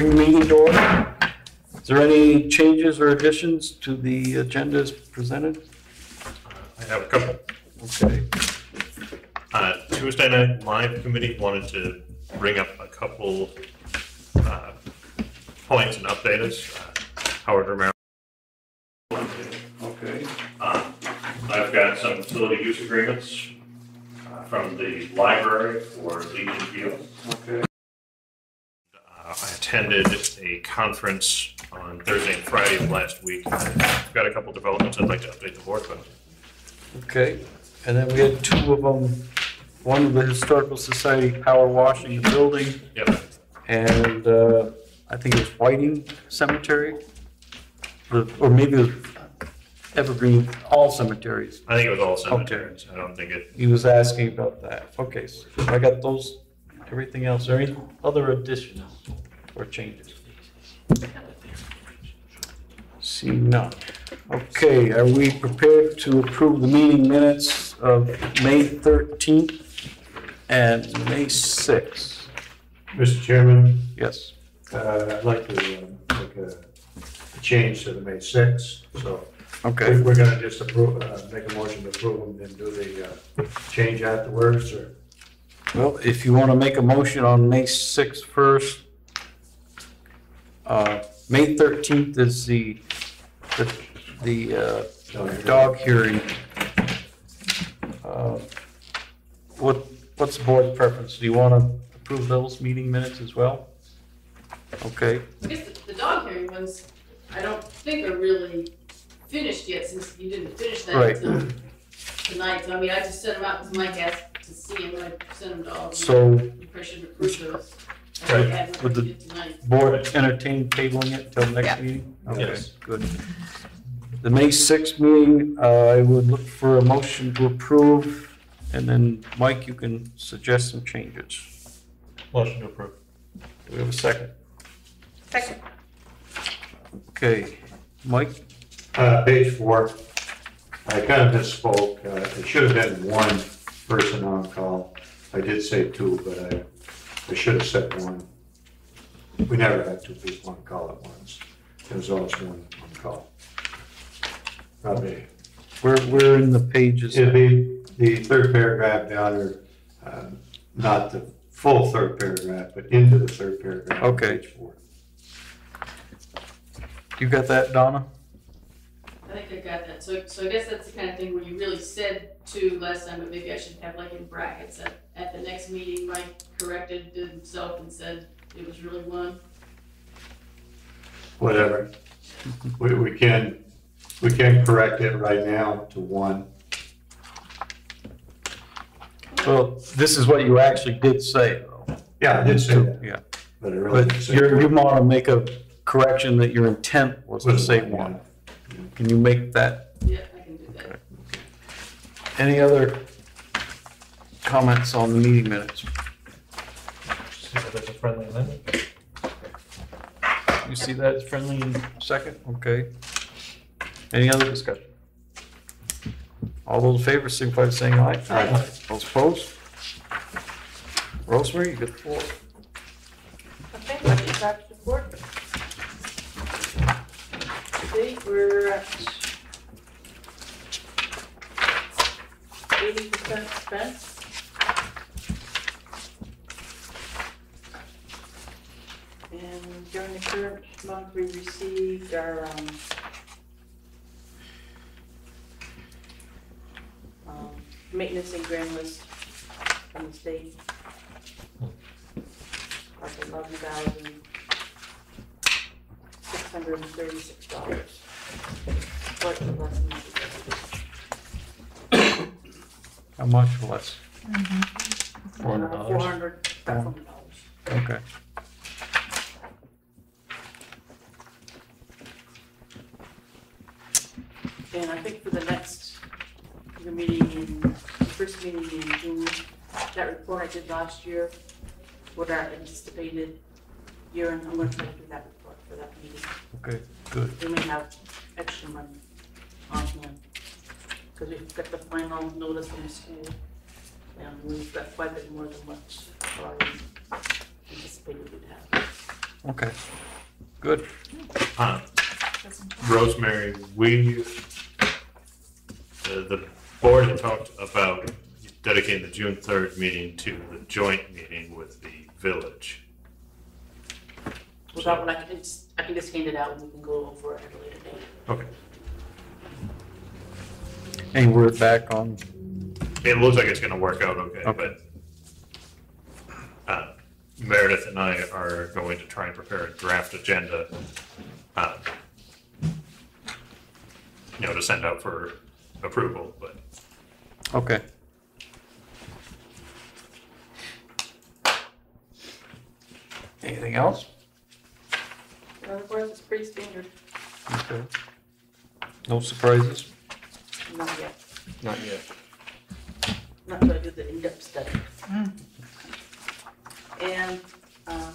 bring the meeting to order. Is there any changes or additions to the agenda as presented? I have a couple. Okay, Uh, Tuesday night live committee wanted to bring up a couple uh, points and update us. Uh, Howard Romero. okay, Uh, I've got some facility use agreements uh, from the library for Legion Field. okay. Attended a conference on Thursday and Friday of last week. I've got a couple developments I'd like to update the board with. Okay, and then we had two of them, one of the Historical Society power washing the building, Yep, and uh, I think it was Whiting Cemetery, The- or maybe it was Evergreen, all cemeteries. I think it was all cemeteries. I don't think it, He was asking about that. Okay, so I got those, everything else. Are any other additions or changes? See none. Okay, are we prepared to approve the meeting minutes of May 13th and May 6th? Mr. Chairman, Yes. uh, I'd like to um, make a a change to the May 6th, so Okay, we- we're going to just approve, uh, make a motion to approve them, then do the uh, change afterwards, or? well, if you want to make a motion on May 6th first, uh, May 13th is the, the, the uh, dog hearing. Uh, What, what's the board's preference? Do you want to approve those meeting minutes as well? Okay, I guess the, the dog hearing ones, I don't think are really finished yet, since you didn't finish that Right. until tonight, so I mean, I just sent them out to Mike asked to see them, I sent them to all of you. so You probably should approve those. I Right. had the- we did tonight. board entertain tabling it till next Yeah. meeting? Okay, Yes. Good. The May 6th meeting, uh, I would look for a motion to approve, and then Mike, you can suggest some changes. motion to approve. Do we have a second? Second. Okay, Mike? Uh, Page four, I kind of misspoke, Uh, it should have been one person on call. I did say two, but I, I should have said one. We never had two people on call at once. There was always one on call. Probably We're, we're in the pages. It'd be the third paragraph down, or, um, not the full third paragraph, but into the third paragraph. on Okay. Page four. You got that, Donna? I think I got that, so, so I guess that's the kind of thing where you really said two last time, but maybe I should have like in brackets, at, at the next meeting, Mike corrected himself and said it was really one. Whatever. We, we can, we can correct it right now to one. Well, this is what you actually did say, though. Yeah, I did say that, Yeah, but I really didn't but say. you're, you want to make a correction that your intent was to say one, one. Can you make that? Yeah, I can do that. Any other comments on the meeting minutes? See that as a friendly amendment? You see that as friendly in second? Okay. Any other discussion? All those in favor, signify by saying aye. Aye. Those opposed? Rosemary, you get the floor. Okay, my dispatch report. Today, we're at eighty percent spent. And during the current month, we received our, um, um, maintenance and grand list from the state. Like eleven thousand six hundred and thirty-six dollars. But less than that. How much less? Uh, four hundred thousand dollars. Okay. And I think for the next, the meeting in, the first meeting in June, that report I did last year, what our anticipated year, and I'm gonna try to do that report for that meeting. Okay, good. We may have extra money on hand, because we've got the final notice from the school, and we've got quite a bit more than what already anticipated we'd have. Okay, good. Uh, Rosemary, we, the, the board had talked about dedicating the June third meeting to the joint meeting with the village. Well, that one, I can, just- I can just hand it out and we can go over it at a later date. Okay. Any word back on, It looks like it's gonna work out okay, Okay. but uh, Meredith and I are going to try and prepare a draft agenda, uh, you know, to send out for approval, but okay. Anything else? Otherwise, it's pretty standard, Okay. No surprises? not yet, Not yet. not until I do the in-depth study. And, um,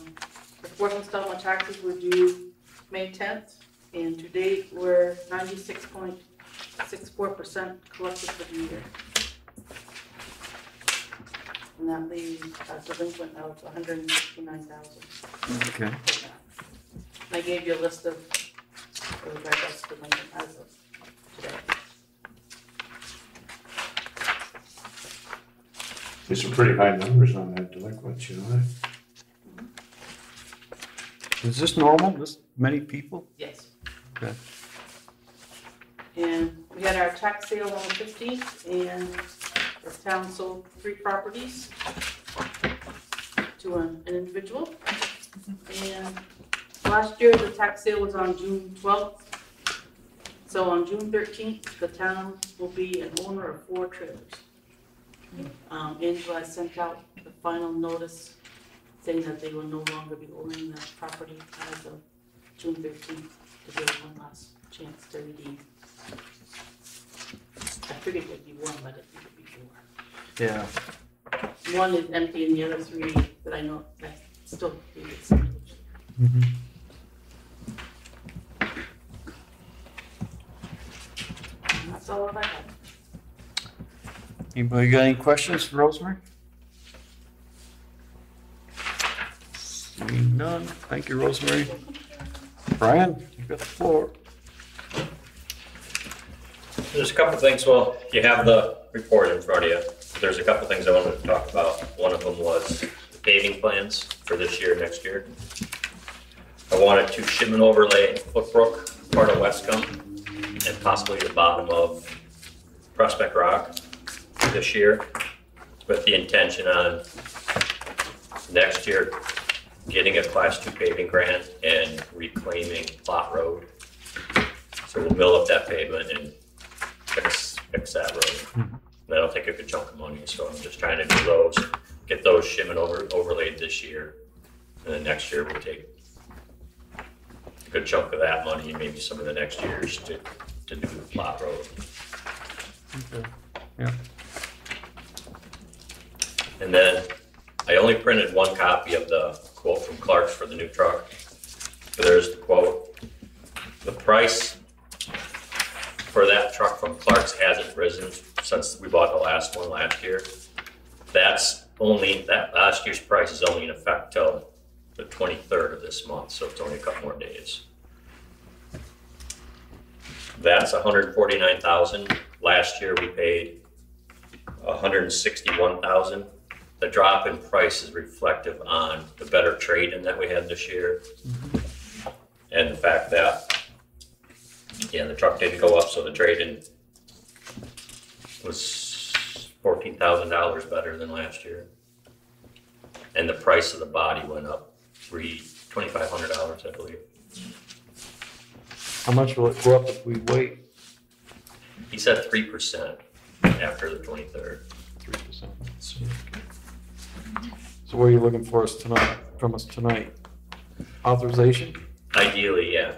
the fourth installment taxes were due May tenth, and to date, we're ninety-six point six four percent collected for the year. And that leaves a delinquent of hundred and sixty-nine thousand. Okay. I gave you a list of, the very best delinquent as of today. There's some pretty high numbers on that delinquent, you know that? Is this normal, this many people? Yes. Okay. And we had our tax sale on the fifteenth, and the town sold three properties to an an individual. And last year, the tax sale was on June twelfth. So on June thirteenth, the town will be an owner of four trailers. Um, Angela sent out the final notice saying that they will no longer be owning that property as of June thirteenth, to give one last chance to redeem. I figured it'd be one, but I think it'd be Yeah. four. One is empty and the other three that I know, that still need its signage. And that's all I have. Anybody got any questions for Rosemary? Seeing none, thank you, Rosemary. Brian, you've got the floor. There's a couple things, well, you have the report in front of you. There's a couple things I wanted to talk about. One of them was the paving plans for this year, next year. I wanted to shim and overlay Footbrook, part of Westcomb, and possibly the bottom of Prospect Rock this year, with the intention on next year getting a class two paving grant and reclaiming Plot Road. So we'll mill up that pavement and fix, fix that road. Mm-hmm. And I don't take a good chunk of money, so I'm just trying to do those, get those shim and over, overlaid this year. And then next year we'll take a good chunk of that money and maybe some of the next years to, to do the plot road. Okay. Yeah. And then I only printed one copy of the quote from Clark's for the new truck. So There's the quote. The price for that truck from Clark's hasn't risen since we bought the last one last year. That's only, that last year's price is only in effect till the twenty-third of this month, so it's only a couple more days. That's hundred and forty-nine thousand. Last year we paid hundred and sixty-one thousand the drop in price is reflective on the better trade-in that we had this year. And the fact that, yeah, the truck didn't go up, so the trade-in was fourteen thousand dollars better than last year. And the price of the body went up three, twenty-five hundred dollars, I believe. How much will it go up if we wait? He said three percent after the twenty-third. Three percent. So what are you looking for us tonight, from us tonight? Authorization? Ideally, yeah,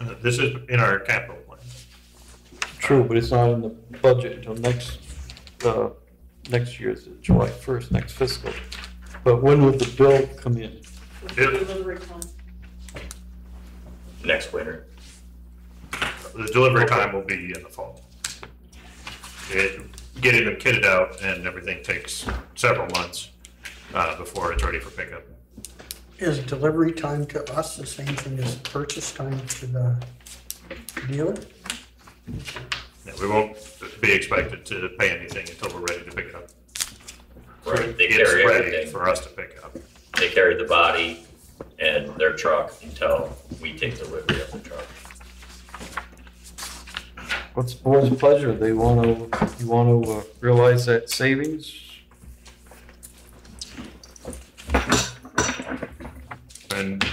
uh, this is in our capital plan. True, but it's not in the budget until next, uh, next year's July first, next fiscal. But when would the bill come in? The delivery time? next winter. The delivery time will be in the fall. It, getting them kitted out and everything takes several months, uh, before it's ready for pickup. Is delivery time to us the same thing as purchase time to the dealer? Yeah, We won't be expected to pay anything until we're ready to pick it up. Right, they It's carry ready everything. for us to pick up. They carry the body and their truck until we take delivery of the truck. What's the board's pleasure? They want to, you want to uh, realize that savings? And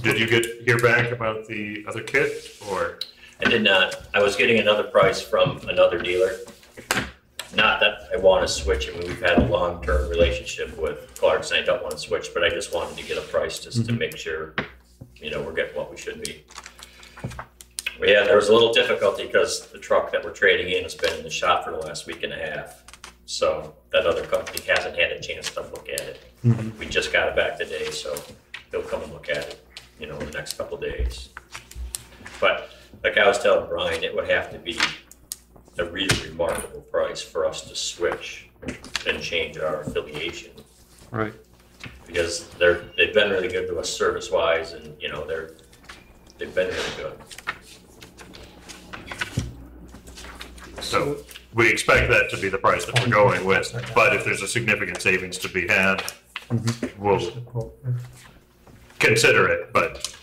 did you get, hear back about the other kit or? I did not, I was getting another price from another dealer. Not that I want to switch, I mean, we've had a long-term relationship with Clark's, and I don't want to switch, but I just wanted to get a price just to mm-hmm. make sure, you know, we're getting what we should be. We had, there was a little difficulty because the truck that we're trading in has been in the shop for the last week and a half. So that other company hasn't had a chance to look at it. Mm-hmm. We just got it back today, so they'll come and look at it, you know, in the next couple of days. But like I was telling Brian, it would have to be a really remarkable price for us to switch and change our affiliation. Right. Because they're, they've been really good to us service-wise and, you know, they're, they've been really good. So we expect that to be the price that we're going with, but if there's a significant savings to be had, we'll consider it, but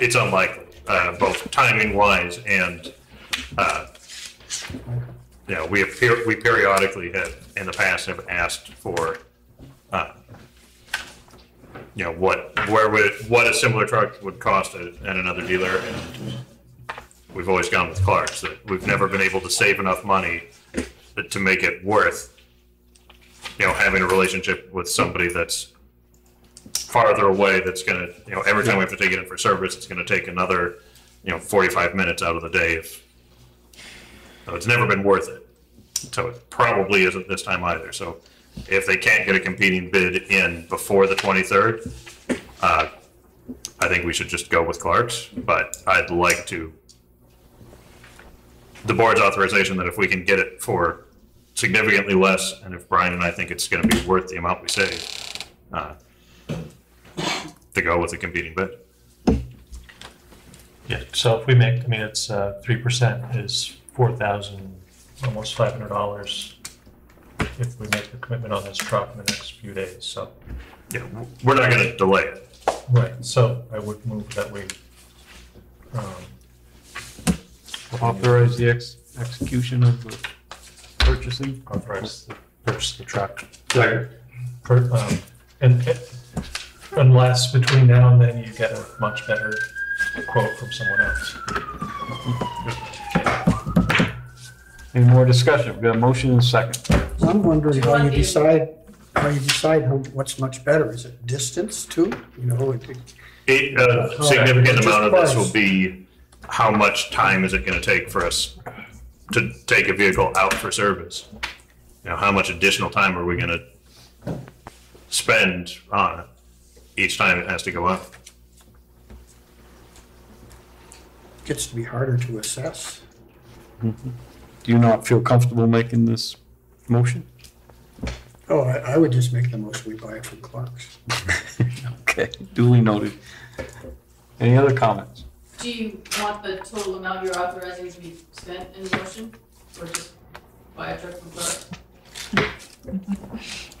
it's unlikely, uh, both timing wise and, uh, you know, we have, per- we periodically have, in the past, have asked for, uh, you know, what, where would, what a similar truck would cost at, at another dealer, and we've always gone with Clark's, that we've never been able to save enough money that- to make it worth, you know, having a relationship with somebody that's farther away, that's gonna, you know, every time we have to take it in for service, it's gonna take another, you know, forty-five minutes out of the day if, so it's never been worth it. So it probably isn't this time either, so if they can't get a competing bid in before the twenty-third, uh, I think we should just go with Clark's, but I'd like to the board's authorization that if we can get it for significantly less, and if Brian and I think it's gonna be worth the amount we save, uh, to go with the competing bid. Yeah, so if we make, I mean, it's, uh, three percent is four thousand, almost five hundred dollars if we make the commitment on this truck in the next few days, so. Yeah, w- we're not gonna delay it. Right. So I would move that we, um, Authorize the ex- execution of the purchasing? authorize the purchase of the truck. Second. Per- um, And it- unless between now and then you get a much better quote from someone else. Any more discussion? We've got a motion and a second. I'm wondering how you decide, how you decide how- what's much better. Is it distance too? You know, it- A a significant Just amount of this will be, how much time is it gonna take for us to take a vehicle out for service? You know, how much additional time are we gonna spend on it each time it has to go out? gets to be harder to assess. Mm-hmm. Do you not feel comfortable making this motion? Oh, I, I would just make the most we buy it from Clark's. Okay, duly noted. Any other comments? Do you want the total amount you're authorizing to be spent in the motion, or just buy a truck from Clark?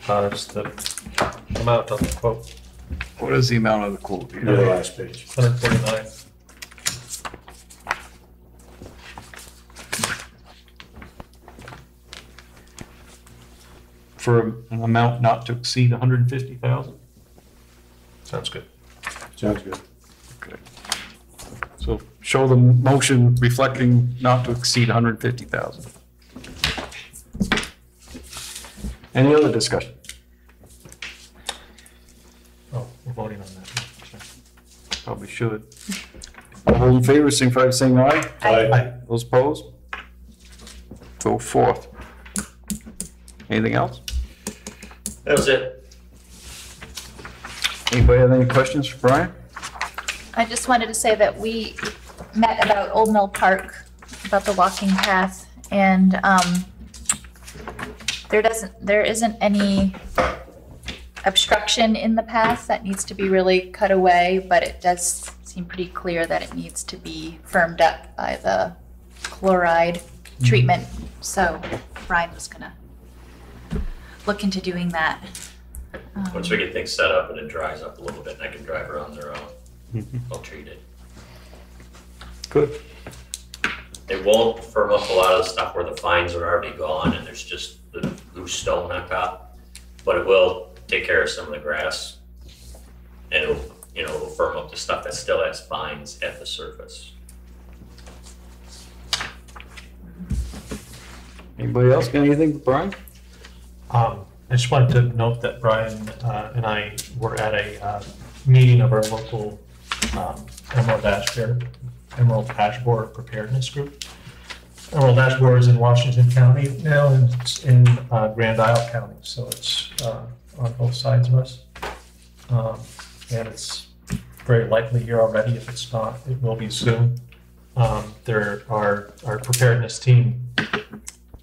Uh, it's the amount on the quote, What is the amount of the quote? The last page. hundred forty-nine. For an amount not to exceed hundred and fifty thousand? Sounds good. Sounds good. Okay. So show the motion reflecting not to exceed hundred and fifty thousand. Any other discussion? Oh, we're voting on that. Probably should. All those in favor, signify by saying aye. Aye. Those opposed? Go forth. Anything else? That was it. Anybody have any questions for Brian? I just wanted to say that we met about Old Mill Park, about the walking path, and, um, there doesn't, there isn't any obstruction in the path that needs to be really cut away, but it does seem pretty clear that it needs to be firmed up by the chloride treatment. So Brian was gonna look into doing that. Um, Once we get things set up and it dries up a little bit and I can drive around there, I'll, I'll treat it. Good. It won't firm up a lot of the stuff where the fines are already gone and there's just the loose stone on top. But it will take care of some of the grass. And it'll, you know, it'll firm up the stuff that still has fines at the surface. Anybody else got anything for Brian? Um, I just wanted to note that Brian uh, and I were at a uh, meeting of our local um, Emerald Ash Borer, Emerald Ash Borer Preparedness Group. Emerald Ash Borer is in Washington County now, and it's in uh, Grand Isle County, so it's uh, on both sides of us. Um, And it's very likely here already. If it's not, it will be soon. Um, There are, our preparedness team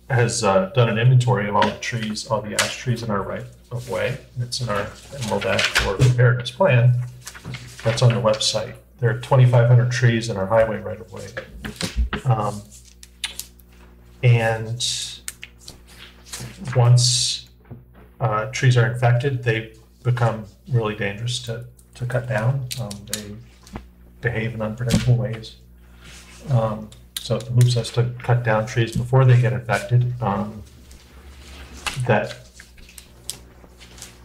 has uh, done an inventory of all the trees, all the ash trees in our right of way. It's in our Emerald Ash Borer preparedness plan. That's on the website. There are 2,500 trees in our highway right of way. Um, and once uh, trees are infected, they become really dangerous to, to cut down. Um, they behave in unpredictable ways. Um, so it behooves us to cut down trees before they get infected. Um, that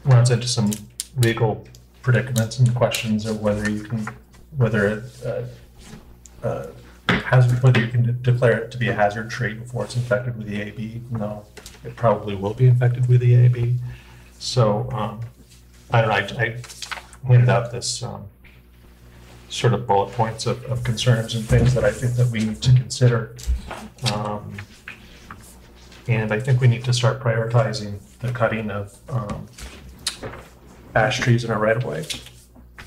runs into some legal predicaments and questions of whether you can, whether it, uh, uh, hazard, whether you can de- declare it to be a hazard tree before it's infected with the EAB. No, it probably will be infected with the EAB. So, um, I don't know, I, I handed out this, um, sort of bullet points of, of concerns and things that I think that we need to consider. Um, And I think we need to start prioritizing the cutting of, um, ash trees in our right of way.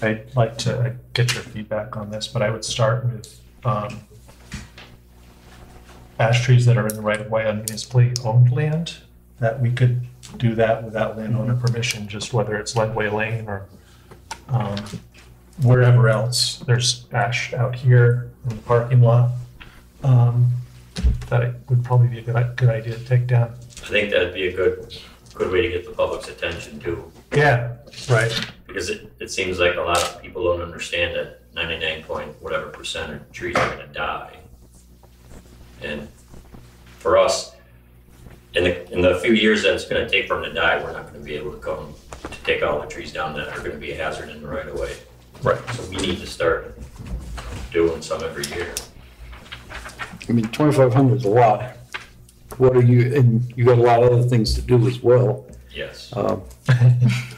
I'd like to get your feedback on this, but I would start with, um, ash trees that are in the right of way on municipally owned land, that we could do that without landowner permission, just whether it's Ledway Lane or, um, wherever else. There's ash out here in the parking lot. Um, that it would probably be a good, good idea to take down. I think that'd be a good, good way to get the public's attention too. Yeah, right. Because it, it seems like a lot of people don't understand that ninety-nine point whatever percent of trees are gonna die. And for us, in the, in the few years that it's gonna take for them to die, we're not gonna be able to come to take all the trees down that are gonna be a hazard in the right of way. Right. So we need to start doing some every year. I mean, twenty-five hundred is a lot. What are you, and you got a lot of other things to do as well. Yes. Um,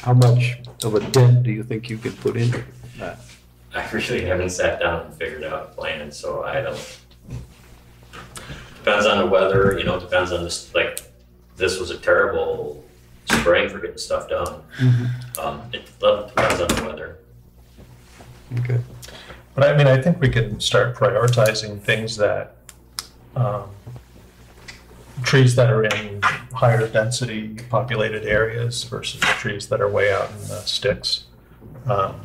How much of a dent do you think you could put into that? I really haven't sat down and figured out a plan, so I don't. Depends on the weather, you know, depends on this, like, this was a terrible spring for getting stuff done. Um, it depends on the weather. Okay. But I mean, I think we can start prioritizing things that, um, trees that are in higher density populated areas versus trees that are way out in the sticks. Um,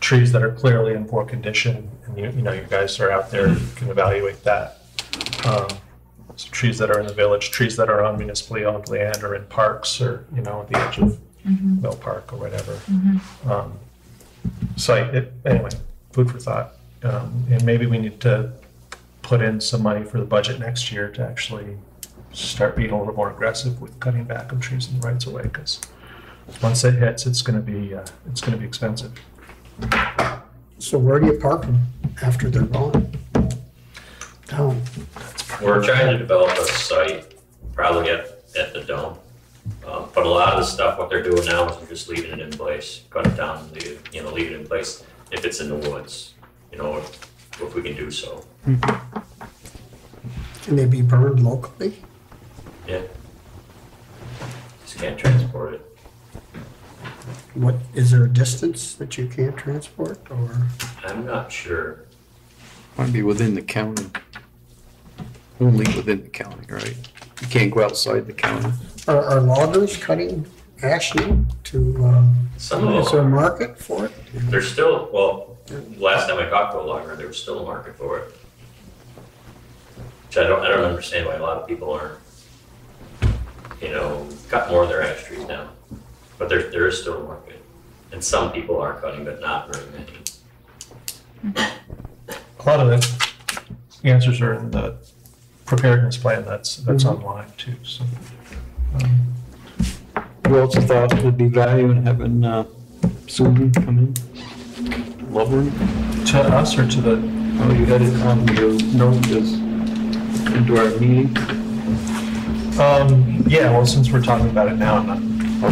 Trees that are clearly in poor condition, and you, you know, you guys are out there, you can evaluate that. Um, So trees that are in the village, trees that are on municipally owned land or in parks or, you know, at the edge of Mill Park or whatever. Um, So I, it, anyway, food for thought. Um, and maybe we need to put in some money for the budget next year to actually start being a little more aggressive with cutting back of trees in the rights of way, because once it hits, it's gonna be, uh, it's gonna be expensive. So where do you park them after they're gone? Down. We're trying to develop a site, probably at, at the dome. Um, but a lot of the stuff, what they're doing now is they're just leaving it in place, cut it down, and leave it, you know, leave it in place if it's in the woods, you know, if, if we can do so. Can they be burned locally? Yeah. Just can't transport it. What, is there a distance that you can't transport or? I'm not sure. Might be within the county. Only within the county, right? You can't go outside the county. Are, are loggers cutting Ashley to, um, Some of is there them, a market for it? there's still, well, last time I talked to a logger, there was still a market for it. Which I don't, I don't understand why a lot of people aren't, you know, cut more of their ash trees down. But there, there is still a market. And some people are cutting, but not very many. A lot of the answers are in the preparedness plan that's, that's online too, so. um, You also thought there'd be value in having uh, Susan come in? Lovely. To us or to the, Oh, you had it on your note as into our meeting? Um, yeah, well, since we're talking about it now, I'm not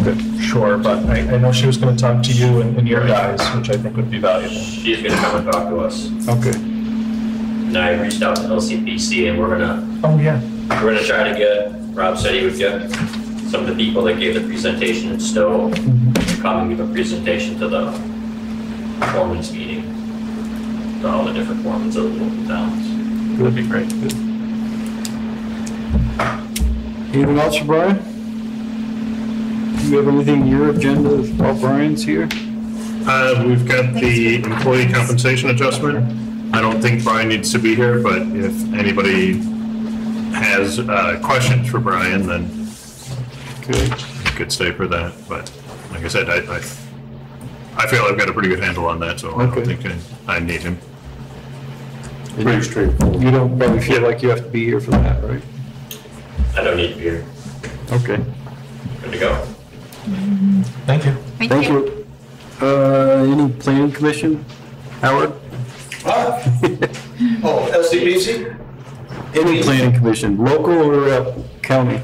Okay. sure, but I, I know she was gonna talk to you and, and your guys, which I think would be valuable. She's gonna come and talk to us. Okay. And I reached out to LCPC and we're gonna, Oh, yeah. we're gonna try to get, Rob said he would get some of the people that gave the presentation in Stowe to come and give a presentation to the foreman's meeting. To all the different foremans of the local towns. That'd be great. Anything else for Brian? Do you have anything in your agenda while Brian's here? Uh, we've got the employee compensation adjustment. I don't think Brian needs to be here, but if anybody has, uh, questions for Brian, then Okay. you could stay for that, but like I said, I, I, I feel I've got a pretty good handle on that, so I don't think I, I need him. Pretty straightforward. You don't probably feel like you have to be here for that, right? I don't need to be here. Okay. Good to go. Thank you. Thank you. Uh, any planning commission? Howard? Oh, LCPC? Any planning commission, local or uh, county?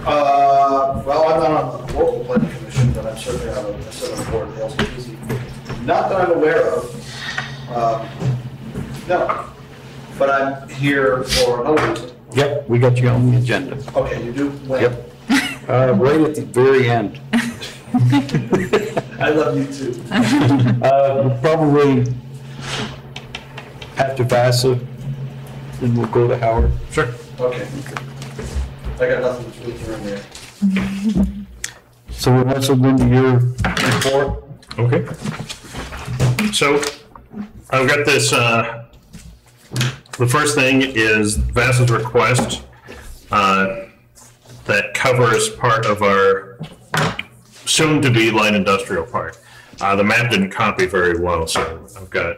Uh, well, I'm not on the local planning commission, but I'm certainly on the, I sit on board of the LCPC. Not that I'm aware of. Um, No, but I'm here for another reason. Yep, we got you on the agenda. Okay, you do? When? Yep. Uh, right at the very end. I love you too. Uh, we'll probably after VAST, then we'll go to Howard. Sure. Okay. I got nothing to speak to in there. So we'll also go into your report. Okay. So I've got this, uh, the first thing is VAST's request uh, that covers part of our soon-to-be light industrial park. Uh, The map didn't copy very well, so I've got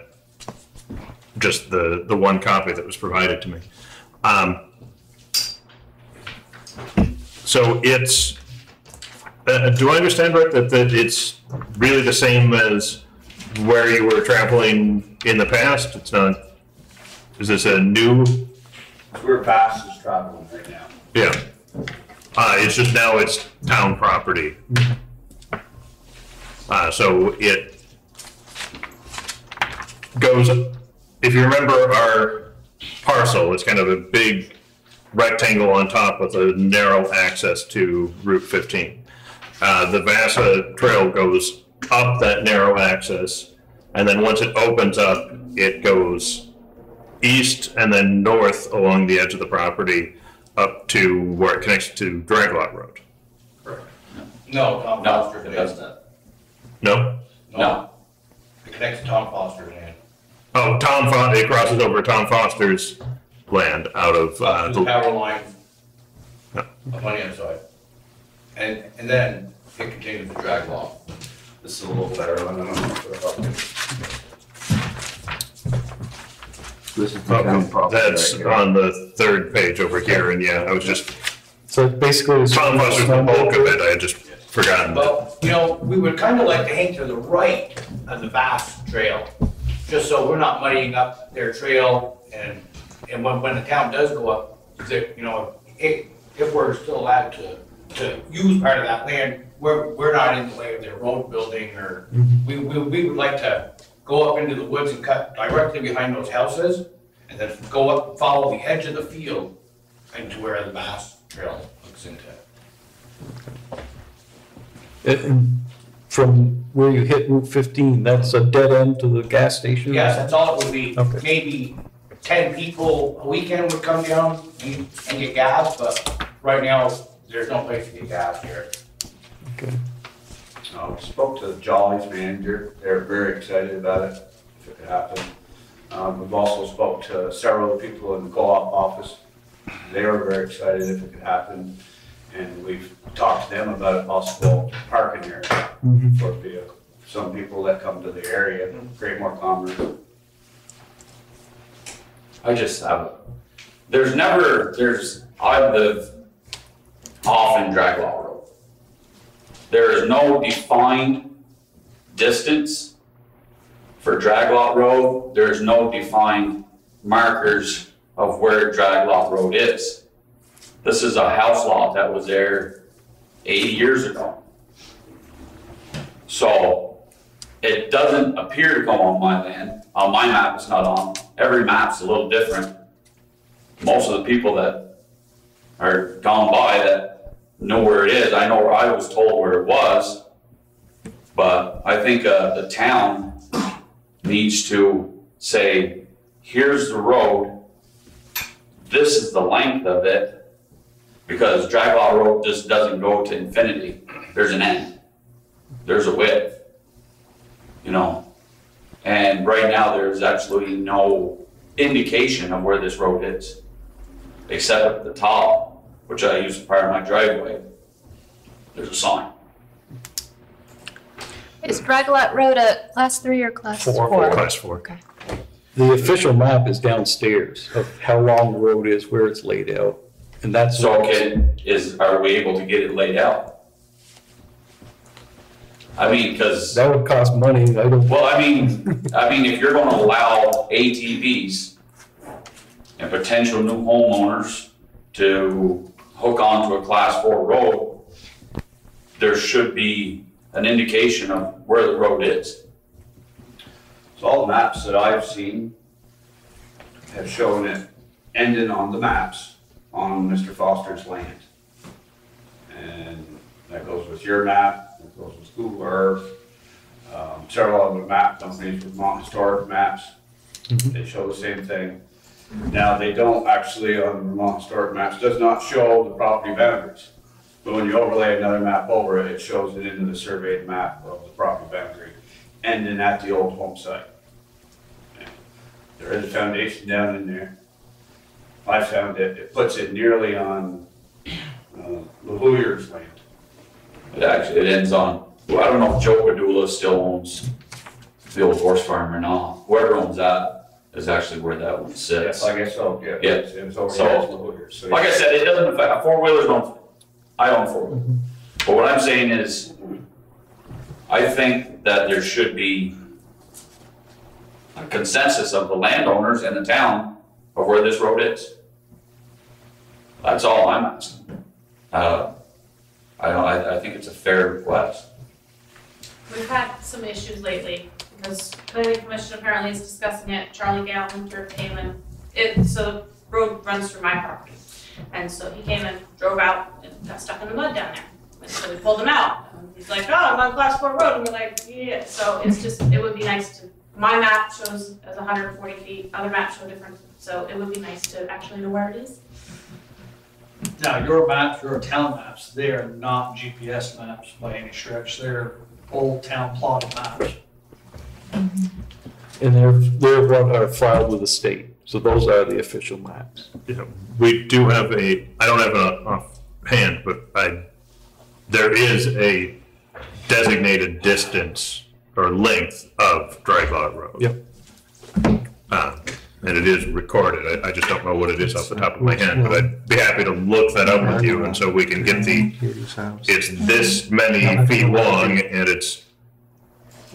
just the, the one copy that was provided to me. Um, So it's, uh, do I understand right that, that it's really the same as where you were traveling in the past? It's not, is this a new, We're is traveling right now. yeah. Uh, it's just now it's town property. Uh, so it goes, if you remember our parcel, it's kind of a big rectangle on top with a narrow access to Route 15. Uh, the VAST Trail goes up that narrow access, and then once it opens up, it goes east and then north along the edge of the property up to where it connects to Draglot Road. Correct. No, Tom Foster does that. No? No. It connects to Tom Foster's land. Oh, Tom Foster, it crosses over Tom Foster's land out of, uh, to the the, power line Yeah. up on the other side. And, and then it continues to drag along. This is a little better, I don't know. If This is the town property that's here. on the third page over here, and yeah, I was just, So basically. it's- Tom Foster's the bulk of it, I had just forgotten. Well, you know, we would kind of like to hang to the right of the VAST Trail, just so we're not muddying up their trail and, and when, when the town does go up, that, you know, if, if we're still allowed to, to use part of that land, we're, we're not in the way of their road building or, mm-hmm. we, we, we would like to go up into the woods and cut directly behind those houses and then go up, follow the edge of the field into where the VAST Trail hooks into. And From where you hit Route 15, that's a dead end to the gas station? Yes, that's all it would be. Okay. Maybe ten people a weekend would come down and, and get gas, but right now, there's no place to get gas here. Okay. We spoke to Jolley's manager, they're very excited about it, if it could happen. Um, we've also spoke to several people in the co-op office, they were very excited if it could happen. And we've talked to them about a possible parking area for vehicle, some people that come to the area, create more commerce. I just have, there's never, there's, I live off in Drag Lot Road. There is no defined distance for Drag Lot Road. There's no defined markers of where Drag Lot Road is. This is a house lot that was there eighty years ago. So it doesn't appear to go on my land. On my map, it's not on. Every map's a little different. Most of the people that are gone by that know where it is, I know where I was told where it was. But I think, uh, the town needs to say, here's the road. This is the length of it. Because Law Road just doesn't go to infinity. There's an end. There's a width. You know? And right now, there's absolutely no indication of where this road is. Except at the top, which I use as part of my driveway. There's a sign. Is Drag Lot Road a class three or class Four. four? Class four. Okay. The official map is downstairs of how long the road is, where it's laid out. And that's. So can, is, are we able to get it laid out? I mean, because, That would cost money. I don't. well, I mean, I mean, if you're gonna allow ATVs and potential new homeowners to hook onto a class four road, there should be an indication of where the road is. So all the maps that I've seen have shown it ending on the maps on Mr. Foster's land. And that goes with your map, that goes with Google Earth, um, several other map companies with Mount Historic maps. They show the same thing. Now, they don't actually, on the Vermont Historic maps, does not show the property boundaries. But when you overlay another map over it, it shows it into the surveyed map of the property boundary, ending at the old home site. There is a foundation down in there. I found it, it puts it nearly on, uh, LaHoyer's land. It actually, it ends on, well, I don't know if Joe Padula still owns the old horse farm or not. Whoever owns that is actually where that one Yes, sits. I guess so, yeah. Yeah. It's it's over So- there, it's LaHoyer's. So Like I said, it doesn't affect, four wheelers don't, I own four wheelers. But what I'm saying is, I think that there should be a consensus of the landowners and the town of where this road is. That's all I'm asking. Uh, I don't, I, I think it's a fair request. We've had some issues lately, because planning commission apparently is discussing it, Charlie Galvin, Dirk came in. It, so the road runs through my property, and so he came and drove out and got stuck in the mud down there. And so we pulled him out, and he's like, oh, I'm on class four road, and we're like, yeah, so it's just, it would be nice to, my map shows as hundred and forty feet, other maps show different, so it would be nice to actually know where it is. Now, your maps, your town maps, they are not GPS maps by any stretch. They're old town plotted maps. And they're, they're what are filed with the state. So those are the official maps. Yeah, we do have a, I don't have it offhand, but I, there is a designated distance or length of Drag Lot Road. Yep. Uh, And it is recorded. I, I just don't know what it is off the top of my head, but I'd be happy to look that up with you and so we can get the, it's this many feet long and it's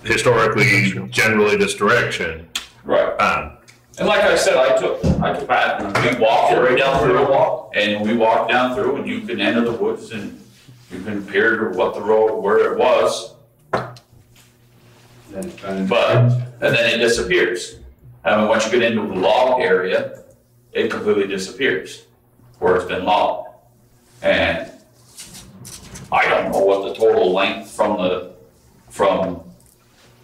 historically generally this direction. Right. Um, And like I said, I took, I took Pat, and we walked right down through, the walk, and we walked down through, and you can enter the woods, and you can peer to what the road, where it was, Then- then- but, and then it disappears. And once you get into the log area, it completely disappears, where it's been logged. And I don't know what the total length from the, from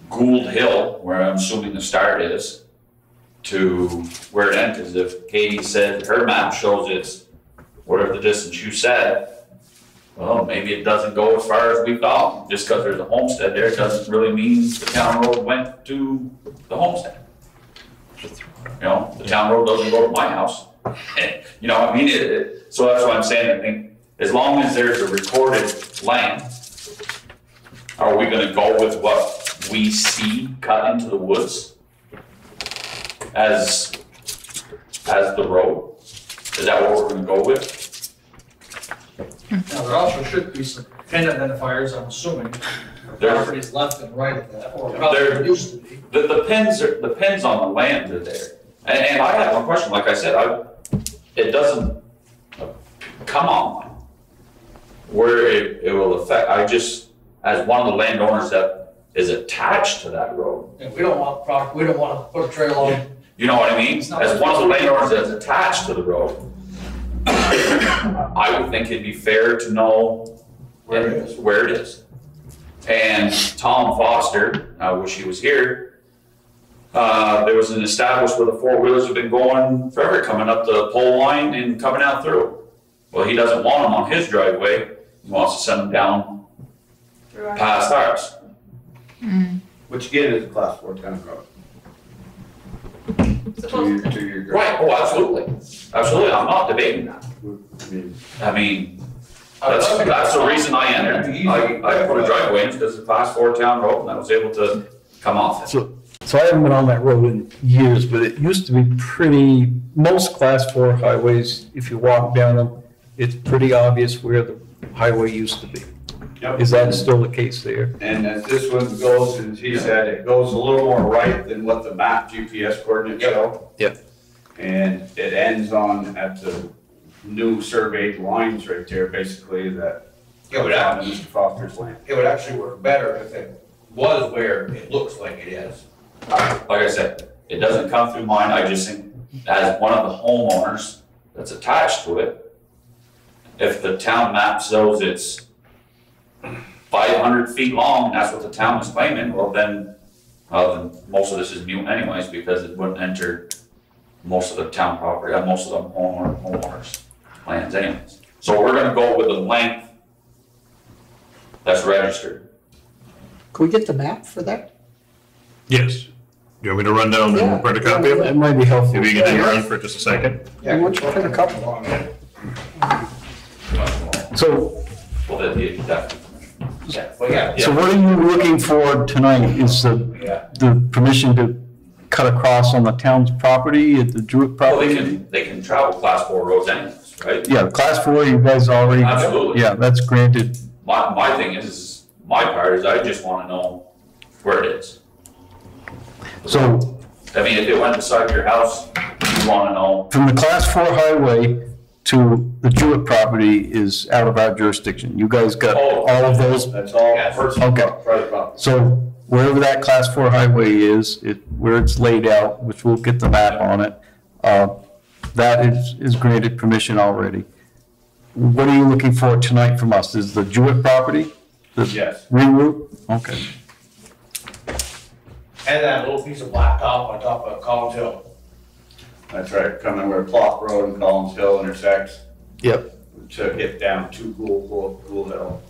Gould Hill, where I'm assuming the start is, to where it ends, if Katie said her map shows it's whatever the distance you said, Well, maybe it doesn't go as far as we thought, just because there's a homestead there, doesn't really mean the town road went to the homestead. You know, the town road doesn't go to my house. You know, I mean, it, it, so that's why I'm saying, I think, as long as there's a recorded land, are we gonna go with what we see cut into the woods? As, as the road? Is that what we're gonna go with? Now, there also should be some pin identifiers, I'm assuming, for There- properties left and right of that, or probably There- there used to be. The, the pins are, the pins on the land are there. And, and I have one question, like I said, I, it doesn't come on where it, it will affect, I just, as one of the landowners that is attached to that road, And we don't want prop, we don't wanna put a trail on, you know what I mean? As one of the landowners that's attached to the road, I would think it'd be fair to know Where it is. Where it is. And Tom Foster, I wish he was here, uh, there was an establishment where the four wheelers have been going forever, coming up the pole line and coming out through. Well, he doesn't want them on his driveway, he wants to send them down past ours. Mm-hmm. Which again is a class four town road. To your, to your. Right, oh, absolutely, absolutely, I'm not debating that. I mean, I mean, that's, that's the reason I entered, I, I put a driveway in because it's a class four town road and I was able to come off it. So, so I haven't been on that road in years, but it used to be pretty, most class four highways, if you walk down them, it's pretty obvious where the highway used to be. Yep. Is that still the case there? And as this one goes, as he said, it goes a little more right than what the map GPS coordinates show. Yep. And it ends on, at the new surveyed lines right there, basically, that. Yeah, but on that- Mr. Foster's land. It would actually work better if it was where it looks like it is. Like I said, it doesn't come through mine, I just think as one of the homeowners that's attached to it, if the town map shows it's five hundred feet long, that's what the town is claiming, well then, well then, most of this is mute anyways, because it wouldn't enter most of the town property, uh, most of the homeowner, homeowners' lands anyways. So we're gonna go with the length that's registered. Can we get the map for that? Yes. Do You want me to run down Yeah. and print a copy of It it? might be helpful. If you can hang around for just a second. Yeah, why don't you print a couple? So, Well, that, that, Yeah, well, yeah, so what are you looking for tonight? Is the, yeah. the permission to cut across on the town's property, at the Jewett well, they property? can, they can travel class four roads anyways, right? Yeah, class four, you guys already. Absolutely. Yeah, that's granted. My, my thing is, my part is I just wanna know where it is. So I mean, if it went beside your house, you wanna know, from the class four highway to the Jewett property is out of our jurisdiction. You guys got Oh. all of those. That's all Yes. personal, Okay. private property. So wherever that class four highway is, it, where it's laid out, which we'll get the map on it, uh, that is, is granted permission already. What are you looking for tonight from us? Is the Jewett property? The Yes. reroute? Okay. And that little piece of blacktop on top of Collins Hill. That's right, coming where Plot Road and Collins Hill intersects. Yep. To get down to Gould, Gould, Gould Hill.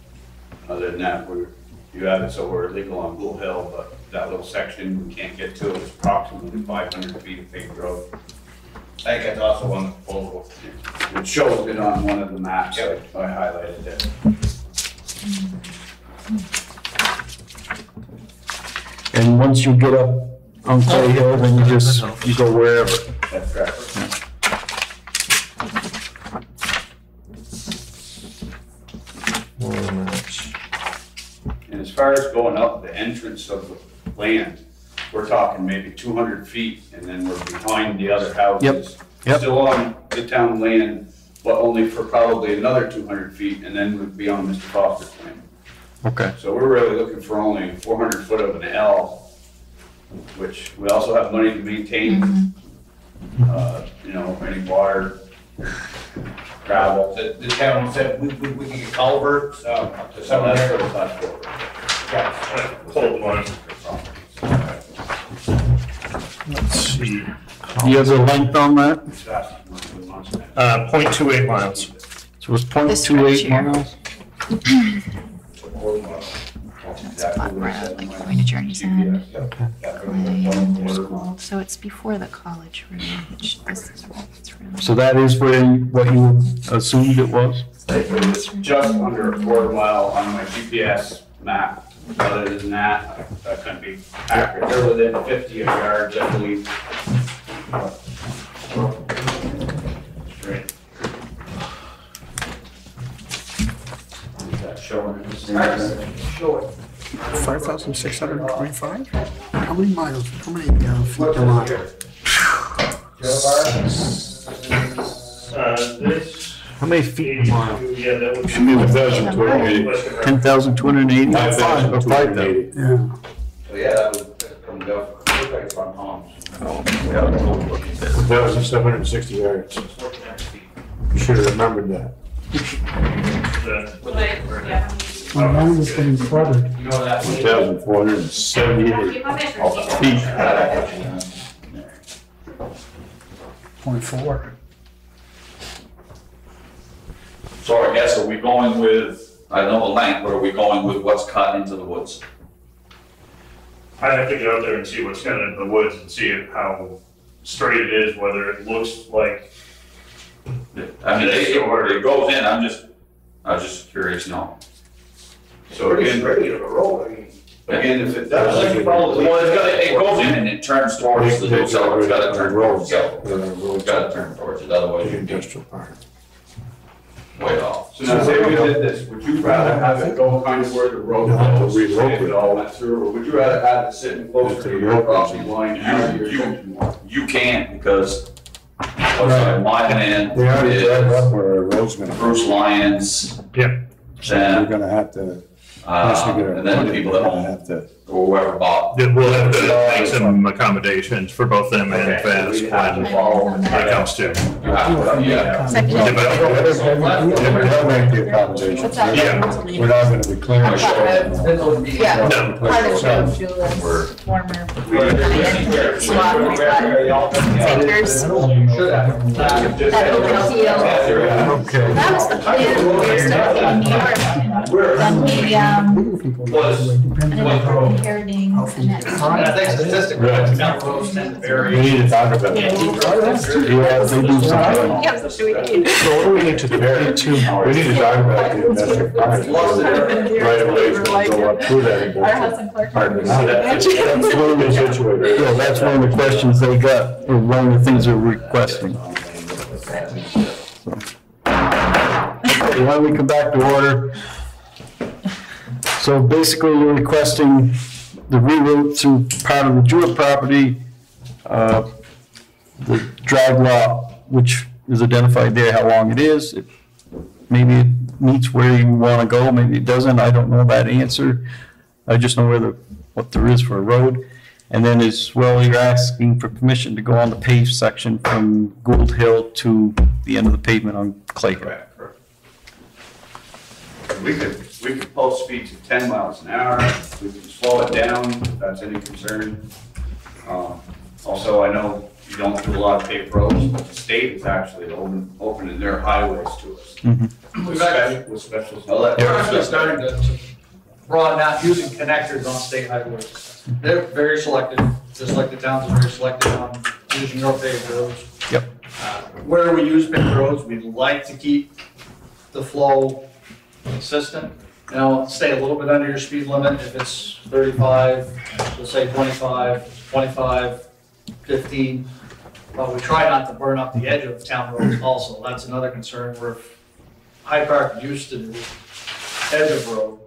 Other than that, we're, you have it so we're legal on Gould Hill, but that little section we can't get to is approximately five hundred feet of paved road. I think that's also on the proposal. It shows it on one of the maps, I I highlighted it. And once you get up on Clay Hill, then you just, you go wherever. That's correct. And as far as going up the entrance of the land, we're talking maybe two hundred feet, and then we're behind the other houses. yep. Still on the town land, but only for probably another two hundred feet, and then we'd be on Mr. Foster's land. Okay. So we're really looking for only four hundred foot of an L, which we also have money to maintain. Mm-hmm. Uh, you know, any water, gravel. The, the town said we, we, we can get culverts, um, up to So some of that's their. for the. Yeah. Hold on. Let's see. Do you have the length on that? It's fast, months and months. Uh, point two eight miles. So it's point This two eight here. miles? That's Flat Road, like going to Journey's End, Clay, School. So it's before the college road, which this is Robert's road. So that is where, you- what you assumed it was? It's just under a quarter mile on my GPS map. Other than that, I I couldn't be accurate. They're within fifty yards, I believe. Straight. Is that showing it? Show it. Five thousand six hundred and twenty-five? How many miles, how many uh, feet a mile? Uh, this. How many feet a mile? Yeah, that would. Should be one thousand two hundred and eighty. Ten thousand two hundred and eighty? Five thousand two hundred and eighty. Yeah. So yeah, that would that come down, look like it's on Tom's. Oh, One thousand seven hundred and sixty yards. You should have remembered that. Like, yeah. My mine was getting flooded. You know that? One thousand four hundred and seventy-eight Keep my memory. feet. Point four. So I guess are we going with, I know the length, but are we going with what's cut into the woods? I'd have to get out there and see what's cut into the woods and see how straight it is, whether it looks like, I mean, it, it goes in, I'm just, I was just curious, no. So Pretty again, straight of a road, I mean. again, if it does, like well, follow the- it's gotta, it goes in and it turns towards the new cell, it's gotta turn towards the cell. Road, It's gotta turn towards it, otherwise the you'd be industrial park. way off. So now say we did this, would you rather have it go kind of where the road No, have to goes, relocate. if it all went through, or would you rather have it sitting closer to your property line? How do you You- think you? You can't because what's on my land They already dug is up where our road's gonna, Bruce Lyons. Yeah. so we're gonna have to, unless we Uh, get and then the people gonna own, have to. Or whoever bought. that we'll have to make some accommodations for both them and Okay, Fast we have to when follow it comes to. You have to, yeah. Second. Yeah, they'll make the accommodations. What's that? Yeah. We're not gonna be clearing. For. Yeah. No. Part of the Jules's former We're- swap, fingers. That open field. Okay. That was the plan, we were stuck in New York, then we, um, Was, ended up inheriting And I think statistically, Right. town roads tend to We vary. need to talk about that. Yeah, they do something. Yeah, so do we need? So what do we need to do? We need to talk about the industrial park. Right away, it's gonna go up through that Our house industrial in Clark. park. Now That's that's where we're situated. Yeah, that's one of the questions they got, or one of the things they're requesting. Okay, why don't we come back to order? So basically, you're requesting the reroute through part of the Jewett property, uh, the drag lot, which is identified there, how long it is. Maybe it meets where you want to go, maybe it doesn't, I don't know that answer. I just know where the, what there is for a road. And then as well, you're asking for permission to go on the paved section from Gould Hill to the end of the pavement on Clay Hill. We could, we could post speed to ten miles an hour, we can slow it down, if that's any concern. Um, Also, I know you don't do a lot of paved roads, but the state is actually open, opening their highways to us. We've actually, With special, I'll let- we're actually starting to to broaden out using connectors on state highways. They're very selective, just like the towns are very selective on using your paved roads. Yep. Uh, Where we use paved roads, we'd like to keep the flow consistent. Know, stay a little bit under your speed limit if it's thirty-five, let's say 25, 25, 15. But we try not to burn up the edge of the town roads also. That's another concern We're Hyde Park used to do edge of road.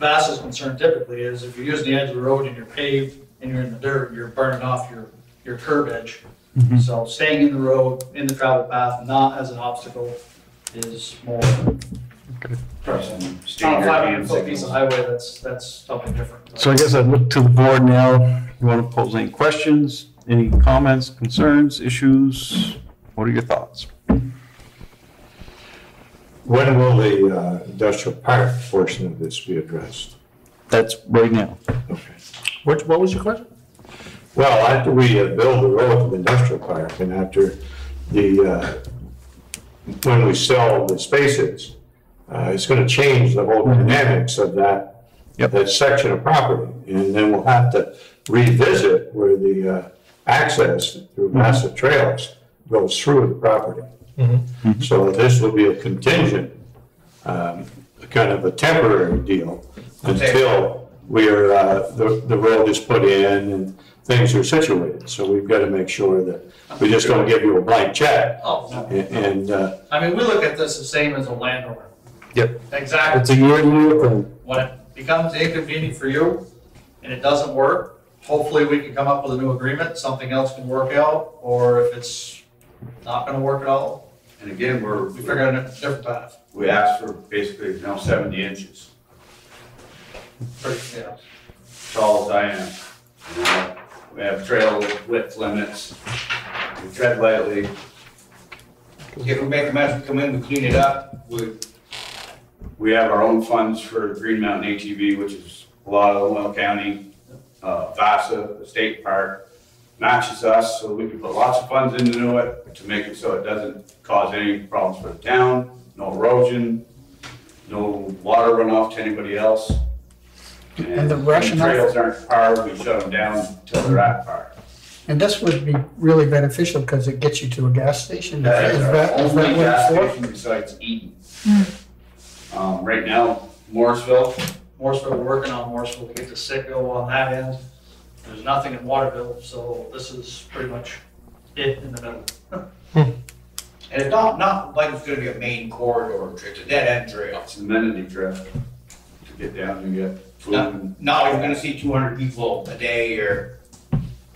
Vass's concern typically is if you're using the edge of the road and you're paved and you're in the dirt, you're burning off your, your curb edge. Mhm. So staying in the road, in the travel path, not as an obstacle is more. Pressing It's a standard five hand hundred foot piece of highway, that's, that's something different. So I guess I'd look to the board now. You want to pose any questions, any comments, concerns, issues? What are your thoughts? When will the uh, industrial park portion of this be addressed? That's right now. Okay. What, what was your question? Well, after we uh, build the road to the industrial park and after the, uh, when we sell the spaces, uh, it's gonna change the whole dynamics of that, Yep. that section of property. And then we'll have to revisit where the uh, access through massive trails goes through the property. So this will be a contingent, um, kind of a temporary deal until we're, uh, the, the road is put in and things are situated. So we've got to make sure that we just don't give you a blank check. Oh, no. And, and, uh, I mean, we look at this the same as a landowner. Yep. Exactly. It's a year-to-year thing. When it becomes inconvenient for you and it doesn't work, hopefully we can come up with a new agreement, something else can work out, or if it's not gonna work at all, And again, we're, we figure out a different path. we asked for basically, you know, seventy inches Pretty- Yeah. tall as I am. You know, We have trail width limits, we tread lightly, If we make a mess, we come in, we clean it up, we, We have our own funds for Green Mountain ATV, which is a lot of Oil County, uh, VASA, the state park, matches us, so we can put lots of funds into it to make it so it doesn't cause any problems for the town, no erosion, no water runoff to anybody else. And the when rationale- Trails aren't par, we shut them down until they're at par. And this would be really beneficial because it gets you to a gas station. Is That is that, our only that gas what it's station besides Eden. Um, right now, Morrisville, Morrisville, we're working on Morrisville to get to Sicko on that end. There's nothing in Waterville, so this is pretty much it in the middle. and it's not, not like it's gonna be a main corridor, it's a dead end trail. it's an amenity trail to get down and get food and Not even gonna see two hundred people a day or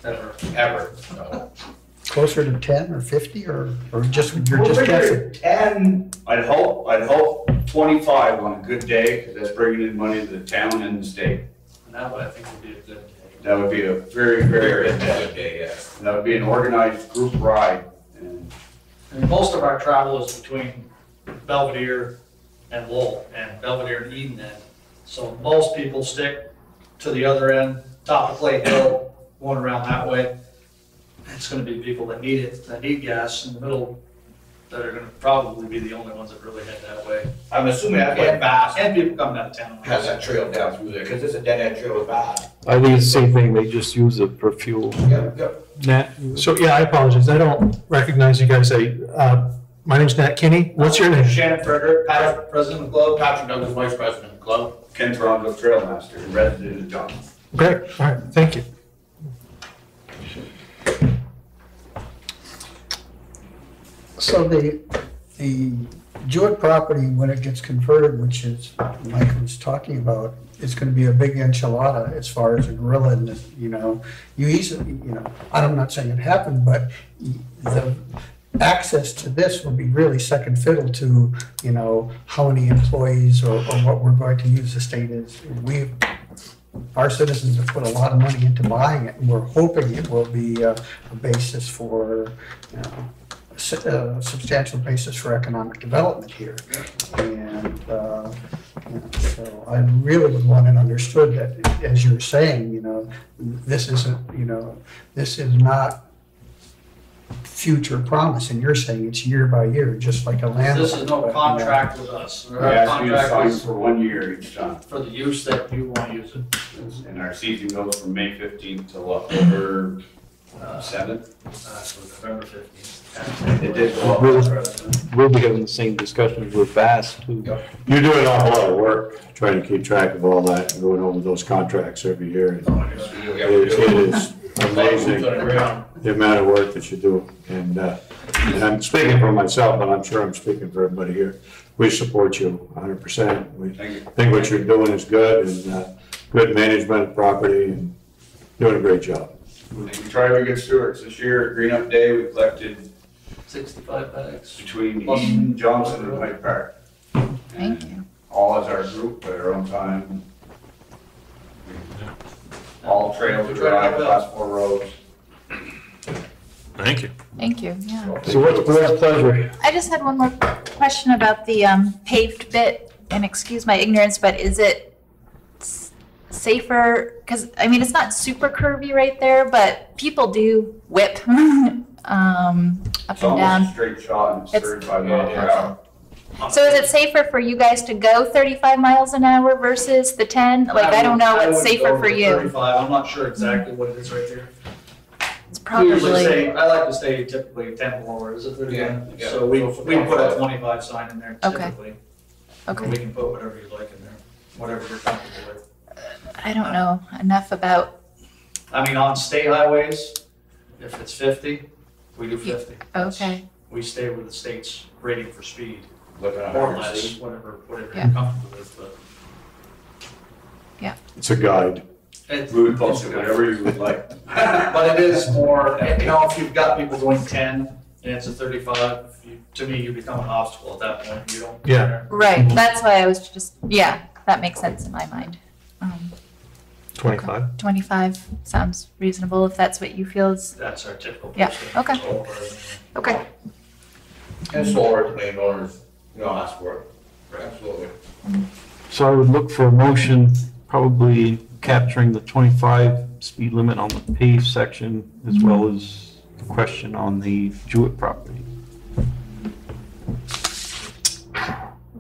Ever. ever, so. closer to ten or fifty or, or just, you're We'll just figure guessing? Ten, I'd hope, I'd hope twenty-five on a good day, because that's bringing in money to the town and the state. And that would, I think, would be a good day. That would be a very, very good day. good day, yeah. That would be an organized group ride, and I mean, most of our travel is between Belvidere and Lowell, and Belvidere and Eden end. So most people stick to the other end, top of Clay Hill, going around that way. It's gonna be people that need it, that need gas in the middle, that are gonna probably be the only ones that really head that way. I'm assuming that's what VAST And people coming out of town. has that trail down through there, cause it's a dead end trail with VAST. I think it's the same thing, they just use it for fuel. Yep, yep. Nat, so yeah, I apologize, I don't recognize you guys. I, uh, my name's Nat Kinney. What's your name? Shannon Frederick, Pat- president of the club. Patrick Douglas, vice president of the club. Ken Toronto Trailmaster, and resident of John. Great, all right, thank you. So the, the Jewett property, when it gets converted, which is, Mike was talking about, is gonna be a big enchilada as far as a gorilla and, you know, you easily, you know, I'm not saying it happened, but the access to this will be really second fiddle to, you know, how many employees or, or what we're going to use the state is. We, our citizens have put a lot of money into buying it, and we're hoping it will be a, basis for, you know, a substantial basis for economic development here. And, uh, you know, so I really would want it understood that, as you're saying, you know, this isn't, you know, this is not future promise, and you're saying it's year by year, just like a land. This is no contract with us. We Our ask you contract sign is for one year each time, for the use that you want to use it. and our season goes from May fifteenth till October seventh. Uh, so November fifteenth. It did go up. We'll be having the same discussions with VAST too. you're doing an awful lot of work trying to keep track of all that and going over those contracts every year. It is- it is amazing the amount of work that you do. And, uh, and I'm speaking for myself, but I'm sure I'm speaking for everybody here. We support you hundred percent. We Thank you. think what you're doing is good and, uh, good management of property and doing a great job. We try to be good stewards. This year, at Green Up Day, we collected Sixty-five bags. between Eden, Johnson, and Hyde Park. Thank you. All as our group, at our own time. All trails are dry, class four roads. Thank you. Thank you, yeah. So what's the board's pleasure? I just had one more question about the um, paved bit, and excuse my ignorance, but is it s- safer? Because, I mean, it's not super curvy right there, but people do whip um, up It's and almost down. a straight shot and it's It's- thirty-five miles per hour. So is it safer for you guys to go 35 miles an hour versus the 10? Like, I don't know would- what's would safer go for you. Thirty-five, I'm not sure exactly what it is right there. It's We usually probably, stay, I like to stay typically ten below, is it thirty-one? Yeah, yeah. So we, we can put a 25. sign in there Okay. typically. Or okay. we can put whatever you like in there, whatever you're comfortable with. I don't know enough about, I mean, on state highways, if it's fifty, we do fifty. okay. We stay with the state's rating for speed, Looking at or our less, whatever, whatever you're comfortable with, but. It's a guide. it- We would post it whatever you would like. But it is more, you know, if you've got people doing ten and it's a thirty-five, you- to me, you become an obstacle at that point, you don't. Yeah. Right, that's why I was just, yeah, that makes sense in my mind. Um, 25? 25 sounds reasonable if that's what you feel is, That's our typical. Yeah, posting. okay. Okay. And so the landowners, you don't ask for it. Absolutely. So I would look for a motion, probably capturing the 25 speed limit on the paved section as well as the question on the Jewett property.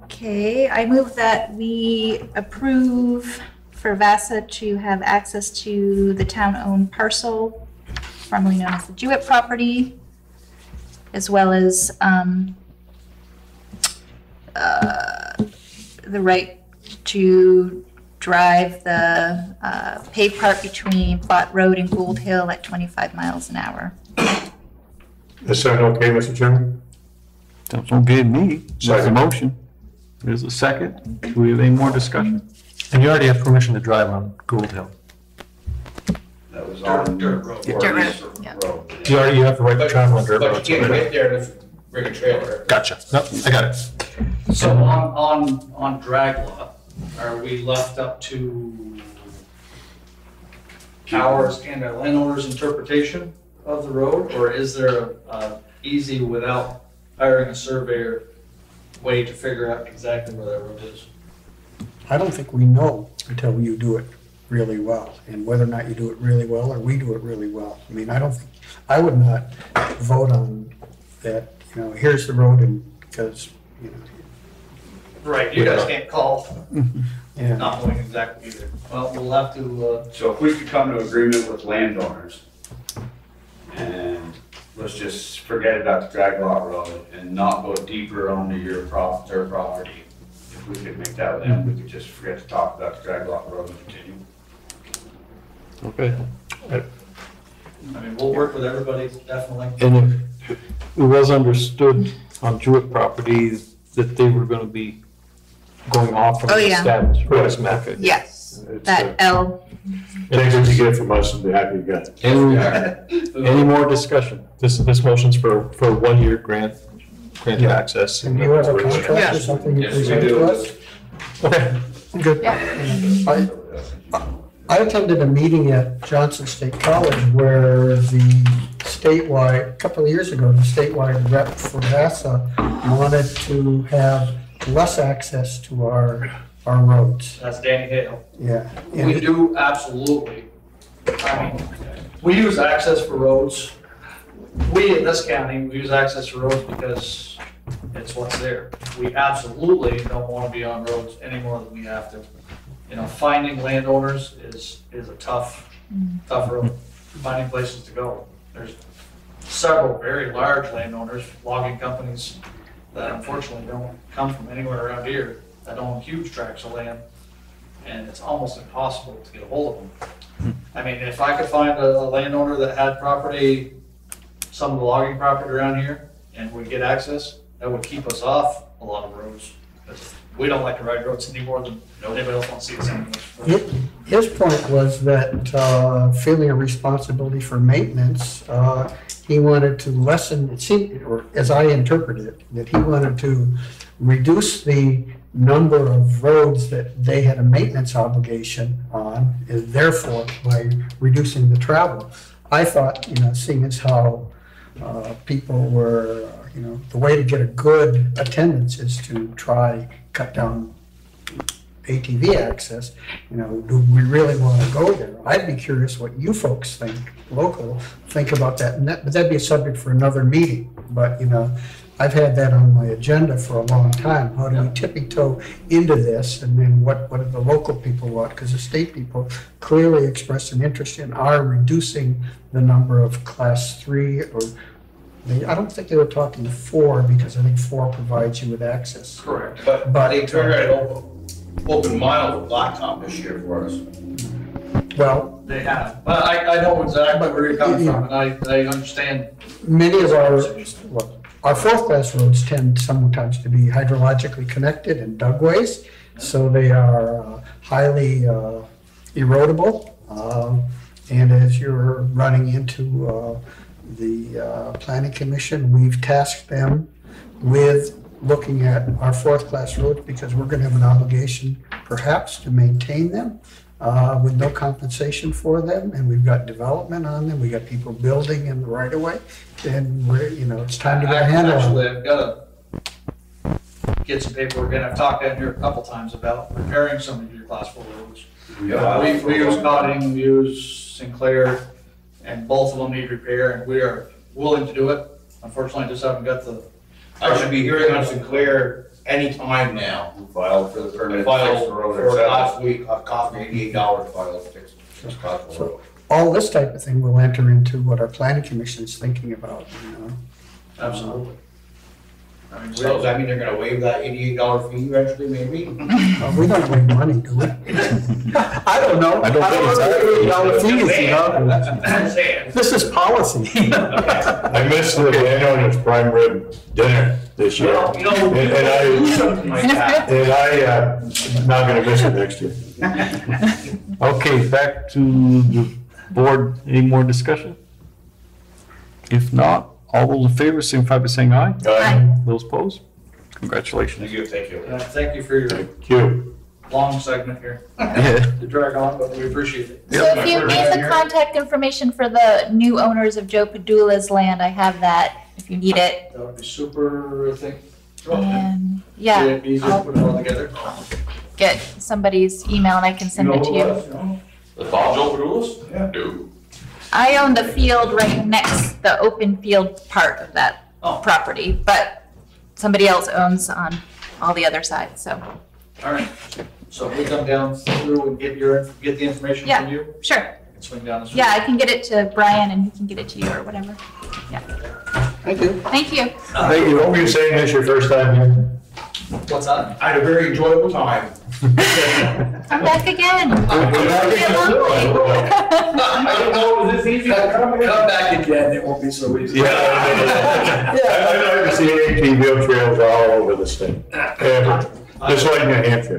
Okay, I move that we approve for VASA to have access to the town-owned parcel, formerly known as the Jewett property, as well as um, uh, the right to drive the uh, paved part between Plot Road and Gould Hill at 25 miles an hour. Is that okay, Mr. Chairman? Sounds okay to me. That's a Second. motion. There's a second. Do we have any more discussion? And you already have permission to drive on Gould Hill. That was Dirt, on. dirt road. Dirt road, yeah. Road. You already you have the right to travel on dirt But roads. you can't get there if you bring a trailer. Gotcha. Nope, I got it. So on, on, on drag lot, are we left up to ours and our landowner's interpretation of the road? Or is there a, a easy without hiring a surveyor way to figure out exactly where that road is? I don't think we know until you do it really well, and whether or not you do it really well or we do it really well. I mean, I don't think, I would not vote on that, you know, here's the road and, because, you know, Right, you guys can't call yeah. not knowing exactly either. Well, we'll have to, uh, So if we could come to agreement with landowners, and let's just forget about the drag lot road and not go deeper onto your prop, their property. If we could make that with them, we could just forget to talk about the drag lot road and continue. Okay. I mean, we'll work with everybody, definitely. And it it was understood on Jewett property that they were going to be going off from Oh, the yeah. established road. Right. Yes, It's, that uh, L, Take what you get from us and be happy you got it. Any, any more discussion? This, this motion's for, for a one-year grant, grant of Yeah. access. And you have a contract or something you Yes, we present do. to us? Okay. Good. I, I attended a meeting at Johnson State College where the statewide, a couple of years ago, the statewide rep for VASA wanted to have less access to our, our roads. That's Danny Hale. Yeah. We do absolutely. I mean, we use access for roads. We in this county, we use access for roads because it's what's there. We absolutely don't want to be on roads any more than we have to. You know, finding landowners is, is a tough, mm. tough road, finding places to go. There's several very large landowners, logging companies that unfortunately don't come from anywhere around here, that own huge tracts of land and it's almost impossible to get a hold of them. Hmm. I mean, if I could find a a landowner that had property, some of the logging property around here, and we get access, that would keep us off a lot of roads. 'Cause We don't like to ride roads any more than anybody else wants to see us. His point was that, uh, feeling a responsibility for maintenance, uh, he wanted to lessen, it seemed, or as I interpreted it, that he wanted to reduce the number of roads that they had a maintenance obligation on, and therefore by reducing the travel. I thought, you know, seeing as how, uh, people were, you know, the way to get a good attendance is to try cut down ATV access, you know, do we really want to go there? I'd be curious what you folks think, local, think about that, and that, but that'd be a subject for another meeting. But, you know, I've had that on my agenda for a long time. How do we tippy toe into this? And then what, what do the local people want? Because the state people clearly expressed an interest in our reducing the number of class three or they, I don't think they were talking to four because I think four provides you with access. Correct. But, But- but they turned it open, open mile of blacktop this year for us. Well, They have, but I, I know exactly where you're coming from, and I, I understand. many of our, well, our fourth class roads tend sometimes to be hydrologically connected in dugways. So they are uh, highly uh, erodible. Um, And as you're running into uh, the uh, planning commission, we've tasked them with looking at our fourth class roads because we're gonna have an obligation perhaps to maintain them uh, with no compensation for them, and we've got development on them, we got people building in the right of way, and we're, you know, it's time to get a handle on it. Actually, I've got to get some paperwork, and I've talked down here a couple times about repairing some of your class four roads. We, we use Notting, we use Sinclair, and both of them need repair, and we are willing to do it. Unfortunately, I just haven't got the, I should be hearing on Sinclair anytime now. Filed for the permit. Filed fix the road for itself. last week, I've cost me eighty-eight dollars filed to fix, fix Cosmo Road. All this type of thing will enter into what our planning commission is thinking about, you know. absolutely. I mean, So does that mean they're gonna waive that eighty-eight dollar fee eventually, maybe? We don't make money, do we? I don't know. I don't think it's that. know what the $8 fee is, you know? I'm saying. This is policy. I missed the landowners prime rib dinner this year. Well, you know, And and I, do something like that. and I, uh, not gonna miss it next year. Okay, back to the board. Any more discussion? If not, all those in favor, signify by saying aye. Aye. Those opposed? Congratulations. Thank you, thank you. uh, Thank you for your Thank you. long segment here, Yeah. to drag on, but we appreciate it. So if you need the contact information for the new owners of Joe Padula's land, I have that if you need it. That would be super, I think. And, yeah, It'd be easy to I'll put it all together. get somebody's email and I can send it to you. The Bob Joe Padulas? Yeah. No. I own the field right next, the open field part of that Oh. property, but somebody else owns on all the other sides, so, All right, so we come down through and get your, get the information Yeah. from you, sure. swing down this. Yeah, I can get it to Brian and he can get it to you or whatever. Thank you. Thank you. Thank you. What were you saying this your first time here? What's that? I had a very enjoyable time. I'm back again. I don't know, is this easy to come again? back again, it won't be so easy. Yeah. I- I'd like to see ATV trails all over the state, ever, just like New Hampshire.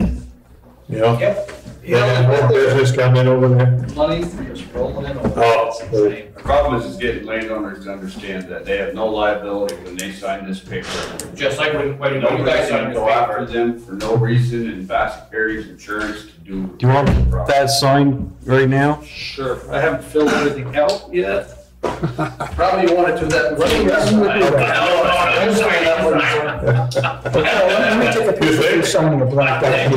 You know? Yep. Yeah, more business coming over there. Money just rolling in. over. Oh, It's insane. The problem is, is getting landowners to understand that they have no liability when they sign this paper. Just like when, when you Nobody's guys gonna signed go this after paper. them for no reason and Bassett carries insurance to do. Do you want that signed right now? Sure, I haven't filled everything out yet. Probably wanted to that. I'm sorry, that was- Let me take a picture of someone who blacked out.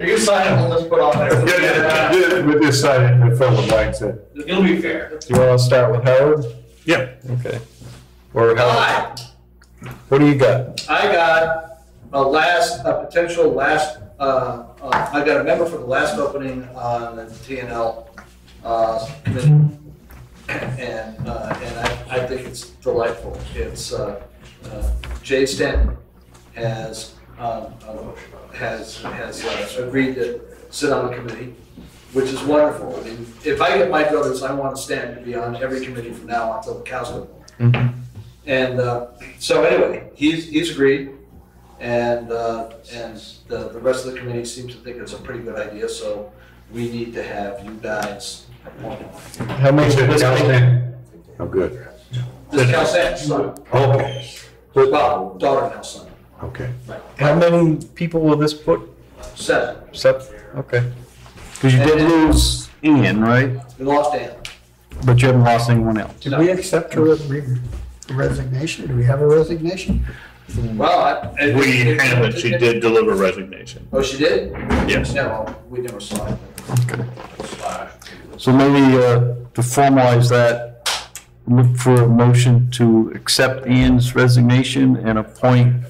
You can sign it, we'll just put on there. Yeah, yeah, yeah, With this sign, and fill the blanks in. It'll be fair. Do you want to start with Howard? Yeah. Okay. Or Howard, Hi, what do you got? I got a last, a potential last, uh, uh, I got a member for the last opening on the TNL, uh, committee. And, uh, and I, I think it's delightful. It's, uh, uh, Jay Stanton has, um, uh, has, has uh, agreed to sit on the committee, which is wonderful. I mean, if I get my druthers, I want to stand to be on every committee from now on until the cows come home. And uh, so anyway, he's, he's agreed, and, uh, and the, the rest of the committee seems to think it's a pretty good idea, so we need to have you guys. How many Makes it this count. Oh, good. This is Cal Sands' son, Okay, well, daughter now son, okay. How many people will this put? seven. Seven? Okay. Because you did lose Ian, right? We lost Ann. But you haven't lost anyone else. Did we accept her re- resignation? Do we have a resignation? Well, I. it- We haven't, she did deliver resignation. Oh, she did? Yes. No, we never saw it. Okay. So maybe uh, to formalize that, look for a motion to accept Ian's resignation and appoint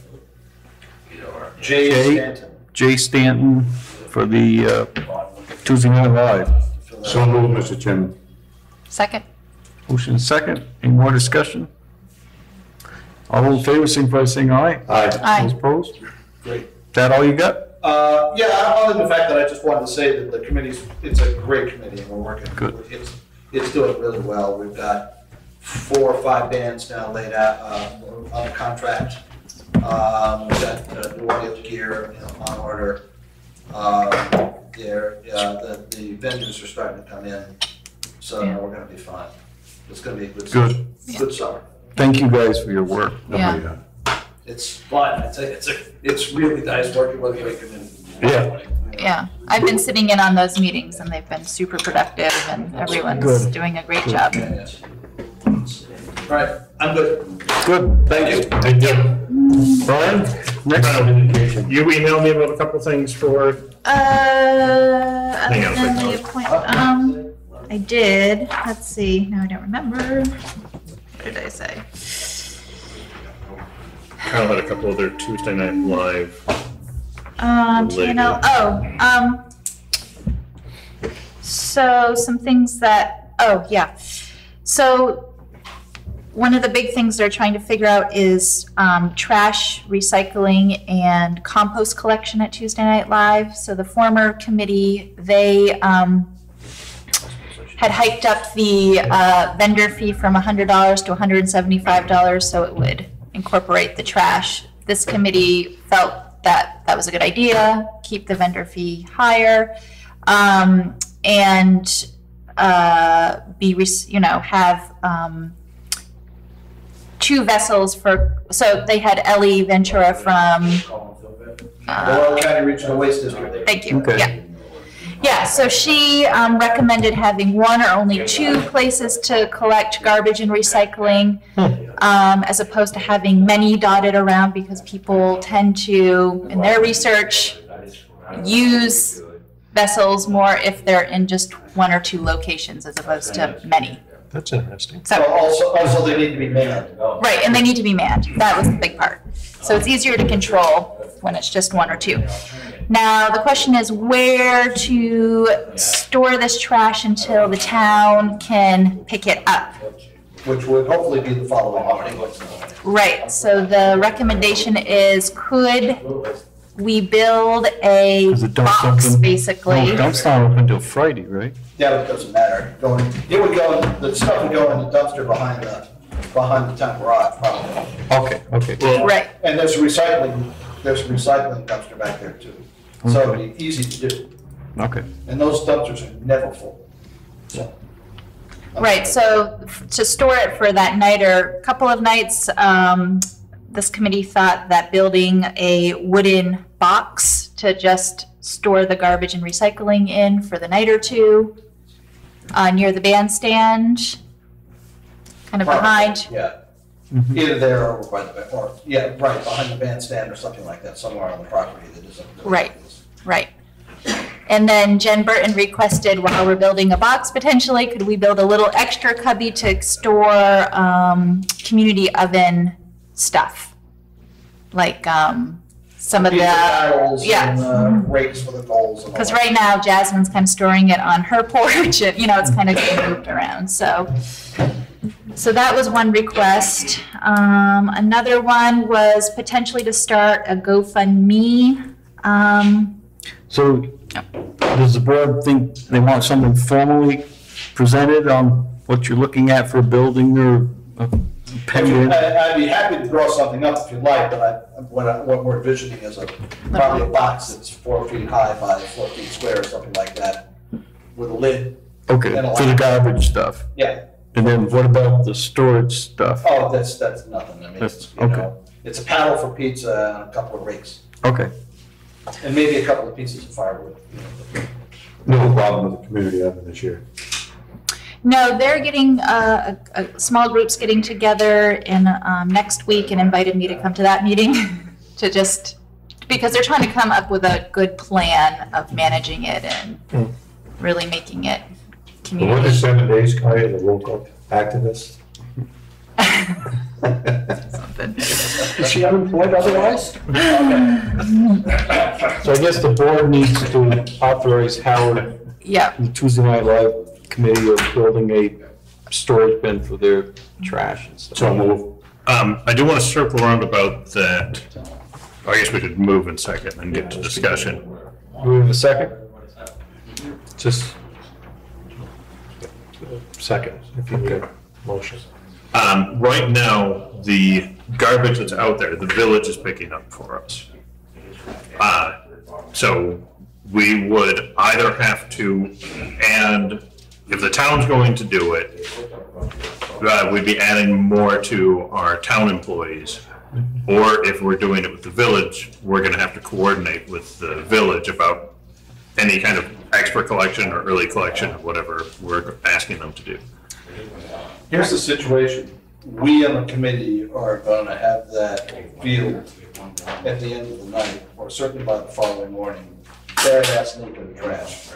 Jay Jay? Stanton. Jay Stanton for the uh, Tuesday Night Live. So moved, Mr. Chairman. Second? Motion is second. Any more discussion? All those in favor, signify by saying aye. Aye. Aye. Those opposed? Great. That all you got? Uh, yeah, other than the fact that I just wanted to say that the committee's, it's a great committee and we're working. Good. It's, it's doing really well. We've got four or five bands now laid out, uh, on contract. Um, we've got uh, new audio gear, you know, on order. Um, there, uh, the, the vendors are starting to come in, so Yeah. we're gonna be fine. It's gonna be a good. Good. Good summer. Thank you guys for your work. Yeah. It's fun. It's a, it's a, it's really nice working with a great. Yeah. Yeah, I've been sitting in on those meetings and they've been super productive and everyone's Good. doing a great job. All right, I'm good. Good, thank you. Thank you. Brian, next. You emailed me about a couple things for, Uh, Hang other on a than second. the appointment, um, I did, let's see, now I don't remember. What did I say? Kyle had a couple other Tuesday night live. Um, Related. TNL, oh, um, so some things that, oh, yeah. So one of the big things they're trying to figure out is, um, trash recycling and compost collection at Tuesday Night Live. So the former committee, they, um, had hiked up the, uh, vendor fee from hundred dollars to hundred and seventy-five dollars, so it would incorporate the trash. This committee felt that that was a good idea, keep the vendor fee higher, um, and, uh, be, rec- you know, have, um, two vessels for, so they had Ellie Ventura from, uh, Laurel County Regional Waste District. Thank you, Okay. yeah. Yeah, so she um, recommended having one or only two places to collect garbage and recycling, um, as opposed to having many dotted around, because people tend to, in their research, use vessels more if they're in just one or two locations as opposed to many. That's interesting. So So, also, also they need to be manned. right, and they need to be manned. That was the big part. So it's easier to control when it's just one or two. Now, the question is where to store this trash until the town can pick it up. Which would hopefully be the following morning. Right, so the recommendation is could we build a Is the dump box, open? basically? No, dump's not open until Friday, right? Yeah, it doesn't matter. Going, it would go, the stuff would go in the dumpster behind the, behind the town garage probably. Okay, okay. Right, And there's a recycling, there's a recycling dumpster back there too. So it'd be easy to do. Okay. And those dumpsters are never full. So. right, so f- to store it for that night or a couple of nights, um, this committee thought that building a wooden box to just store the garbage and recycling in for the night or two, uh, near the bandstand, kind of behind, Yeah. Mhm. Either there or by the, or, yeah, right, behind the bandstand or something like that, somewhere on the property that isn't. Right. Right. And then Jen Burton requested, while we're building a box potentially, could we build a little extra cubby to store um, community oven stuff? Like um, some of the, barrels yeah. uh, rakes for the goals and all because that. right now Jasmine's kind of storing it on her porch, and, you know, it's kind of getting moved around, so. So that was one request. Um, Another one was potentially to start a GoFundMe. Um, So, does the board think they want something formally presented on what you're looking at for a building or a pendant? I- I'd be happy to draw something up if you'd like, but I, what, I- what we're envisioning is a, probably a box that's four feet high by four feet square or something like that, with a lid. Okay, for the garbage stuff. Yeah, And then what about the storage stuff? oh, that's, that's nothing, I mean, it's, That's- you okay. know, it's a paddle for pizza and a couple of rakes, Okay, and maybe a couple of pieces of firewood. No problem with the community oven this year. No, they're getting, uh, a, a small group's getting together in, um, next week and invited me to come to that meeting to just, because they're trying to come up with a good plan of managing it and really making it The one community. to seven days, Kaya, the local activist, Something. Is she unemployed otherwise? So I guess the board needs to authorize Howard, Yeah, the Tuesday Night Live committee of building a storage bin for their trash and stuff. So move. Um, I do want to circle around about that. I guess we should move in second and get to discussion. Move we have a second? Just. Second, if you could. Motion. Um, right now, the garbage that's out there, the village is picking up for us. Uh, so we would either have to, and if the town's going to do it, uh, we'd be adding more to our town employees. Or if we're doing it with the village, we're gonna have to coordinate with the village about any kind of extra collection or early collection or whatever we're asking them to do. Here's the situation. We on the committee are gonna have that field at the end of the night, or certainly by the following morning, bare ass naked trash.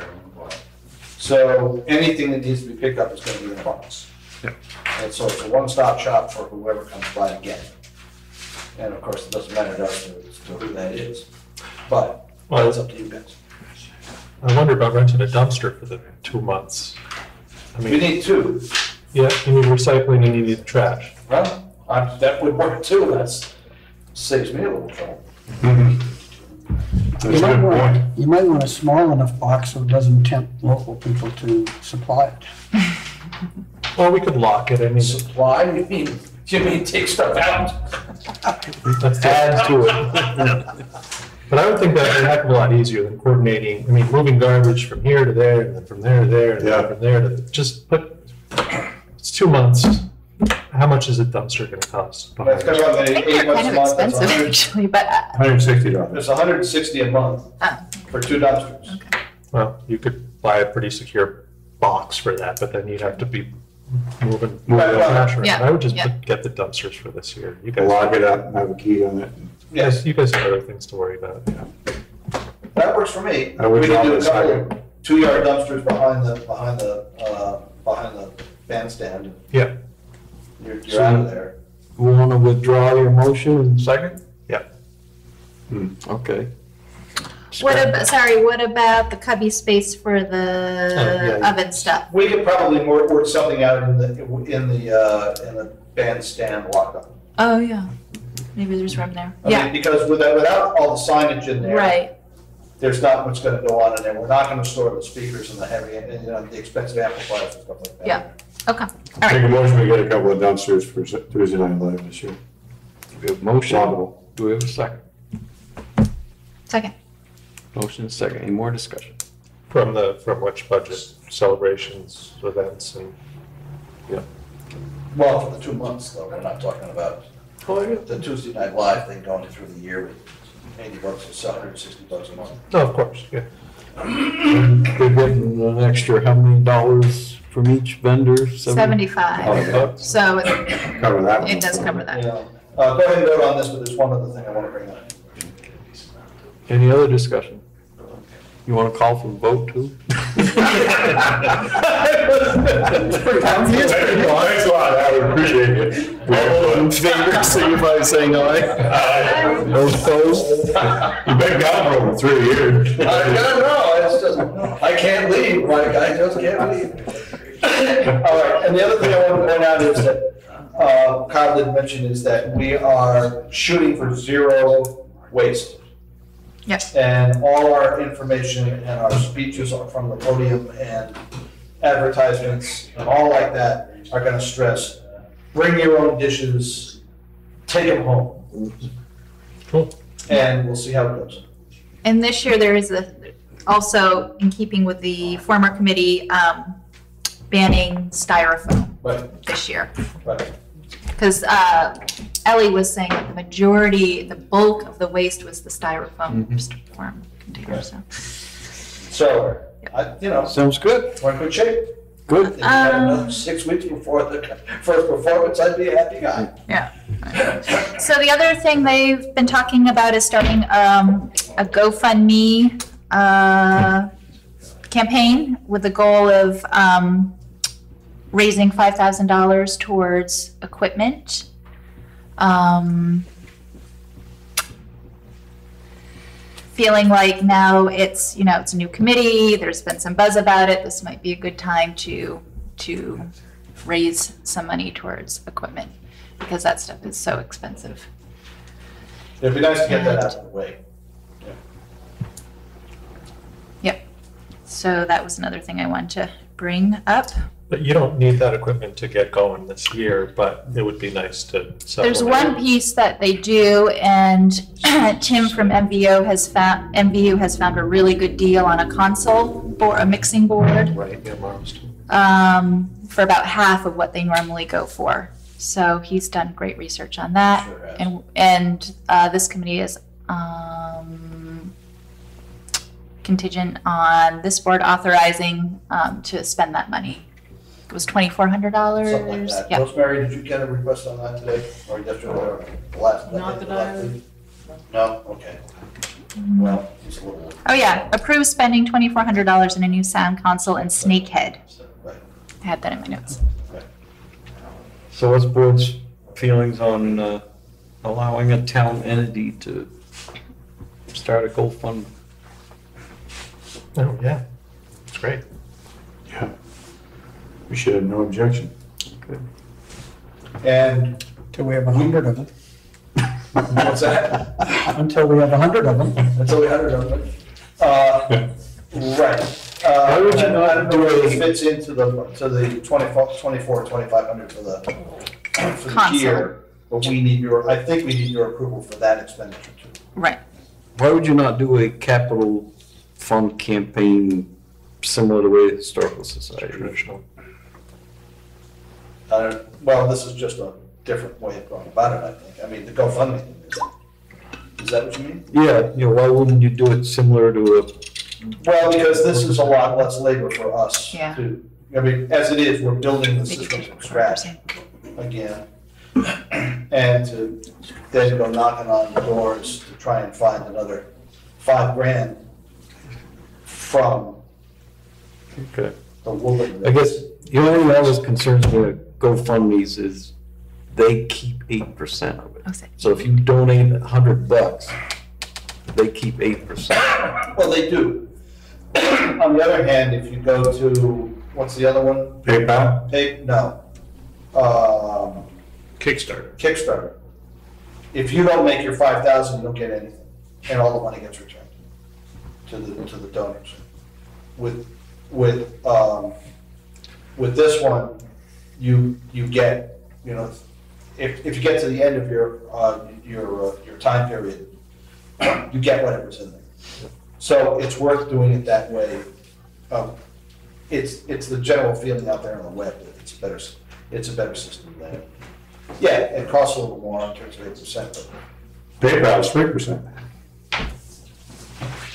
So anything that needs to be picked up is gonna be in a box. Yep. And so it's a one-stop shop for whoever comes by again. And of course, it doesn't matter to us to to who that is, but Well- it's up to you guys. I wonder about renting a dumpster for the two months. I We mean, need two. yeah, you need recycling and you need trash. Well, I- that would work too, that's, saves me a little trouble. You might want, you might want a small enough box so it doesn't tempt local people to supply it. Well, we could lock it, I mean, Supply, you mean, you mean take stuff out? let's add to it. But I would think that'd be a heck of a lot easier than coordinating, I mean, moving garbage from here to there, and then from there to there, and then from there to, just put, it's two months. How much is a dumpster gonna cost? That's kind of on I the think eight they're months kind a of month, that's expensive hundred, actually, but, uh, Hundred and sixty dollars. it's hundred and sixty a month oh, for two dumpsters. Well, you could buy a pretty secure box for that, but then you'd have to be moving, moving Right, well, trash around. yeah, I would just yeah. put- get the dumpsters for this year. You guys, Lock it up and have a key on it. Yes, you guys have other things to worry about. That works for me. I would We can drop do a it couple second. of two-yard dumpsters behind the, behind the, uh, behind the bandstand. Yeah. You're, you're out of there. You want to withdraw your motion in second? Yeah. Hmm, Okay. what about, sorry, what about the cubby space for the Oh, yeah. oven stuff? We could probably work, work something out in the, in the, uh, in the bandstand lockup. Oh, yeah, maybe there's room there, I yeah, mean, because without, without all the signage in there. right, There's not much gonna go on in there. We're not gonna store the speakers and the heavy, and, you know, the expensive amplifiers and stuff like that. Yeah. okay, all Make right. a motion, we get a couple of dumpsters for Thursday Night Live this year. We have motion. Lockable. Do we have a second? Second, Motion is second. Any more discussion? From the, from which budget, celebrations, events, and, yeah. Well, for the two months though, we're not talking about the Tuesday night live thing going through the year with eighty bucks, it's hundred and sixty bucks a month. no, of course, yeah. They're getting an extra, how many dollars from each vendor? seventy-five, Okay. so it Cover that one. it does cover that. Yeah. Uh, go ahead and vote on this, but there's one other thing I wanna bring up. Any other discussion? You want to call for a vote too? Thanks a lot, I would appreciate it. All those in favor, signify by saying aye. Those opposed? You've been gone for over three years. I don't know, it's just, I can't leave, my guy just can't leave. All right, and the other thing I want to point out is that, uh, Kyle did mention is that we are shooting for zero waste. Yes. And all our information and our speeches are from the podium and advertisements and all like that are gonna stress, bring your own dishes, take them home. Cool. And we'll see how it goes. And this year, there is a, also in keeping with the former committee, um, banning styrofoam Right, this year. right. Because uh, Ellie was saying that the majority, the bulk of the waste was the styrofoam form container, so. So, I, you know, Sounds good. we're in good shape. Good. If we had Um, another six weeks before the first performance, I'd be a happy guy. Yeah. So the other thing they've been talking about is starting um, a GoFundMe uh, campaign with the goal of um, raising five thousand dollars towards equipment. Um, feeling like now it's, you know, it's a new committee, there's been some buzz about it, this might be a good time to, to raise some money towards equipment, because that stuff is so expensive. It'd be nice to get that out of the way. Yep. So that was another thing I wanted to bring up. But you don't need that equipment to get going this year, but it would be nice to There's supplement. one piece that they do, and Tim from MVO has found, MVU has found a really good deal on a console or a mixing board, Right, yeah, Marston. um, for about half of what they normally go for. So he's done great research on that. Sure has. And, and, uh, this committee is, um, contingent on this board authorizing, um, to spend that money. It was twenty-four hundred dollars. Something like that. Yeah. Rosemary, did you get a request on that today, or just or last? Not that I- No, okay. Well, it's a little. Oh, yeah, approve spending twenty-four hundred dollars in a new sound console and Snakehead. Right. I had that in my notes. So what's board's feelings on uh, allowing a town entity to start a GoFundMe? Oh, yeah, it's great. Yeah. We should have no objection. Okay. And Till we have a hundred of them. what's that? Until we have a hundred of them. Until we had it on it. Uh, Right. Uh, Why would you I not don't know where this a- fits into the, to the 24, 24, 2,500 for the, for the Console. year. But we need your, I think we need your approval for that expenditure too. Right. Why would you not do a capital fund campaign similar to the way the Historical Society? Traditional. Uh, Well, this is just a different way of going about it, I think. I mean, the GoFundMe thing is, is that what you mean? Yeah, you know, why wouldn't you do it similar to a, Well, because this is a lot less labor for us Yeah. to, I mean, as it is, we're building the system from scratch again. And to then go knocking on the doors to try and find another five grand from okay. the woman. I guess the only thing that was concerns me with GoFundMe's is they keep eight percent of it. So- So if you donate a hundred bucks, they keep eight percent. Well, they do. On the other hand, if you go to, what's the other one? PayPal? Pay, no. Um, Kickstarter. Kickstarter. If you don't make your five thousand, you don't get anything, and all the money gets returned to the, to the donors. With, with, um, with this one, you, you get, you know, if, if you get to the end of your, uh, your, uh, your time period, you get whatever's in there. So it's worth doing it that way. Um, It's, it's the general feeling out there on the web that it's better, s- it's a better system than, yeah, it costs a little more in terms of eight percent, but PayPal is three percent.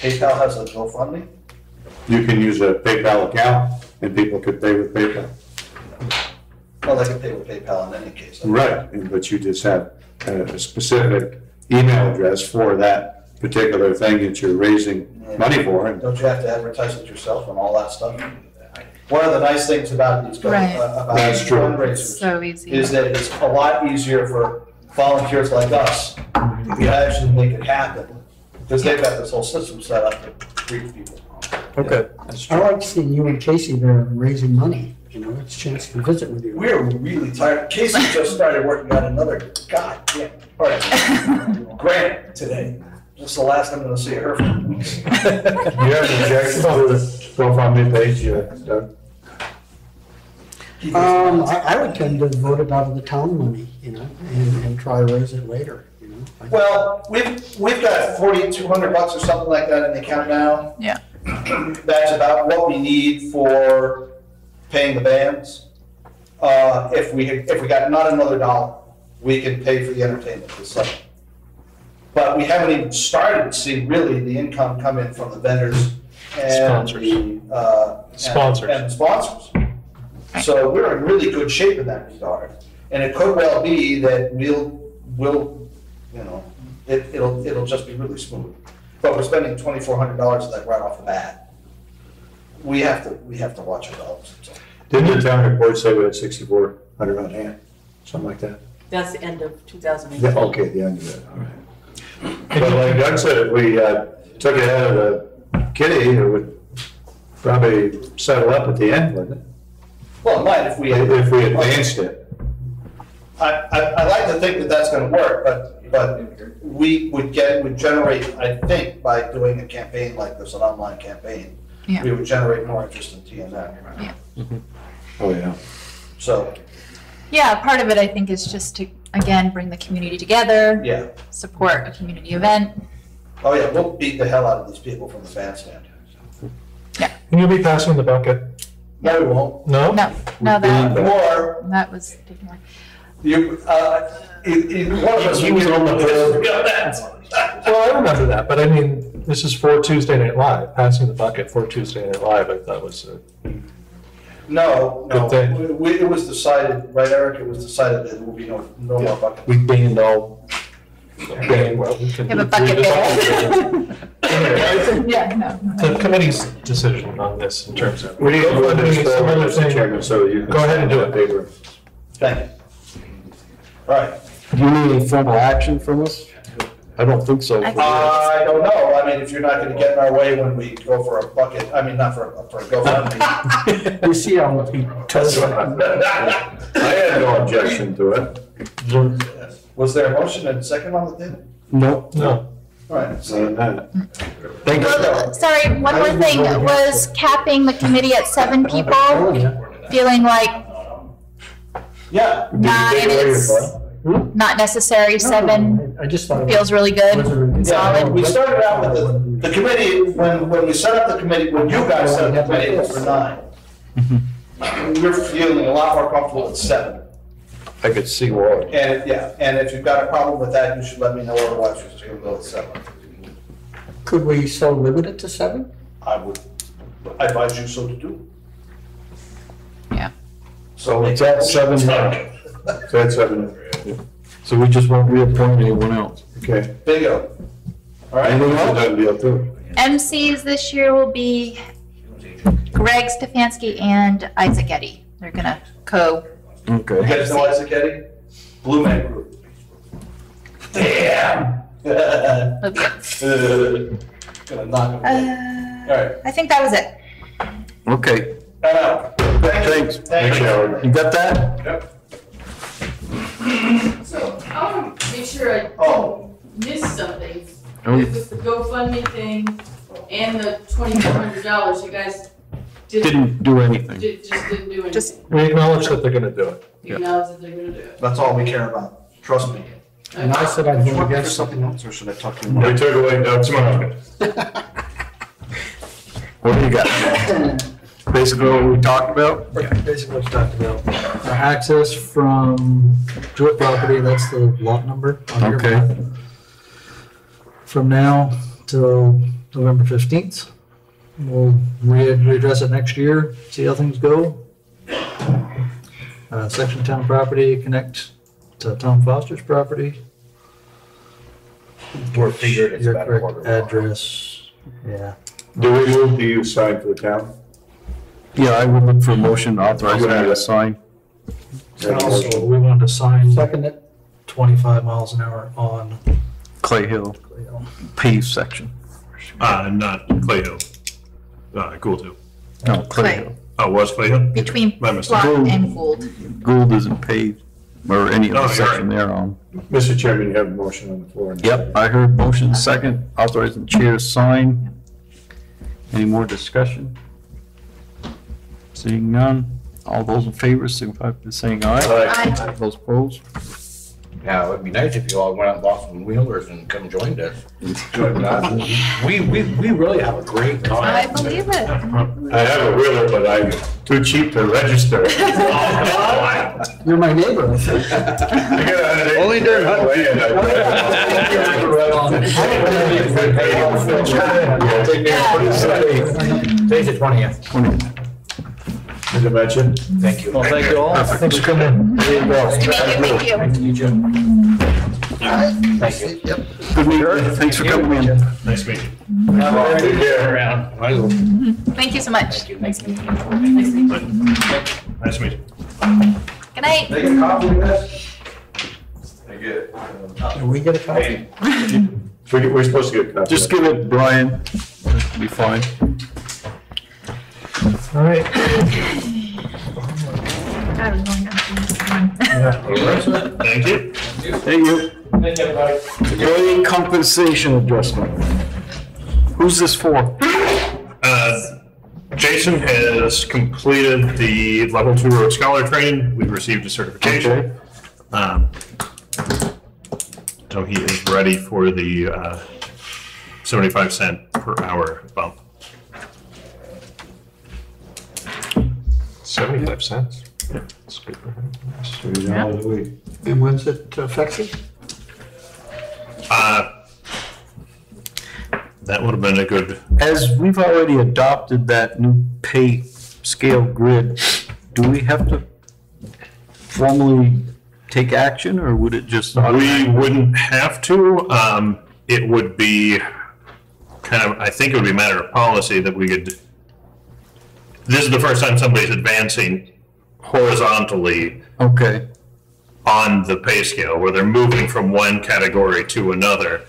PayPal has a GoFundMe. You can use a PayPal account and people could pay with PayPal. Well, they can pay with PayPal in any case. Right, and- but you just have a specific email address for that particular thing that you're raising money for. and Don't you have to advertise it yourself and all that stuff? One of the nice things about these, Right. uh, about That's these true. fundraisers So easy. is that it's a lot easier for volunteers like us to actually make it happen. Because they've got this whole system set up to reach people. Okay. I like seeing you and Casey there raising money, you know, it's a chance to visit with you. We're really tired. Casey just started working on another goddamn project, grant today. This is the last I'm gonna see her for weeks. You have an objection to the GoFundMe page, uh, Doug? Um, I, I would tend to vote it out of the town money, you know, and, and try to raise it later, you know. I- Well, we've, we've got forty-two hundred bucks or something like that in the account now. Yeah. That's about what we need for paying the bands. Uh, if we, if we got not another dollar, we can pay for the entertainment this summer. But we haven't even started to see really the income come in from the vendors and Sponsors. the, uh. and- Sponsors. And the sponsors. So we're in really good shape in that regard. And it could well be that we'll, we'll, you know, it, it'll, it'll just be really smooth. But we're spending twenty-four hundred dollars of that right off the bat. We have to, we have to watch our dollars. so. Didn't the town report say we had sixty-four hundred on hand, something like that? That's the end of two thousand Yeah, eighteen. okay, the end of it, all right. But like Doug said, if we uh, took it out of the kitty, it would probably settle up at the end, wouldn't it? Well, it might if we. If we advanced it. I, I, I like to think that that's gonna work, but, but we would get, would generate, I think, by doing a campaign like this, an online campaign, Yeah. we would generate more interest in TNL. Oh, yeah. So, Yeah, part of it, I think, is just to, again, bring the community together, yeah, support a community event. oh yeah, we'll beat the hell out of these people from the bandstand. And you'll be passing the bucket? No, we won't. No? No, no, that, Or, that was taken away. you, uh, it, it, one of us. He was on the board. Well, I remember that, but I mean, this is for Tuesday Night Live, passing the bucket for Tuesday Night Live, I thought was, uh, No, no, Good thing. we, we- it was decided, right, Eric, it was decided that there will be no, no more bucket. we banned all. banned- well, we can Have a do bucket this. there. Yeah, no. The committee's decision on this in terms of. We need to let this Some other Mr. Chairman, so you can. Go ahead and do it. Paper. Thank you. All right. Do you need any formal action from us? I don't think so. I- uh, I don't know, I mean, if you're not gonna get in our way when we go for a bucket, I mean, not for, a- for a GoFundMe. You see how he tells I had no objection to it. Was there a motion and second on the thing? No, No, All right, so, Other than thank you. Well, Sorry, one more thing, was capping the committee at seven people, feeling like yeah, nine is Hmm? not necessary, seven I just thought. it feels really good, was- yeah, solid. we started out with the, the committee, when, when we set up the committee, when you guys set up the committee, it was for nine. Mm-hmm. We're feeling a lot more comfortable at seven. I could see why. And, yeah, and if you've got a problem with that, you should let me know, otherwise we're just gonna go with seven. Could we so limit it to seven? I would advise you so to do. Yeah. So It's at seven now, So that's seven, so we just won't reappoint anyone else. okay. Bingo. All right. Anything else? Done deal too. MCs this year will be Greg Stefanski and Isaac Eddy. They're gonna co. You Okay. guys know Isaac Eddy? Blue Man Group. Damn. Gonna knock him. Uh, All right. I think that was it. Okay, I know. Thank you. Thanks. Thank you. You got that? So I want to make sure I Oh. don't something. Oh. With the GoFundMe thing and the twenty-four hundred dollars, you guys didn't, Didn't do anything. did- just didn't do Just- anything. we acknowledge that they're gonna do it. Acknowledge that they're gonna do it. That's all we care about. Trust me. And I said I'd vote Want for against something else, or should I talk to you We more? took away Doug's tomorrow. What do you got? Basically what we talked about? Basically what you talked about. Uh, Access from Jewett property, that's the lot number on your Okay. map. From now till November fifteenth. We'll re- readdress it next year, see how things go. Uh, section town property, connect to Tom Foster's property. We're figured it's Your about a correct quarter mile. address, yeah. Do we move to use sign for the town? Yeah, I would look for a motion authorizing me to sign. And also, we wanted to sign Second it. twenty-five miles an hour on Clay Hill you know, paved section. Uh, not Clay Hill. Uh, Gould Hill. No, Clay Clay. Hill. Oh, was Clay Hill? Between My mistake. Block and Gould. Gould isn't paved, or any of Oh, the you're section there on. Mr. Chairman, you have a motion on the floor. Yep, I heard motion second, authorizing the chair to sign. Any more discussion? Seeing none, all those in favor signify by saying aye. Aye. Those opposed? Yeah, it would be nice if you all went out and bought some wheelers and come joined us. We, we, we really have a great time. I time. believe it. I have a wheeler, but I'm too cheap to register. You're my neighbor. Only during Today's the twentieth. Did I mention? Thank you. Well, thank you all. Thanks for coming. Thank you. Thank you, Jim. Thank you. Yep. Good meeting, thanks for coming in. Nice meeting. Have a good day Around. Thank you so much. Nice to meet you. Nice to meet you. Nice meeting. Good night. They get a copy of this? I get, uh, Can we get a copy? We're we're supposed to get a copy. Just give it Brian, That'll be fine. All right. I was going on to this one. Thank you. Hey, you. Thank you, everybody. Employee compensation adjustment. Who's this for? Uh, Jason has completed the level two road scholar training. We've received a certification. Um, So he is ready for the uh, 75 cent per hour bump. Seventy-five cents. That's good. Three dollars a week. And when's it effective? Uh, That would have been a good, As we've already adopted that new pay scale grid, do we have to formally take action, or would it just? we wouldn't have to. Um, It would be kind of, I think it would be a matter of policy that we could, this is the first time somebody's advancing horizontally Okay, on the pay scale, where they're moving from one category to another.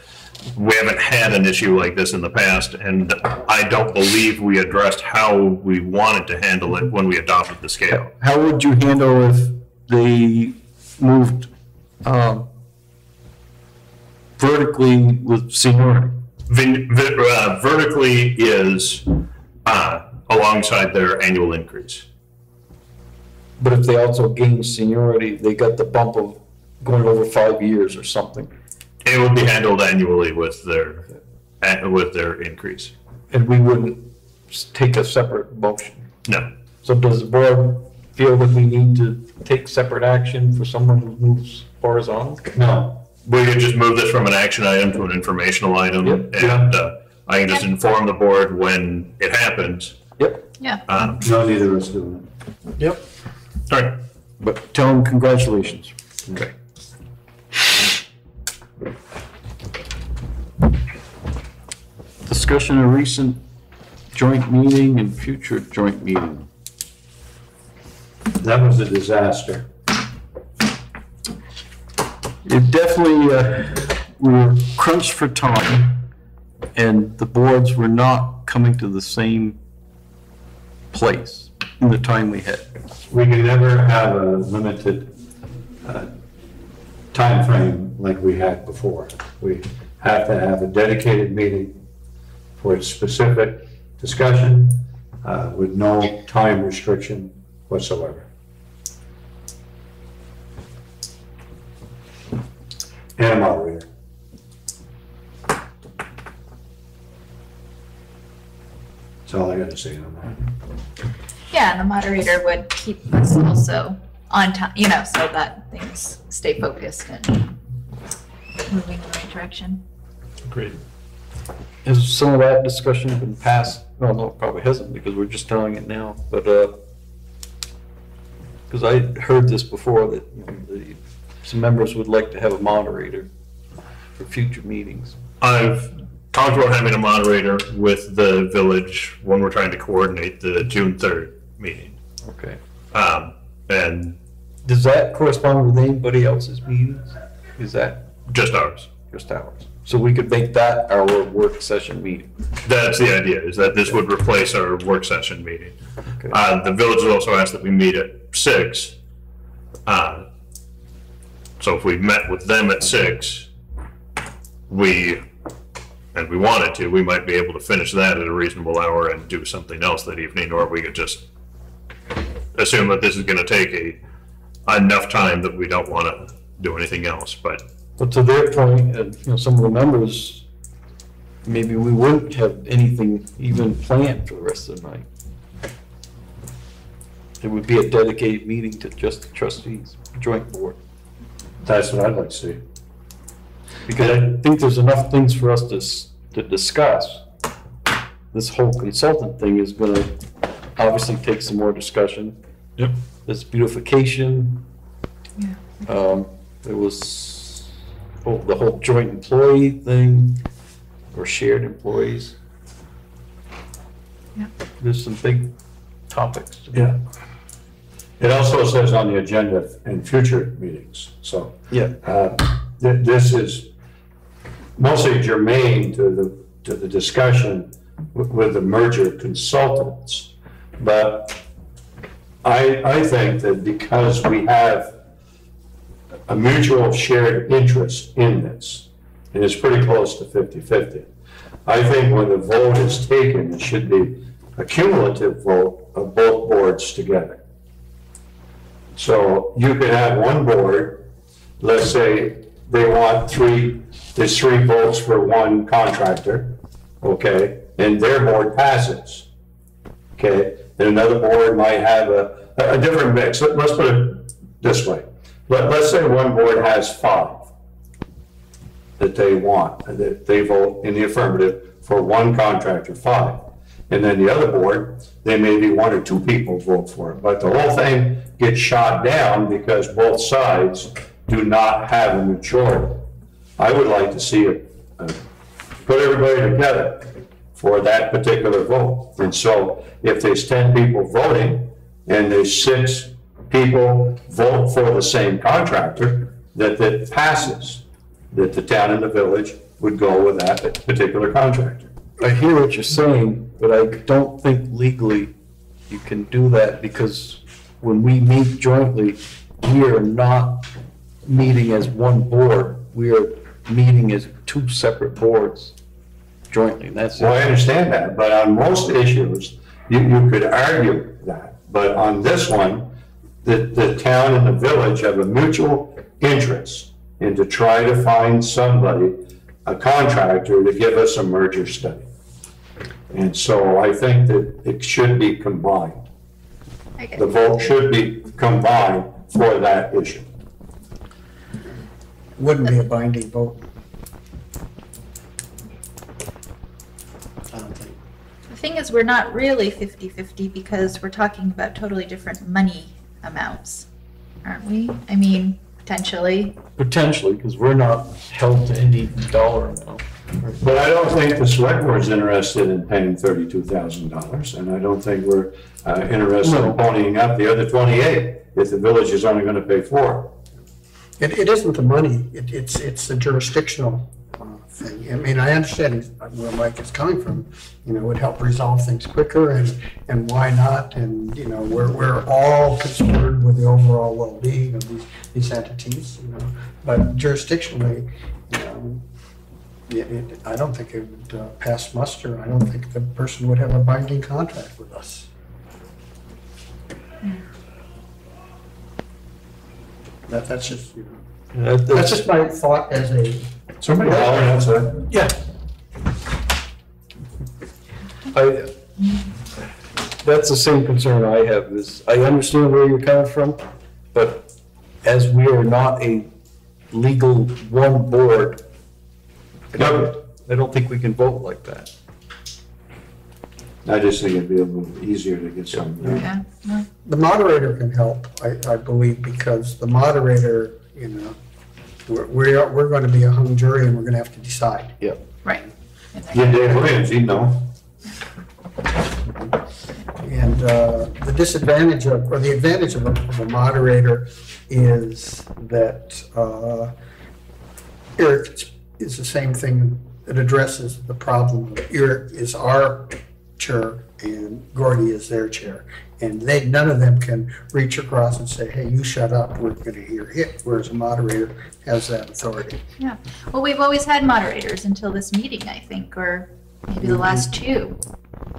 We haven't had an issue like this in the past, and I don't believe we addressed how we wanted to handle it when we adopted the scale. how would you handle if they moved, um, vertically with seniority? Vin- uh, Vertically is uh, alongside their annual increase. But if they also gain seniority, they got the bump of going over five years or something, It would be handled annually with their, with their increase. and we wouldn't take a separate motion. No. So does the board feel that we need to take separate action for someone who moves horizontal? No, We could just move this from an action item to an informational item, Yep. and uh, I can just inform the board when it happens. Yep. Yeah. Um, no, neither of us doing Yep. All right. But tell them congratulations. Okay. Discussion of recent joint meeting and future joint meeting. it. That was a disaster. It definitely, uh, we were crunched for time, and the boards were not coming to the same place in the time we had. We can never have a limited uh, timeframe like we had before. We have to have a dedicated meeting for a specific discussion uh, with no time restriction whatsoever. And a moderator. That's all I gotta say on that. Yeah, and the moderator would keep us also on time, you know, so that things stay focused and moving in the right direction. Agreed. Has some of that discussion been passed? No, no, it probably hasn't, because we're just telling it now, but, uh, because I heard this before, that, you know, the, some members would like to have a moderator for future meetings. I've talked about having a moderator with the village when we're trying to coordinate the June 3rd meeting. Okay. Um, And Does that correspond with anybody else's meetings? Is that just ours. just ours? So we could make that our work session meeting? That's the idea, is that this would replace our work session meeting. Okay. Uh, The village has also asked that we meet at six. Uh, So if we met with them at six, we, and we wanted to, we might be able to finish that at a reasonable hour and do something else that evening, or we could just assume that this is gonna take a, enough time that we don't wanna do anything else, but But to their point, and, you know, some of the members, maybe we wouldn't have anything even planned for the rest of the night. It would be a dedicated meeting to just the trustees, joint board. That's what I'd like to see. Because I think there's enough things for us to, s- to discuss. This whole consultant thing is gonna obviously take some more discussion. Yep. This beautification. Yeah. Um, there was whole, the whole joint employee thing, or shared employees. Yeah. There's some big topics. Yeah. It also says on the agenda in future meetings, so. Yeah. uh, th- This is mostly germane to the, to the discussion with the merger consultants. But I, I think that because we have a mutual shared interest in this, and it's pretty close to 50-50, I think when the vote is taken, it should be a cumulative vote of both boards together. So you could have one board, let's say they want three, there's three votes for one contractor, okay, and their board passes. Okay, then another board might have a, a different mix. Let- Let's put it this way. Let, let's say one board has five that they want, that they vote in the affirmative for one contractor, five. And then the other board, they may be one or two people vote for it, but the whole thing gets shot down because both sides do not have a majority. I would like to see it, uh, put everybody together for that particular vote. And so if there's ten people voting and there's six people vote for the same contractor, that, that passes, that the town and the village would go with that particular contractor. I hear what you're saying, but I don't think legally you can do that because when we meet jointly, we are not meeting as one board. We are meeting as two separate boards jointly, that's Well, I it. understand that, but on most issues, you, you could argue that. But on this one, the, the town and the village have a mutual interest in to try to find somebody, a contractor, to give us a merger study. And so I think that it should be combined. The vote should be combined for that issue. Wouldn't be a binding vote. I don't think. The thing is, we're not really 50-50 because we're talking about totally different money amounts, aren't we? I mean, potentially. Potentially, because we're not held to any dollar amount. But I don't think the select board's interested in paying thirty-two thousand dollars, and I don't think we're uh, interested in ponying up the other twenty-eight if the village is only gonna pay four. It, it isn't the money, it, it's, it's the jurisdictional uh, thing. I mean, I understand where Mike is coming from, you know, it would help resolve things quicker and, and why not? And, you know, we're, we're all concerned with the overall well-being of these, these entities, you know. But jurisdictionally, you know, it, it, I don't think it would uh, pass muster. I don't think the person would have a binding contract with us. That, that's just, you know. That- That's just my thought as a, Somebody holler, that's it. Yeah. I, that's the same concern I have, is I understand where you're coming from, but as we are not a legal one board, I don't, I don't think we can vote like that. I just think it'd be a little easier to get something done. Yeah, no. the moderator can help, I, I believe, because the moderator, you know, we're, we're, we're gonna be a hung jury and we're gonna have to decide. Right. Yeah, Dave Williams, he'd know. And, uh, the disadvantage of, or the advantage of a, of a moderator is that, uh, Eric is the same thing, it addresses the problem. of Eric is our chair and Gordy is their chair. And they, none of them can reach across and say, hey, you shut up, we're gonna hear it, whereas a moderator has that authority. Yeah. Well, we've always had moderators until this meeting, I think, or maybe the last mm-hmm. two.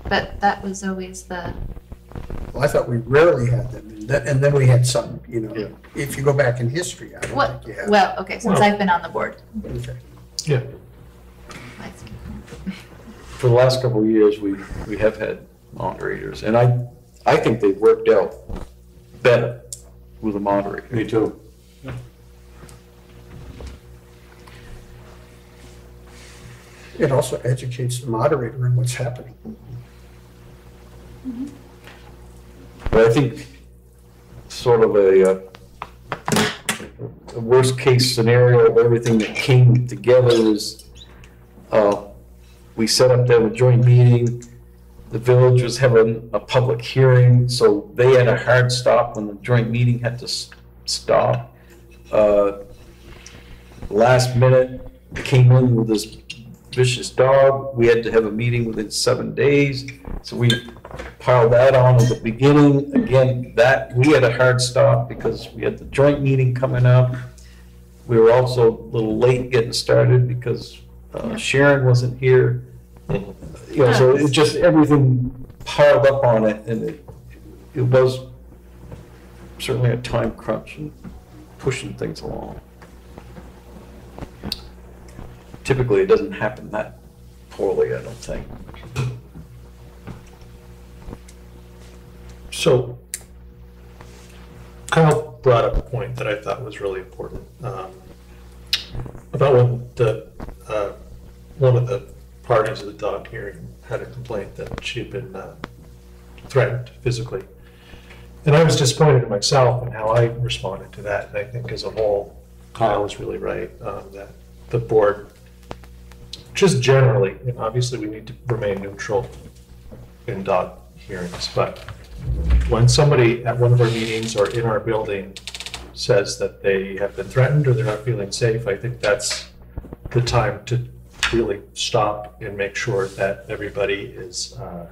But that was always the, Well, I thought we rarely had them, and then, and then we had some, you Yeah. know, if you go back in history, I don't what, think you have. well, okay, since Well- I've been on the board. Okay. Yeah. I see. For the last couple of years, we, we have had moderators, and I, I think they've worked out better with a moderator. Me too. It also educates the moderator in what's happening. But I think sort of a, uh, the worst-case scenario of everything that came together is, uh, we set up to have a joint meeting. The village was having a public hearing, so they had a hard stop when the joint meeting had to s- stop. Uh, Last minute, came in with this vicious dog. We had to have a meeting within seven days. So we piled that on at the beginning. Again, that, we had a hard stop because we had the joint meeting coming up. We were also a little late getting started because uh, Sharon wasn't here. You know, so it just, everything piled up on it and it, it was certainly a time crunch and pushing things along. Typically, it doesn't happen that poorly, I don't think. So Kyle brought up a point that I thought was really important. um, About when the, uh, one of the parties of the dog hearing had a complaint that she'd been uh, threatened physically. And I was disappointed in myself and how I responded to that. And I think as a whole, Kyle was really right, um, that the board, just generally, and obviously we need to remain neutral in dog hearings, but when somebody at one of our meetings or in our building says that they have been threatened or they're not feeling safe, I think that's the time to really stop and make sure that everybody is uh,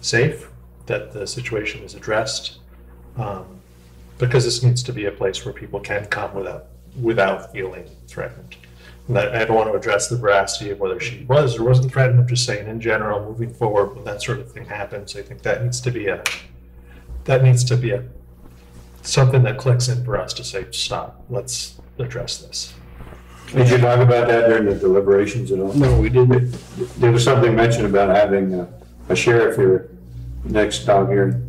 safe, that the situation is addressed. um, Because this needs to be a place where people can come without, without feeling threatened. And I I don't want to address the veracity of whether she was or wasn't threatened, I'm just saying in general, moving forward, when that sort of thing happens, I think that needs to be a, that needs to be a, something that clicks in for us to say, stop, let's address this. Did you talk about that during the deliberations at all? No, we didn't. There was something mentioned about having a- a sheriff here next dog hearing.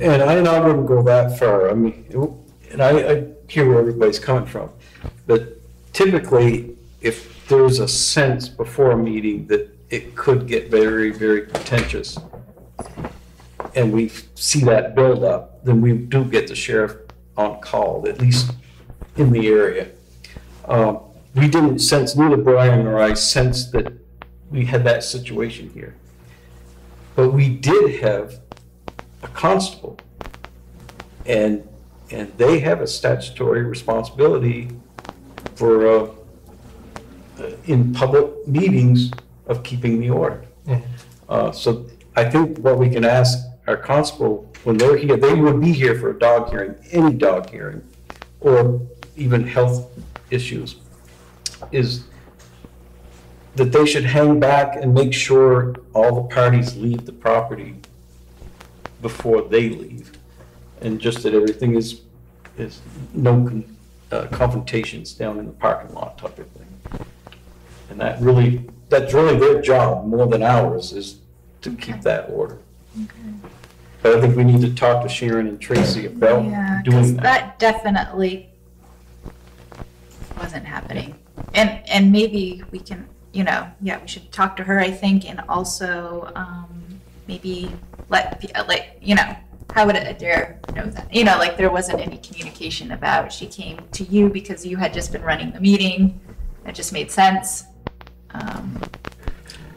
And I, and I wouldn't go that far, I mean, it- and I, I hear where everybody's coming from. But typically, if there's a sense before a meeting that it could get very, very contentious, and we see that build up, then we do get the sheriff on call, at least in the area. Um, We didn't sense, neither Brian nor I sensed that we had that situation here. But we did have a constable. And, and they have a statutory responsibility for, uh, uh, in public meetings of keeping the order. Mhm. Uh, so I think what we can ask our constable, when they're here, they would be here for a dog hearing, any dog hearing, or even health issues, is that they should hang back and make sure all the parties leave the property before they leave. And just that everything is, is no con- uh, confrontations down in the parking lot type of thing. And that really, that's really their job more than ours, is to keep that order. But I think we need to talk to Sharon and Tracy about Yeah, 'cause doing that. that definitely wasn't happening. And, and maybe we can, you know, yeah, we should talk to her, I think, and also, um, maybe let, like, you know, how would Adair know that? You know, like, there wasn't any communication about, she came to you because you had just been running the meeting. It just made sense. Um,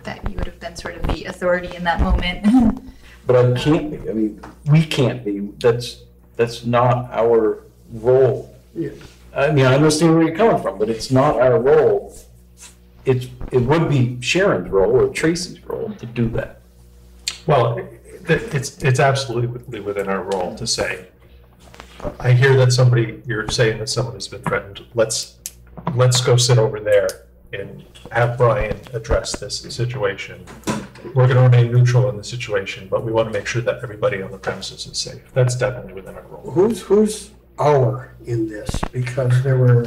that you would have been sort of the authority in that moment. But I can't be, I mean, we can't be, that's, that's not our role. I mean, I understand where you're coming from, but it's not our role. It's, it would be Sharon's role or Tracy's role to do that. Well, it- it's, it's absolutely within our role to say, I hear that somebody, you're saying that someone has been threatened, let's, let's go sit over there and have Brian address this situation. We're gonna remain neutral in the situation, but we want to make sure that everybody on the premises is safe. That's definitely within our role. Who's, who's our in this? Because there were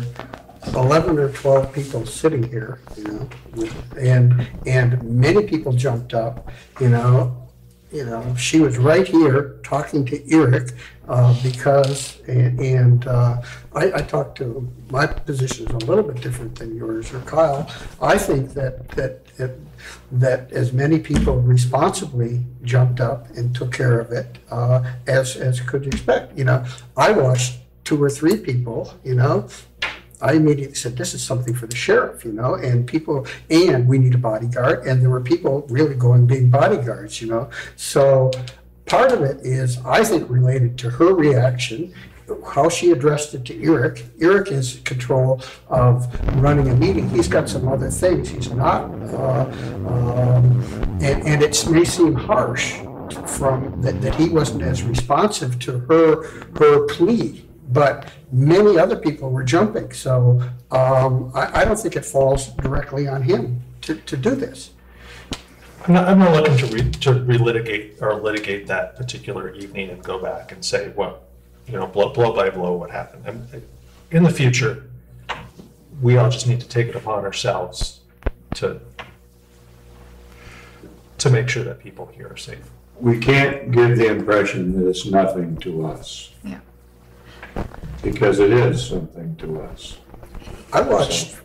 11 or 12 people sitting here, you know, and, and many people jumped up, you know. You know, she was right here talking to Eric uh, because, and, and uh, I, I talked to, my position is a little bit different than yours or Kyle. I think that, that, that- that as many people responsibly jumped up and took care of it uh, as, as could expect. You know, I watched two or three people, you know, I immediately said, this is something for the sheriff, you know, and people, and we need a bodyguard, and there were people really going being bodyguards, you know. So part of it is, I think, related to her reaction, how she addressed it to Eric. Eric is in control of running a meeting. He's got some other things. He's not, uh, um, and, and it may seem harsh from, that, that he wasn't as responsive to her, her plea. But many other people were jumping, so, um, I, I don't think it falls directly on him to, to do this. I'm not, I'm not looking to re, to relitigate or litigate that particular evening and go back and say what, you know, blow, blow by blow what happened. And in the future, we all just need to take it upon ourselves to, to make sure that people here are safe. We can't give the impression that it's nothing to us. Yeah. Because it is something to us. I watched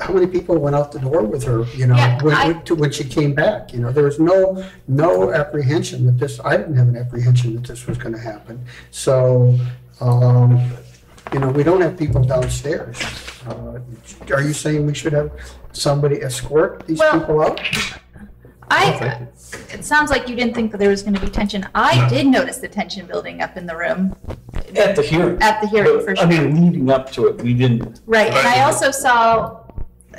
how many people went out the door with her, you know, Yeah, when, I- when- to when she came back, you know, there was no, no apprehension that this, I didn't have an apprehension that this was gonna happen. So, um, you know, we don't have people downstairs. Uh, Are you saying we should have somebody escort these Well- people out? I, it sounds like you didn't think that there was gonna be tension. I did notice the tension building up in the room At the hearing. at the hearing for sure. I sure. mean, leading up to it, we didn't, Right, and I also saw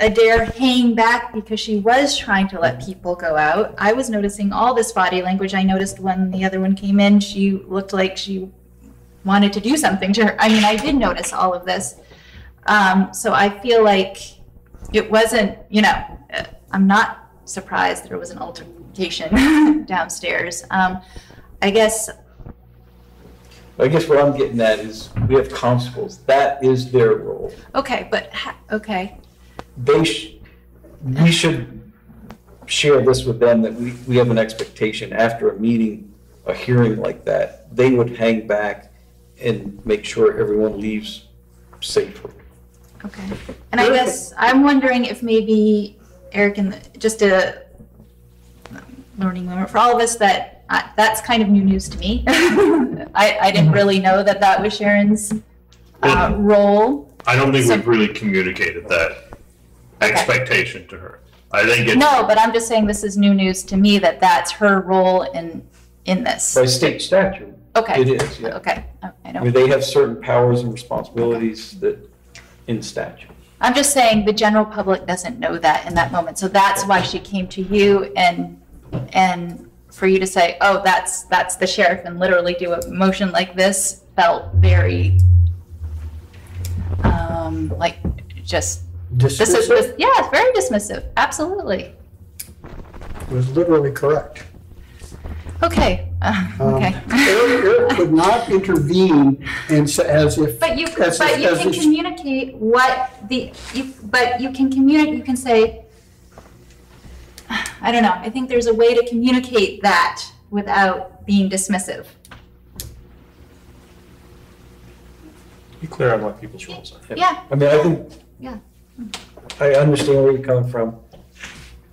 Adair hang back because she was trying to let people go out. I was noticing all this body language. I noticed when the other one came in, she looked like she wanted to do something to her. I mean, I did notice all of this. Um, so I feel like it wasn't, you know, uh, I'm not surprised that there was an altercation downstairs. Um, I guess, I guess what I'm getting at is, we have constables, that is their role. okay, but, okay, They sh, we should share this with them, that we, we have an expectation after a meeting, a hearing like that, they would hang back and make sure everyone leaves safely. Okay. And I guess I'm wondering if maybe Eric and just a learning moment for all of us that uh, that's kind of new news to me. I, I didn't really know that that was Sharon's uh, role. I don't think So- we've really communicated that expectation to her. I think it's. No, but I'm just saying this is new news to me that that's her role in in this. By state statute, Okay. it is, yeah. Okay. I I don't. mean, they have certain powers and responsibilities that, in statute. I'm just saying the general public doesn't know that in that moment. So that's why she came to you and, and for you to say, oh, that's, that's the sheriff and literally do a motion like this felt very, um, like, just, this is, Dismissive this, yeah, it's very dismissive. Absolutely. it was literally correct. Okay, uh, Um, okay. Eric, Eric could not intervene and say, as if. But you, as but if- you as can communicate what the, you, but you can communicate, you can say, I don't know, I think there's a way to communicate that without being dismissive. Be clear on what people's roles are. Yeah, I mean, I think. Yeah. I understand where you're coming from.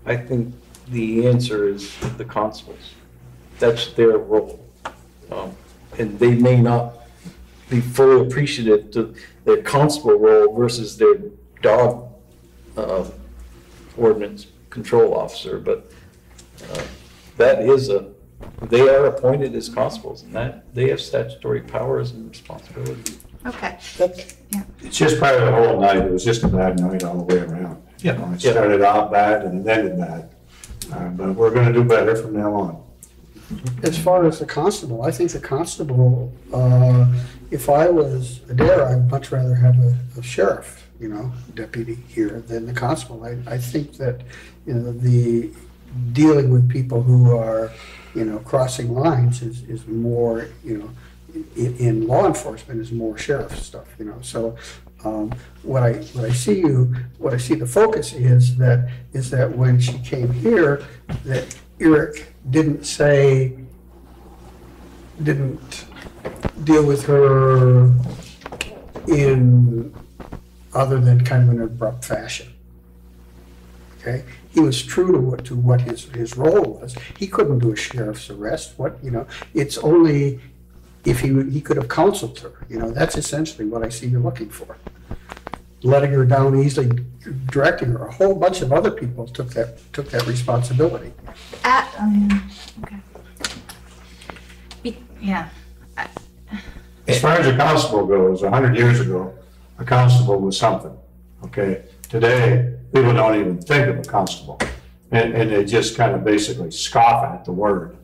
I think the answer is the constables. That's their role. Um, And they may not be fully appreciative to their constable role versus their dog uh, ordinance control officer, but uh, that is a, they are appointed as constables, and that, they have statutory powers and responsibilities. okay. It's just part of the whole night, it was just a bad night all the way around. Yeah. You know, It started out bad and it ended bad. Uh, But we're gonna do better from now on. As far as the constable, I think the constable, uh, if I was Adair, I'd much rather have a a sheriff, you know, deputy here than the constable. I, I think that, you know, the, dealing with people who are, you know, crossing lines is, is more, you know, in, in law enforcement is more sheriff stuff, you know, so, um, what I, what I see you, what I see the focus is that, is that when she came here, that Eric didn't say, didn't deal with her in other than kind of an abrupt fashion. Okay? He was true to what, to what his, his role was. He couldn't do a sheriff's arrest, what, you know, it's only if he, he could have counseled her, you know, that's essentially what I see you're looking for. letting her down easily, directing her. A whole bunch of other people took that, took that responsibility. At, um, okay. Be- Yeah, As far as a constable goes, a hundred years ago, a constable was something, okay? Today, people don't even think of a constable. And, and they just kind of basically scoff at the word.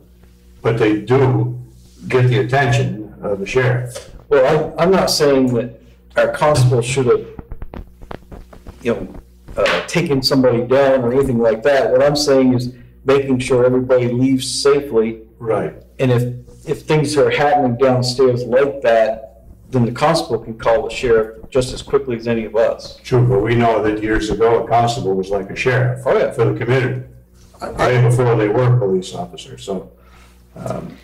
But they do get the attention of the sheriff. Well, I'm, I'm not saying that our constable should have, you know, uh, taken somebody down or anything like that. What I'm saying is making sure everybody leaves safely. Right. And if, if things are happening downstairs like that, then the constable can call the sheriff just as quickly as any of us. True, but we know that years ago, a constable was like a sheriff. Oh, yeah. For the community, way before they were police officers, so, um,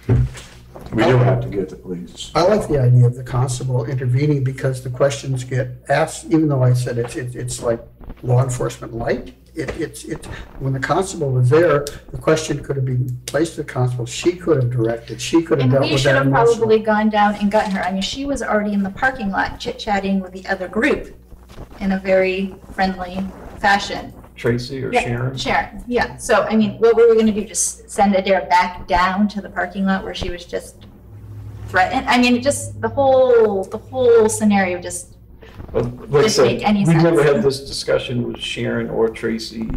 we do have to get the police. I like the idea of the constable intervening because the questions get asked, even though I said it's, it's it's like law enforcement light. It, it's, it, when the constable was there, the question could have been placed to the constable. She could have directed, she could have and dealt we should have emotionally. probably gone down and gotten her. I mean, she was already in the parking lot chit-chatting with the other group in a very friendly fashion. Tracy or Yeah, Sharon? Sharon, yeah. So, I mean, what were we gonna do? Just send Adair back down to the parking lot where she was just threatened? I mean, just the whole, the whole scenario just, Well, Like I Didn't said, make any we never had this discussion with Sharon or Tracy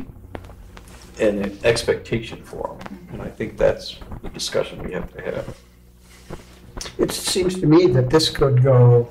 and an expectation for them. And I think that's the discussion we have to have. It seems to me that this could go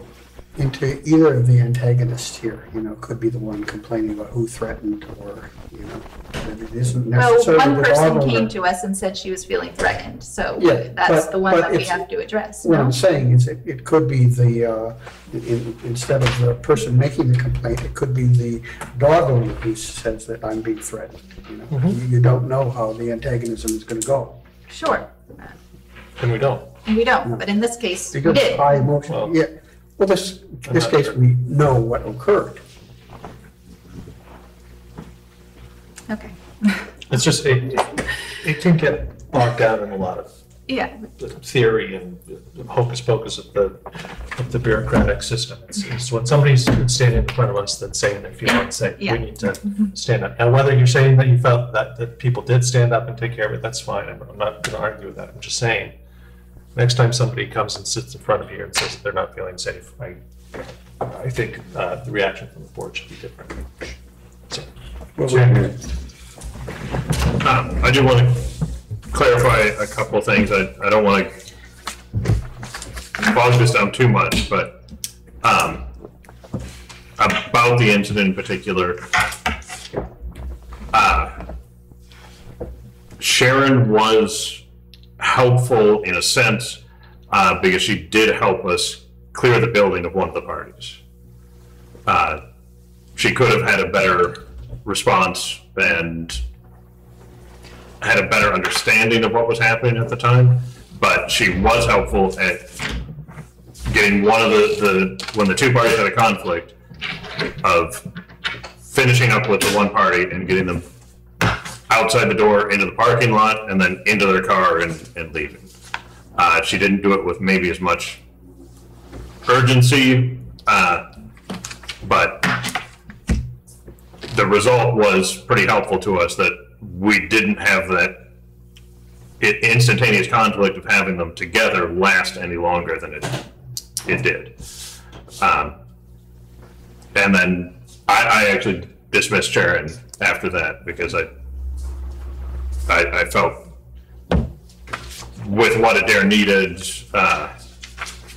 into either of the antagonists here, you know, could be the one complaining about who threatened or, you know, that it isn't well, necessarily one the person dog came owner. to us and said she was feeling threatened. So Yeah, that's but- the one that we have to address. What no? I'm saying is it, it could be the, uh, in, instead of the person making the complaint, it could be the dog owner who says that I'm being threatened, you know? Mhm. You- You don't know how the antagonism is gonna go. Sure, And we don't. and we don't, but in this case, we Because did. high emotion, yeah. Well, this, this case, we know what occurred. Okay, It's just, it, it can get bogged down in a lot of yeah, theory and hocus pocus of the, of the bureaucratic system. It's, it's when somebody's standing in front of us that's saying they feel unsafe, Yeah. we need to mm-hmm. stand up. And whether you're saying that you felt that, that people did stand up and take care of it, that's fine. I'm, I'm not gonna argue with that. I'm just saying, next time somebody comes and sits in front of you and says that they're not feeling safe, I, I think, uh, the reaction from the board should be different. So, Um, I do want to clarify a couple of things. I, I don't want to bog this down too much, but, um, about the incident in particular, uh, Sharon was helpful in a sense, uh, because she did help us clear the building of one of the parties. Uh, she could have had a better response and had a better understanding of what was happening at the time, but she was helpful at getting one of the, the, when the two parties had a conflict, of finishing up with the one party and getting them outside the door into the parking lot and then into their car and, and leaving. Uh, she didn't do it with maybe as much urgency, uh, but the result was pretty helpful to us that we didn't have that instantaneous conflict of having them together last any longer than it, it did. Um, and then I, I actually dismissed Sharon after that because I, I, I felt with what Adair needed, uh,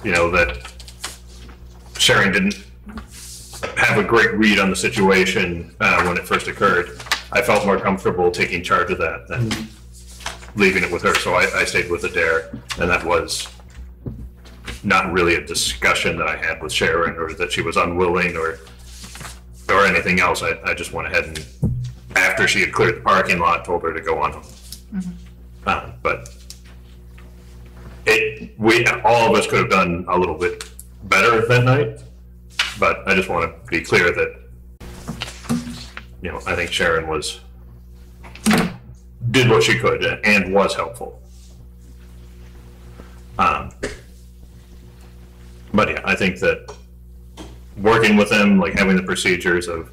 you know, that Sharon didn't have a great read on the situation uh, when it first occurred. I felt more comfortable taking charge of that than leaving it with her. So I, I stayed with Adair, and that was not really a discussion that I had with Sharon, or that she was unwilling, or or anything else. I, I just went ahead and after she had cleared the parking lot, told her to go on home. Uh, but it we all of us could have done a little bit better that night. But I just want to be clear that, you know, I think Sharon was, did what she could and was helpful. Um, But yeah, I think that working with them, like having the procedures of,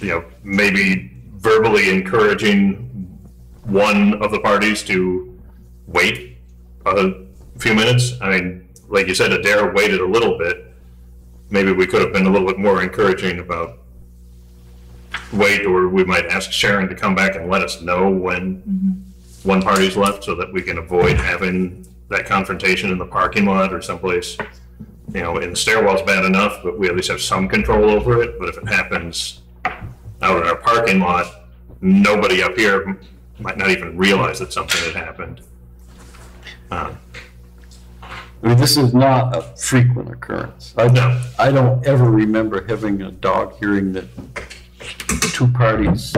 you know, maybe verbally encouraging one of the parties to wait a few minutes. I mean, like you said, Adair waited a little bit. Maybe we could have been a little bit more encouraging about wait, or we might ask Sharon to come back and let us know when mm-hmm. one party's left so that we can avoid having that confrontation in the parking lot or someplace. You know, in the stairwell's bad enough, but we at least have some control over it. But if it happens out in our parking lot, nobody up here might not even realize that something had happened. Um, I mean, this is not a frequent occurrence. I No. I don't ever remember having a dog hearing that two parties,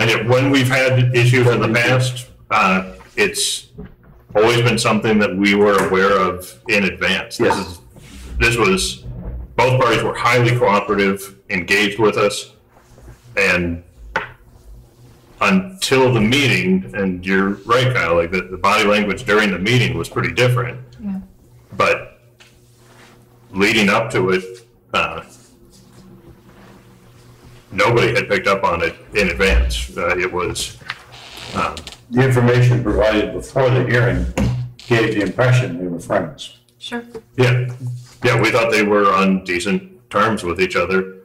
And yet, when we've had issues in the past, uh, it's always been something that we were aware of in advance. This Yes. is, this was, both parties were highly cooperative, engaged with us, and until the meeting, and you're right, Kyle, like, the, the body language during the meeting was pretty different. Yeah. But leading up to it, uh, nobody had picked up on it in advance. Uh, It was, um, The information provided before the hearing gave the impression they were friends. Sure. yeah, yeah, we thought they were on decent terms with each other.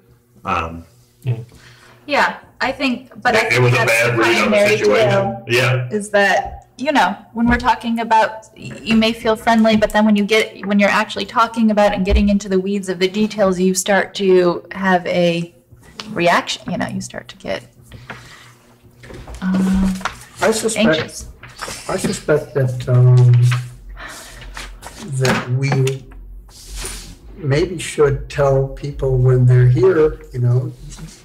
Um, Yeah, I think, but I It it think was a that's bad read on the primary situation. too, Yeah, is that, you know, when we're talking about, you may feel friendly, but then when you get, when you're actually talking about and getting into the weeds of the details, you start to have a reaction, you know, you start to get um, I suspect, anxious. I suspect that, um, that we maybe should tell people when they're here, you know,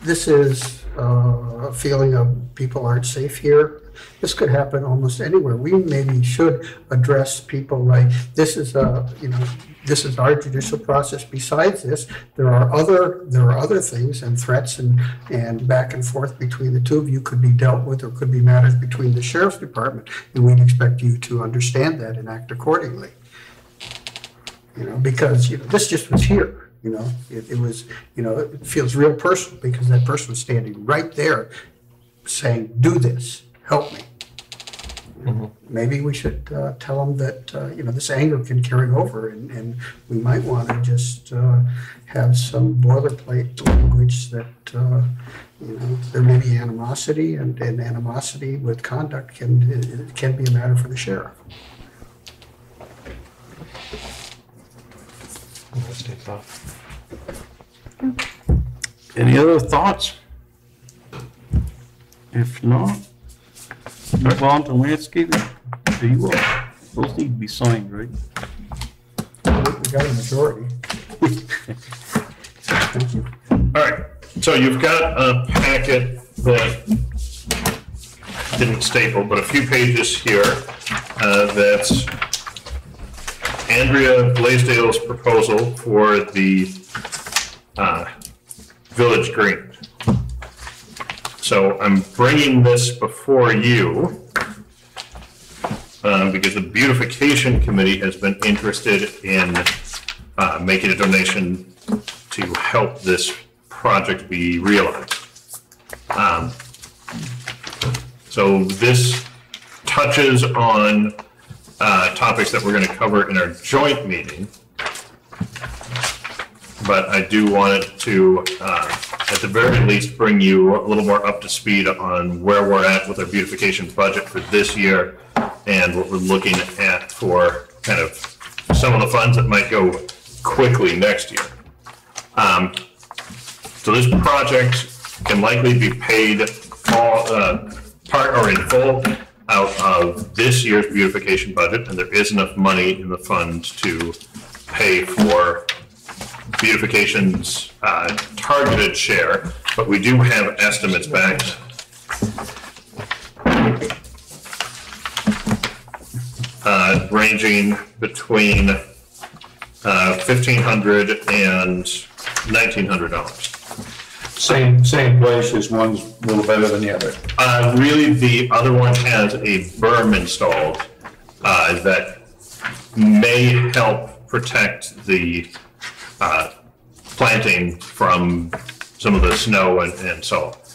this is uh, a feeling of people aren't safe here. This could happen almost anywhere. We maybe should address people like, this is a, you know, this is our judicial process. Besides this, there are other, there are other things and threats and, and back and forth between the two of you could be dealt with or could be matters between the sheriff's department. And we'd expect you to understand that and act accordingly. You know, because, you know, this just was here, you know, it, it was, you know, it feels real personal because that person was standing right there saying, do this, help me. Maybe we should uh, tell them that, uh, you know, this anger can carry over and, and we might want to just uh, have some boilerplate language that, uh, you know, there may be animosity and, and animosity with conduct can, it can be a matter for the sheriff. Any other thoughts? If not, move on to landscaping. Do you all, those need to be signed, right? We got a majority. Thank you. all right. So you've got a packet that didn't staple, but a few pages here. uh, That's Andrea Blaisdell's proposal for the uh, Village Green. So I'm bringing this before you uh, because the beautification committee has been interested in uh, making a donation to help this project be realized. Um, So this touches on uh, topics that we're going to cover in our joint meeting. But I do want to, uh, at the very least, bring you a little more up to speed on where we're at with our beautification budget for this year and what we're looking at for kind of some of the funds that might go quickly next year. Um, So this project can likely be paid all, uh, part or in full out of this year's beautification budget, and there is enough money in the fund to pay for beautification's uh, targeted share, but we do have estimates back. uh, Ranging between uh, $1,500 and $1,900. Same, same place, just one's a little better than the other. Uh, really, the other one has a berm installed, uh, that may help protect the, uh, planting from some of the snow and, and salt.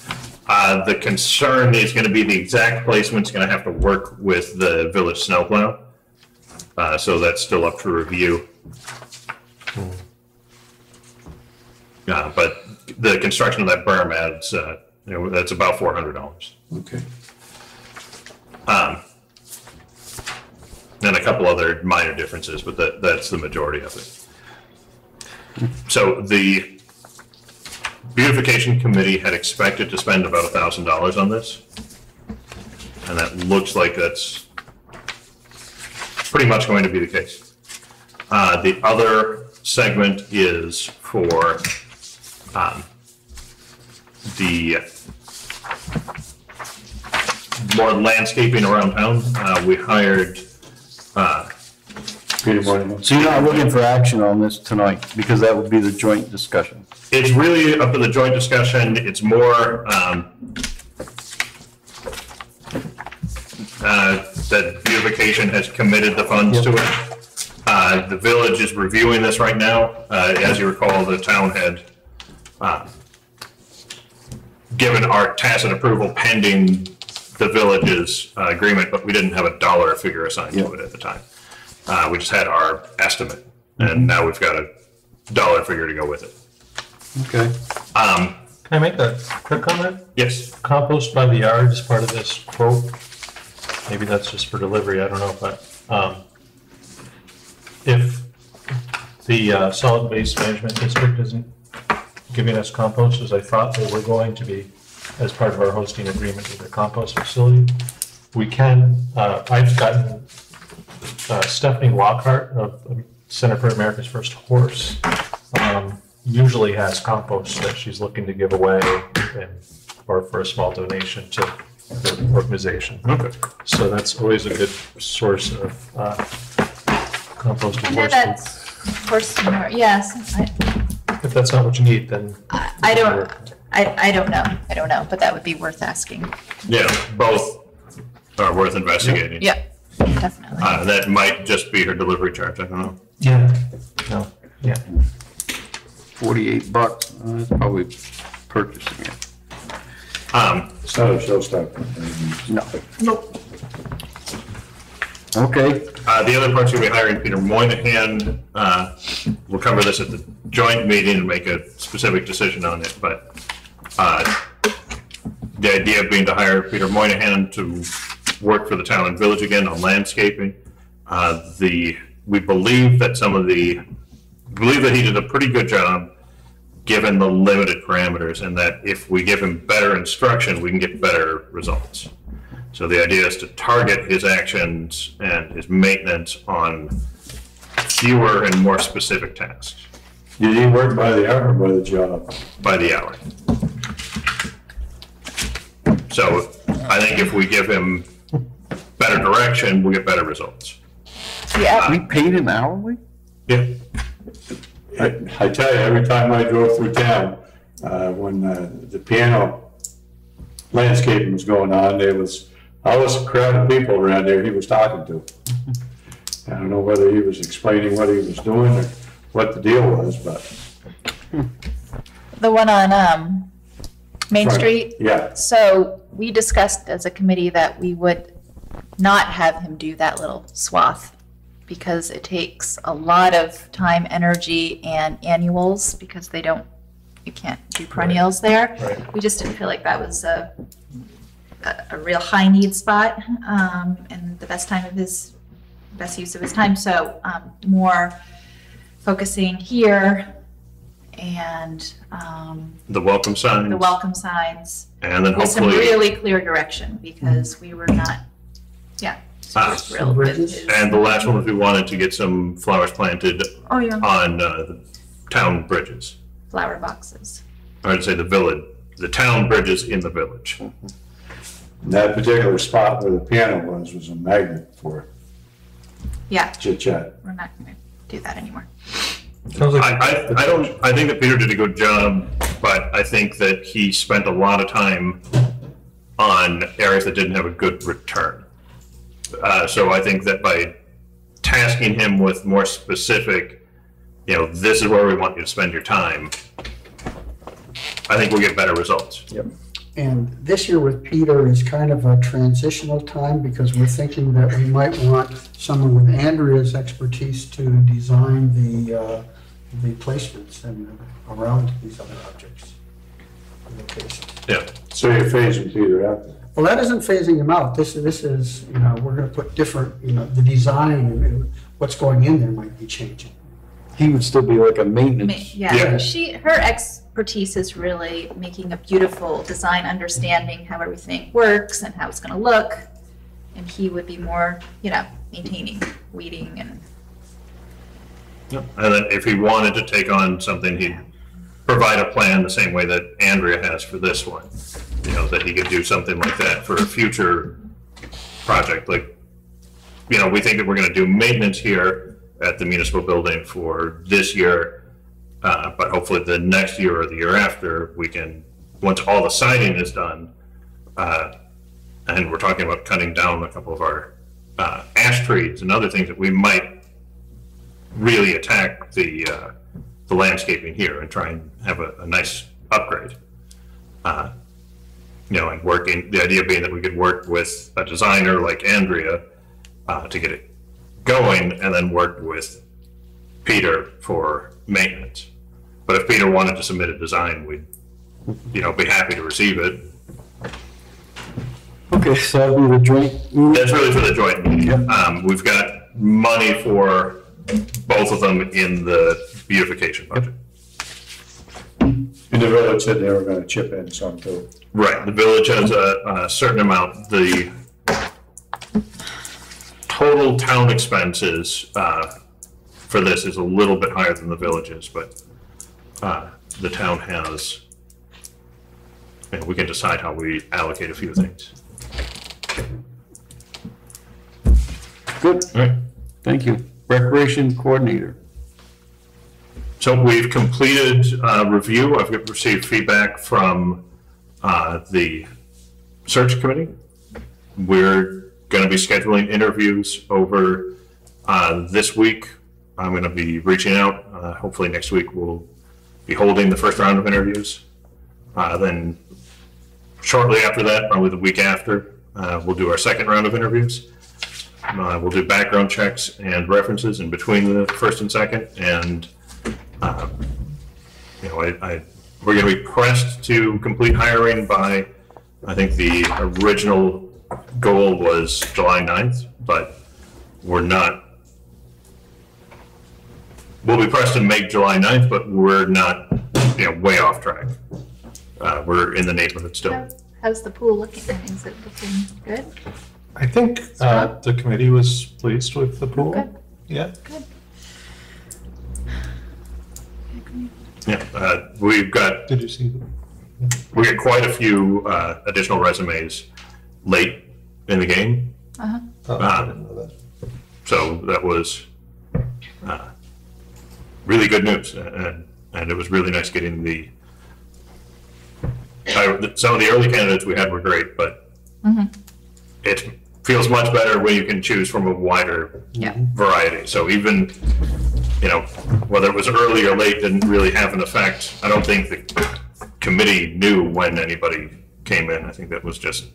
Uh, the concern is gonna be the exact placement's gonna have to work with the village snowplow. Uh, so that's still up for review. Uh, but the construction of that berm adds, uh, you know, that's about four hundred dollars. Okay. Um, and a couple other minor differences, but that, that's the majority of it. So the beautification committee had expected to spend about a thousand dollars on this. And that looks like that's pretty much going to be the case. Uh, the other segment is for, um, the more landscaping around town. Uh, we hired, uh, So you're not looking for action on this tonight, because that would be the joint discussion. It's really up to the joint discussion. It's more, um, uh, that beautification has committed the funds to it. Uh, the village is reviewing this right now. Uh, as you recall, the town had, uh, given our tacit approval pending the village's uh, agreement, but we didn't have a dollar figure assigned to it at the time. Uh, we just had our estimate, and now we've got a dollar figure to go with it. Okay. Um, Can I make a quick comment? yes, Compost by the yard is part of this quote. Maybe that's just for delivery, I don't know, but, um, if the uh, solid waste management district isn't giving us compost as I thought they were going to be as part of our hosting agreement with the compost facility, we can, uh, I've gotten uh, Stephanie Lockhart of Center for America's First Horse, um, usually has compost that she's looking to give away and, or for a small donation to the organization. Okay. So that's always a good source of, uh, compost I and know horse that's horse manure, yes, I, food. If that's not what you need, then. I don't, I, I don't know, I don't know, but that would be worth asking. yeah, both are worth investigating. Yeah, definitely. Uh, that might just be her delivery charge, I don't know. Yeah. No, yeah. Forty-eight bucks, uh, that's probably purchasing it. Um, It's not a showstopper. No. Nope. Okay, Uh, the other person be hiring Peter Moynihan. Uh, we'll cover this at the joint meeting and make a specific decision on it, but, uh, the idea being to hire Peter Moynihan to work for the town and village again on landscaping. Uh, the, we believe that some of the, believe that he did a pretty good job given the limited parameters and that if we give him better instruction, we can get better results. So the idea is to target his actions and his maintenance on fewer and more specific tasks Did he work by the hour or by the job? by the hour. So I think if we give him better direction, we'll get better results. Yeah, we paid him hourly? Yeah. I, I tell you, every time I drove through town, uh, when, uh, the piano landscaping was going on, there was always this crowd of people around there he was talking to. I don't know whether he was explaining what he was doing or what the deal was, but. the one on, um, Main Right. Street. Yeah, So we discussed as a committee that we would not have him do that little swath because it takes a lot of time, energy, and annuals because they don't, you can't do perennials there. Right. We just didn't feel like that was a, a, a real high need spot, um, and the best time of his, best use of his time, so, um, more focusing here and, um, The welcome signs. the welcome signs And then with some hopefully, really clear direction because we were not, yeah. Ah. thrilled with his- and the last one was we wanted to get some flowers planted Oh, yeah. on uh, the town bridges. Flower boxes. I'd say the village, the town bridges in the village. That particular spot where the piano was, was a magnet for it. Yeah, chit chat. we're not gonna do that anymore. Sounds I, like, I, I don't, I think that Peter did a good job, but I think that he spent a lot of time on areas that didn't have a good return. Uh, so I think that by tasking him with more specific you know, this is where we want you to spend your time, I think we'll get better results. And this year with Peter is kind of a transitional time because we're thinking that we might want someone with Andrea's expertise to design the, uh, the placements and around these other objects. locations. Yeah. So you're phasing Peter out. Well, that isn't phasing him out. This, this is, you know, we're gonna put different, you know, the design and what's going in there might be changing. He would still be like a Ma- maintenance. Yeah. Yeah, she, her expertise is really making a beautiful design, understanding how everything works and how it's gonna look. And he would be more, you know, maintaining, weeding and, And then if he wanted to take on something, he'd provide a plan the same way that Andrea has for this one. You know, that he could do something like that for a future project, like, you know, we think that we're gonna do maintenance here at the municipal building for this year. Uh, but hopefully the next year or the year after, we can, once all the siding is done, uh, and we're talking about cutting down a couple of our, uh, ash trees and other things that we might really attack the, uh, the landscaping here and try and have a, a nice upgrade. Uh, You know, and working, the idea being that we could work with a designer like Andrea, uh, to get it going and then work with Peter for maintenance. But if Peter wanted to submit a design, we'd, you know, be happy to receive it. Okay, so that'll be the joint. That's really for the joint meeting. Um, we've got money for both of them in the beautification budget. And the village said they were gonna chip in some too. Right, the village has a, a certain amount, the total town expenses, uh, for this is a little bit higher than the village's, but, uh, the town has, and we can decide how we allocate a few things. Good, All right. thank you. Recreation Coordinator. So we've completed uh review. I've received feedback from uh, the search committee. We're going to be scheduling interviews over uh, this week. I'm going to be reaching out. Uh, Hopefully next week we'll be holding the first round of interviews. Uh, Then shortly after that, probably the week after, uh, we'll do our second round of interviews. Uh, We'll do background checks and references in between the first and second, and uh, you know, I, I, we're gonna be pressed to complete hiring by, I think the original goal was July 9th, but we're not, we'll be pressed to make July 9th, but we're not, you know, way off track. Uh, we're in the neighborhood still. how- how's the pool looking? Is it looking good? I think uh, the committee was pleased with the pool. Good. Yeah. Good. Yeah, uh, we've got, Did you see? the- we got quite a few, uh, additional resumes late in the game. Uh-huh. Oh, I didn't know that. So that was uh, really good news, and, and it was really nice getting the, I- some of the early candidates we had were great, but Mhm. it feels much better when you can choose from a wider Yeah. variety. So even, you know, whether it was early or late didn't really have an effect. I don't think the committee knew when anybody came in. I think that was just,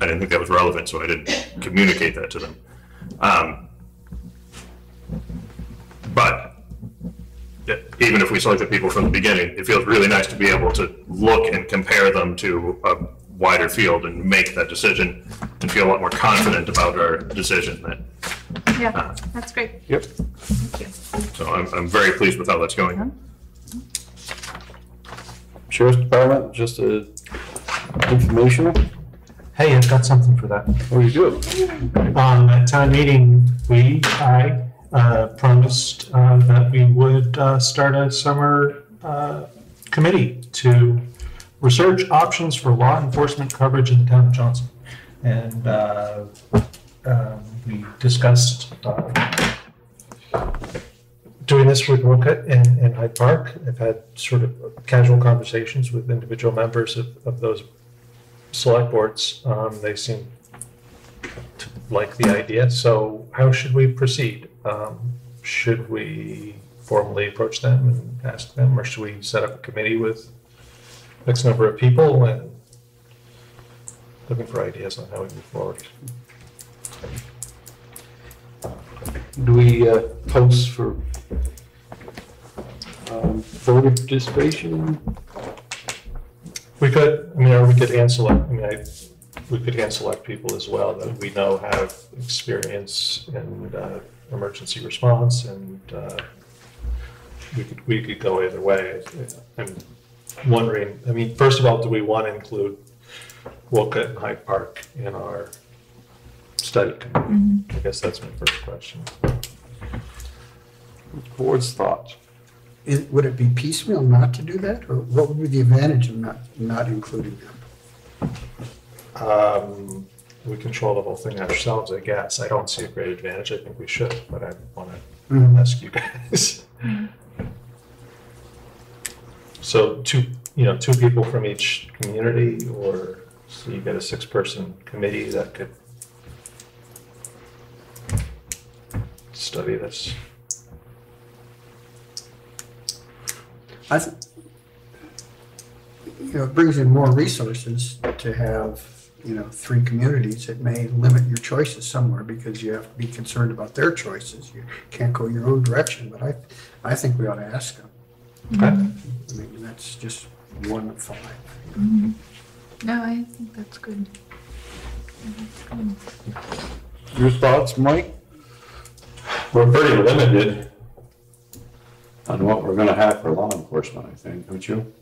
I didn't think that was relevant, so I didn't communicate that to them. Um, But even if we selected people from the beginning, it feels really nice to be able to look and compare them to a wider field and make that decision and feel a lot more confident about our decision that, Yeah, that's great. Yep. Thank you. so I'm, I'm very pleased with how that's going. Sheriff's Department, just a informational. Hey, I've got something for that. Oh, you do? Um, at town meeting, we, I, uh, promised, uh, that we would, uh, start a summer, uh, committee to research options for law enforcement coverage in the town of Johnson. And, uh, um, we discussed, doing this with Wolcott and, and Hyde Park. I've had sort of casual conversations with individual members of, of those select boards. Um, they seem to like the idea. So how should we proceed? Um, should we formally approach them and ask them, or should we set up a committee with X number of people and looking for ideas on how we move forward? Do we uh, post for um, voter participation? We could, I mean, or we could hand select, I mean, I, we could hand select people as well that we know have experience in uh, emergency response and uh, we could, we could go either way. I'm wondering, I mean, first of all, do we want to include Wolcott and Hyde Park in our study committee? I guess that's my first question. Board's thoughts? Is- Would it be piecemeal not to do that, or what would be the advantage of not, not including them? Um, we control the whole thing ourselves, I guess. I don't see a great advantage. I think we should, but I want to Mhm. ask you guys. So two, you know, two people from each community, or so you get a six-person committee that could study this. I th- you know, it brings in more resources to have, you know, three communities. It may limit your choices somewhere because you have to be concerned about their choices. You can't go your own direction, but I, I think we ought to ask them. Okay. I mean, that's just one of five. Mhm. No, I think that's good. Your thoughts, Mike? We're pretty limited on what we're gonna have for law enforcement, I think, don't you?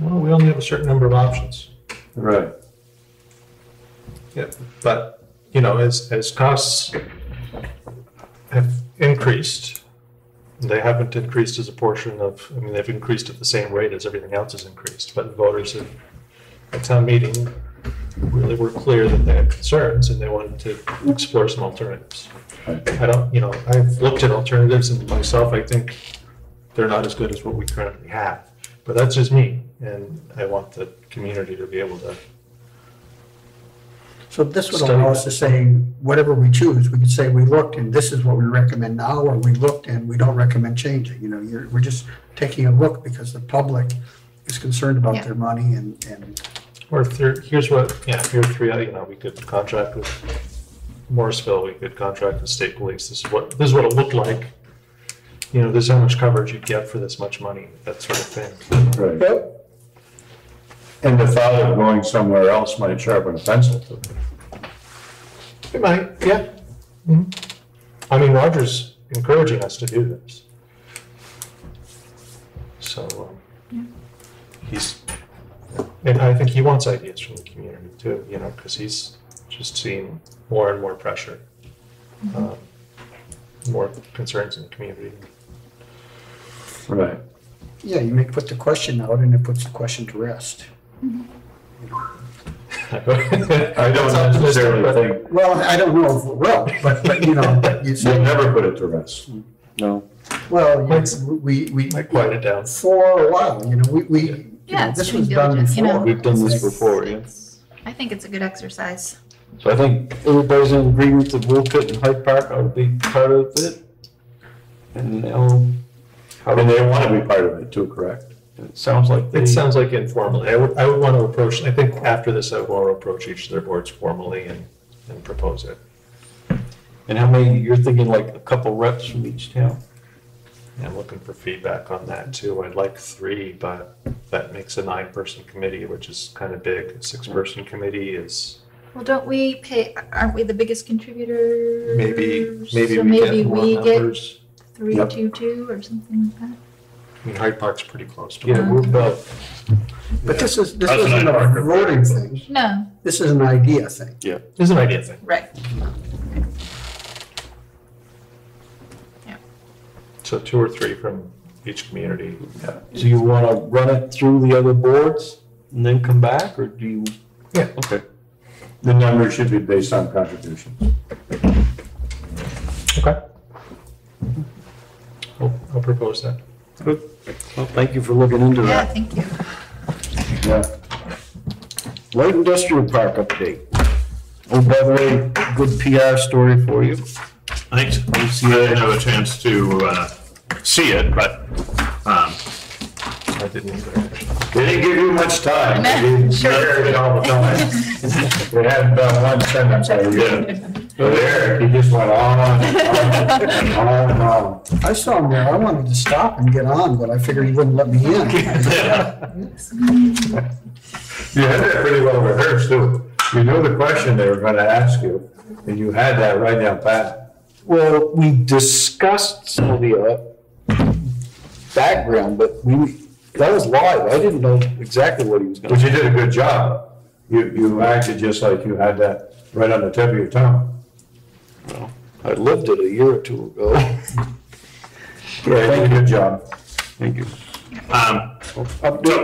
Well, we only have a certain number of options. Right. Yeah, but, you know, as, as costs have increased, they haven't increased as a portion of, I mean, they've increased at the same rate as everything else has increased, but voters at, at town meeting really were clear that they had concerns and they wanted to explore some alternatives. I don't, you know, I've looked at alternatives and myself, I think they're not as good as what we currently have. But that's just me, and I want the community to be able to So this would Study allow us to say, whatever we choose, we could say we looked and this is what we recommend now, or we looked and we don't recommend changing. You know, you're, we're just taking a look because the public is concerned about Yeah. their money and, and Or if there, here's what, yeah, here are three, you know, we could contract with Morrisville, we could contract with state police, this is what, this is what it looked like. You know, this is how much coverage you get for this much money, that sort of thing. Right. And the thought of going somewhere else might sharpen a pencil to it. It might, yeah. Mhm. I mean, Roger's encouraging us to do this. So, um, he's, and I think he wants ideas from the community too, you know, because he's just seeing more and more pressure. um, More concerns in the community. Right. yeah, you may put the question out and it puts the question to rest. I I don't necessarily think, Well, I don't know if it will, but, but you know, but you we'll say, never put it to rest. No. well, you- we, we, Might quiet it down. for a while, you know, we, we, you Yeah, know, it's this being was done diligent, you know. before. We've done this before, yeah. I think it's a good exercise. So I think everybody's in agreement that Wolcott and Hyde Park ought to be part of it. And um, they'll, And they want to be part of it too, correct? It sounds like they. It sounds like informally. I would, I would want to approach, I think after this, I would want to approach each of their boards formally and, and propose it. And how many, you're thinking like a couple reps from each town? And I'm looking for feedback on that too. I'd like three, but that makes a nine-person committee, which is kind of big. A six-person committee is Well, don't we pay, aren't we the biggest contributor? maybe, maybe So we maybe get more we get numbers. three, Yep. two, two, or something like that? I mean, Hyde Park's pretty close to Yeah, it. we're about, But this is, this That's isn't an a idea. voting thing, No, this is an idea thing. Yeah, it's an idea thing. right. So two or three from each community. do you want to run it through the other boards and then come back, or do you? Yeah. Okay. The numbers should be based on contributions. Okay. I'll, I'll propose that. Good. Well, thank you for looking into Yeah, that. thank you. Yeah. Light Industrial Park update. Oh, by the way, good PR story for you. Thanks. I didn't have a chance to uh, see it, but um, I didn't either. They didn't give you much time. They didn't Sure. share it all the time. They had about one sentence I read. But Eric, he just went on and on and on and on. I saw him there, I wanted to stop and get on, but I figured he wouldn't let me in. You had that pretty well rehearsed too. You knew the question they were gonna ask you, and you had that right down pat. Well, we discussed some of the uh, background, but we, that was live. I didn't know exactly what he was But gonna. But you did a good job. You, you acted just like you had that right on the tip of your tongue. I lived it a year or two ago. Yeah, you good job. Thank you. um, so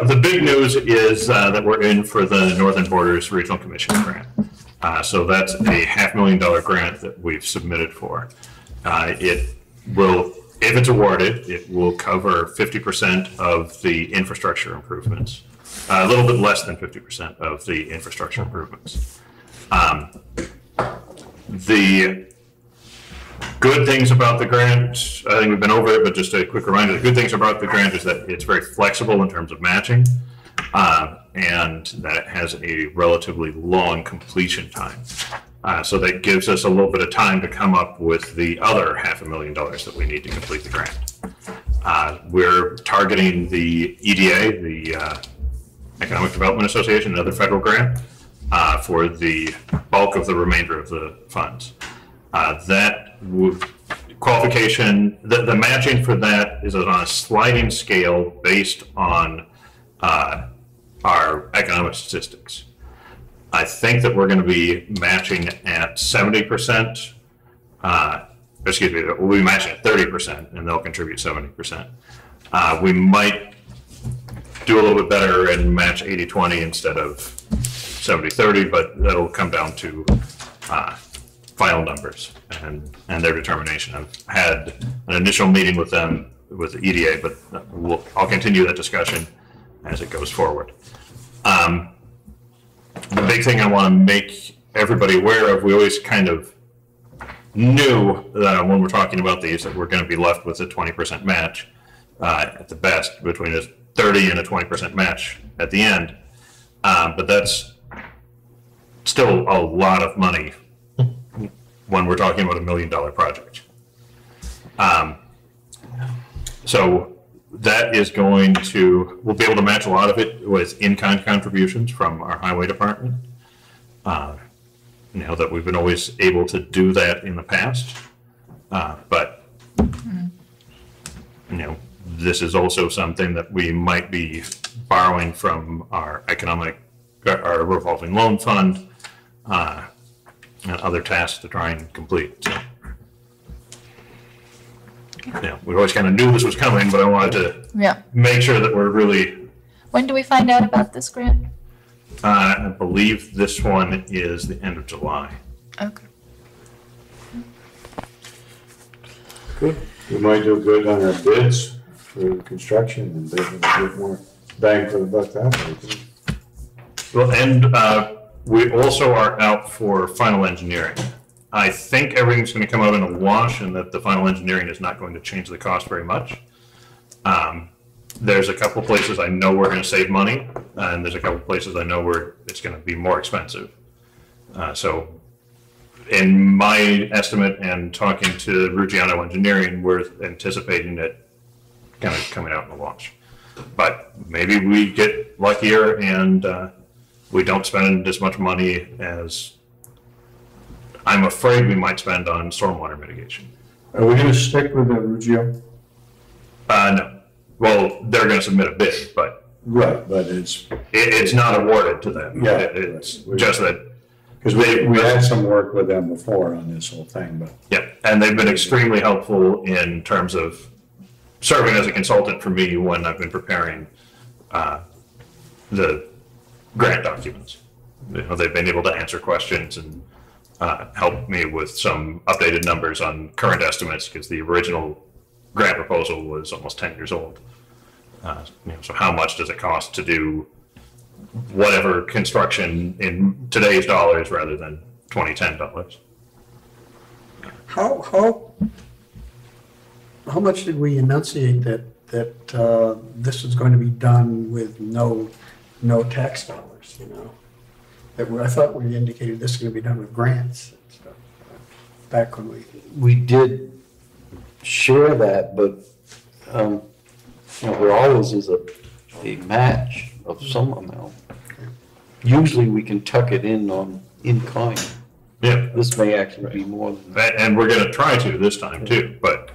the big news is uh, that we're in for the Northern Borders Regional Commission grant. Uh, So that's a half million dollar grant that we've submitted for. Uh, It will, if it's awarded, it will cover 50% of the infrastructure improvements, a little bit less than 50% of the infrastructure improvements. Um, The good things about the grant, I think we've been over it, but just a quick reminder, the good things about the grant is that it's very flexible in terms of matching, uh, and that it has a relatively long completion time. Uh, So that gives us a little bit of time to come up with the other half a million dollars that we need to complete the grant. Uh, We're targeting the EDA, the uh, Economic Development Association, another federal grant, uh, for the bulk of the remainder of the funds. Uh, That qualification, the, the matching for that is on a sliding scale based on uh, our economic statistics. I think that we're going to be matching at seventy percent. uh, Excuse me, we'll be matching at thirty percent, and they'll contribute seventy percent. Uh, We might do a little bit better and match 80-20 instead of 70-30, but that'll come down to uh, final numbers and, and their determination. I've had an initial meeting with them, with the EDA, but we'll, I'll continue that discussion as it goes forward. Um, The big thing I want to make everybody aware of, we always kind of knew that when we're talking about these, that we're going to be left with a 20% match uh, at the best, between a 30 and a 20% match at the end. Um, But that's still a lot of money when we're talking about a million dollar project. Um, So that is going to, we'll be able to match a lot of it with in-kind contributions from our highway department. Uh, You know, that we've been always able to do that in the past. Uh, But, you know, this is also something that we might be borrowing from our economic, our revolving loan fund, uh, and other tasks to try and complete. So, You know, we always kind of knew this was coming, but I wanted to Yeah. make sure that we're really, When do we find out about this grant? uh, I believe this one is the end of July. Okay. Good. We might do good on our bids for construction and they can get more bang for the buck that way. too. Well, and uh, we also are out for final engineering. I think everything's going to come out in a wash and that the final engineering is not going to change the cost very much. Um, There's a couple places I know we're going to save money, and there's a couple places I know where it's going to be more expensive. Uh, So in my estimate and talking to Ruggiano Engineering, we're anticipating it kind of coming out in a wash. But maybe we get luckier and uh, we don't spend as much money as I'm afraid we might spend on stormwater mitigation. Are we gonna stick with the Rugio? Uh, no. Well, they're gonna submit a bid, but Right, but it's, it, it's not awarded to them. Yeah. It- It's just that, because we, we had some work with them before on this whole thing, but yeah, and they've been extremely helpful in terms of serving as a consultant for me when I've been preparing, uh, the grant documents. You know, they've been able to answer questions and, uh, help me with some updated numbers on current estimates, because the original grant proposal was almost ten years old. Uh, you know, so how much does it cost to do whatever construction in today's dollars rather than 2010 dollars? How, how, how much did we enunciate that, that uh, this is going to be done with no, no tax dollars, you know? That we- I thought we indicated this is going to be done with grants and stuff, back when we, We did share that, but, um, you know, there always is a, a match of some amount. Usually we can tuck it in on, in kind. Yeah, This may actually be more than. and, and we're gonna try to this time too, but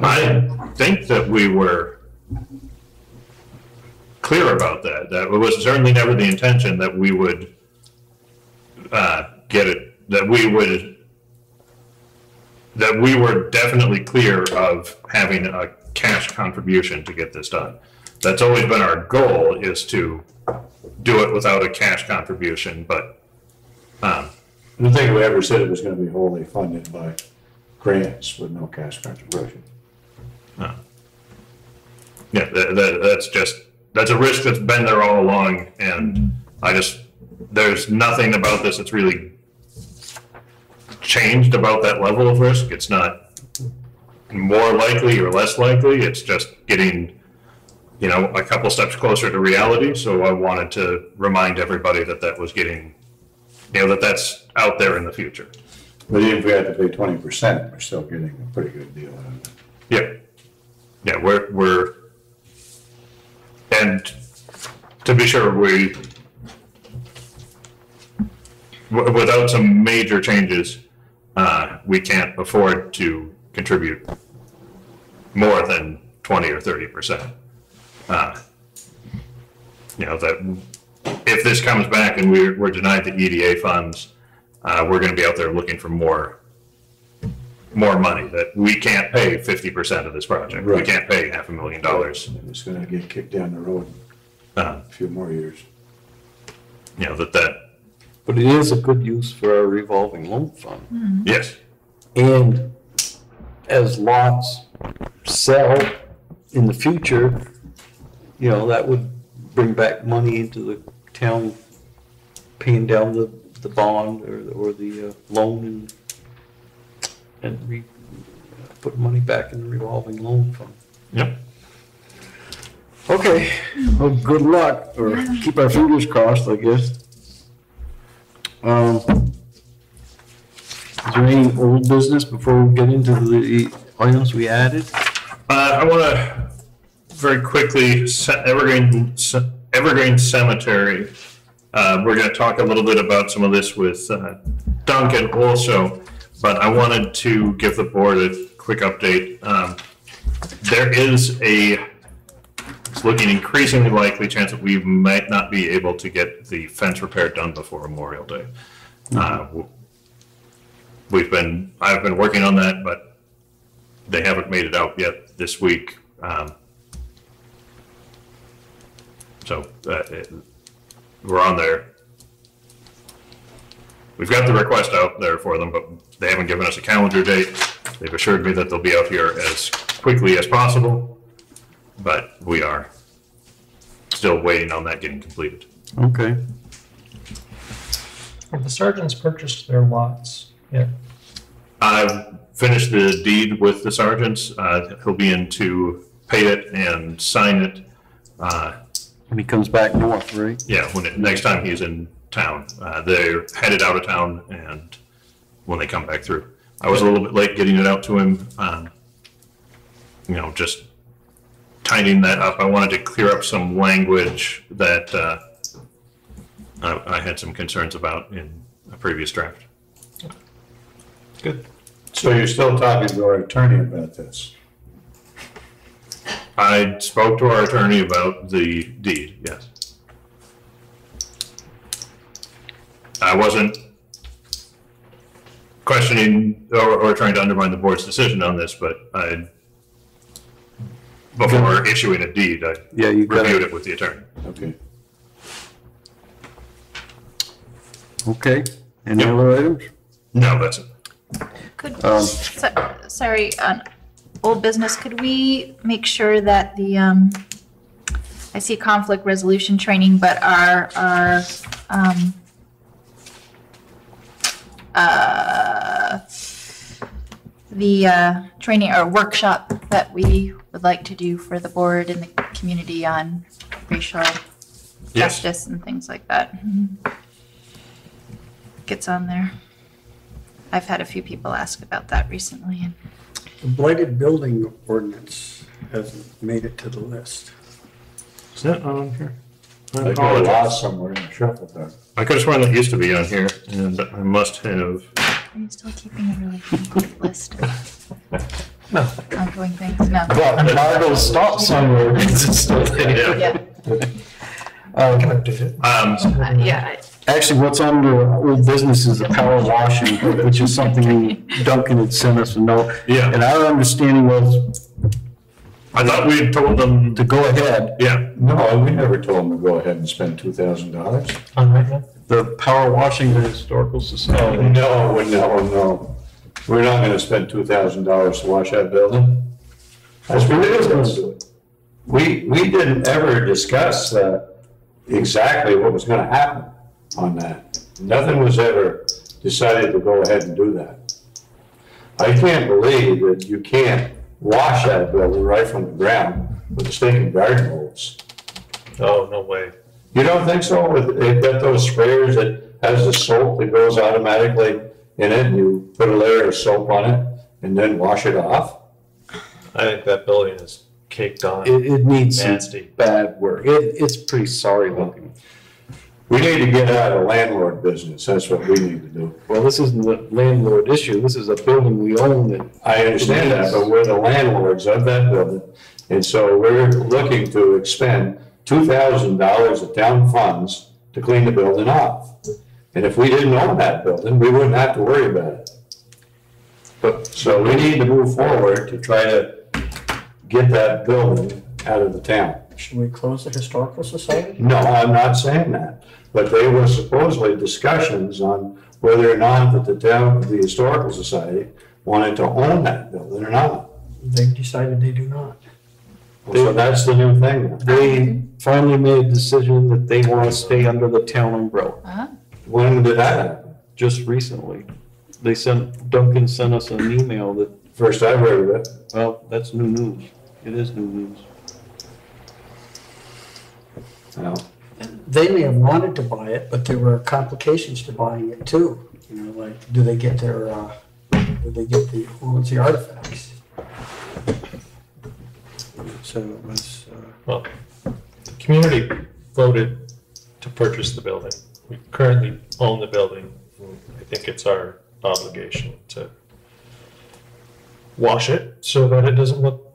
I think that we were clear about that, that it was certainly never the intention that we would uh, get it, that we would, that we were definitely clear of having a cash contribution to get this done. That's always been our goal, is to do it without a cash contribution, but, um, I don't think we ever said it was gonna be wholly funded by grants with no cash contribution. Yeah, that, that, that's just, that's a risk that's been there all along, and I just, there's nothing about this that's really changed about that level of risk. It's not more likely or less likely, it's just getting, you know, a couple steps closer to reality, so I wanted to remind everybody that that was getting, you know, that that's out there in the future. But even if we had to pay twenty percent, we're still getting a pretty good deal out of it. Yeah. Yeah, we're, we're, and to be sure, we, w- without some major changes, uh, we can't afford to contribute more than twenty or thirty percent. Uh, You know, that, if this comes back and we're, we're denied the EDA funds, uh, we're gonna be out there looking for more more money, that we can't pay fifty percent of this project. We Right. can't pay half a million dollars. And It's gonna get kicked down the road Uh, a few more years. You know, that, that, But it is a good use for our revolving loan fund. yes, And as lots sell in the future, you know, that would bring back money into the town, paying down the, the bond or, or the uh, loan and, and re, put money back in the revolving loan fund. yep. Okay, well, good luck, or keep our fingers crossed, I guess. Um, Is there any old business before we get into the items we added? Uh, I want to very quickly, Ce- Evergreen, Ce- Evergreen Cemetery. Uh, we're going to talk a little bit about some of this with uh, Duncan also, but I wanted to give the board a quick update. Um, There is a, it's looking increasingly likely chance that we might not be able to get the fence repair done before Memorial Day. Uh, We've been, I've been working on that, but they haven't made it out yet this week. Um, So, uh, it- we're on there. We've got the request out there for them, but they haven't given us a calendar date. They've assured me that they'll be out here as quickly as possible, but we are still waiting on that getting completed. Okay. Have the sergeants purchased their lots yet? I've finished the deed with the sergeants. Uh, He'll be in to pay it and sign it. uh, When he comes back north, right? Yeah, when it, next time he's in town, uh, they're headed out of town and when they come back through. I was a little bit late getting it out to him, um, you know, just tidying that up. I wanted to clear up some language that, uh, I, I had some concerns about in a previous draft. Good. So you're still talking to our attorney about this? I spoke to our attorney about the deed, yes. I wasn't questioning or, or trying to undermine the board's decision on this, but I, before issuing a deed, I Yeah, you got reviewed it. it with the attorney. Okay. Okay. Any Yep. other items? No, that's it. Could, Um, so- sorry, on old business, could we make sure that the, um, I see conflict resolution training, but our, our, um, uh, the uh, training or workshop that we would like to do for the board and the community on racial Yes. justice and things like that. Gets on there. I've had a few people ask about that recently. and The blighted building ordinance hasn't made it to the list. Is that on here? I I got apologize. lost somewhere in the shuffle there. I could have sworn that used to be on here, and I must have. Are you still keeping a really complete list of No. ongoing things? No. But Margot's stop somewhere, it's still there. Yeah. Um, Um, Uh, Yeah, Actually, what's under old business is the power washing, which is something Duncan had sent us a note. Yeah. And our understanding was I thought we had told them, to go ahead, yeah, No, we never told them to go ahead and spend two thousand dollars. On right now? the power washing the historical Oh, society. no, no, no. We're not gonna spend two thousand dollars to wash that building. That's ridiculous. We, we didn't ever discuss, uh, exactly what was gonna happen on that. Nothing was ever decided to go ahead and do that. I can't believe that you can't wash that building right from the ground with the stinking garden hose. Oh, no way. You don't think so? With- They've got those sprayers that has the soap that goes automatically in it, and you put a layer of soap on it and then wash it off? I think that building is caked on. It, it needs some Nasty. bad work. It, it's pretty sorry looking. We need to get out of the landlord business, that's what we need to do. Well, this isn't a landlord issue. This is a building we own that I understand that, but we're the landlords of that building. And so we're looking to expend two thousand dollars of town funds to clean the building off. And if we didn't own that building, we wouldn't have to worry about it. But, so we need to move forward to try to get that building out of the town. Should we close the historical society? No, I'm not saying that, but they were supposedly discussions on whether or not that the town, the Historical Society wanted to own that building or not. They've decided they do not. So that's the new thing. now. they finally made a decision that they want to stay under the town umbrella, Uh-huh. When did that happen? just recently. They sent, Duncan sent us an email that, First I've heard of it. well, that's new news. It is new news. No. They may have wanted to buy it, but there were complications to buying it too. You know, like, do they get their, uh, do they get the, who owns the artifacts? So it was, uh, Well, the community voted to purchase the building. We currently own the building. and I think it's our obligation to wash it so that it doesn't look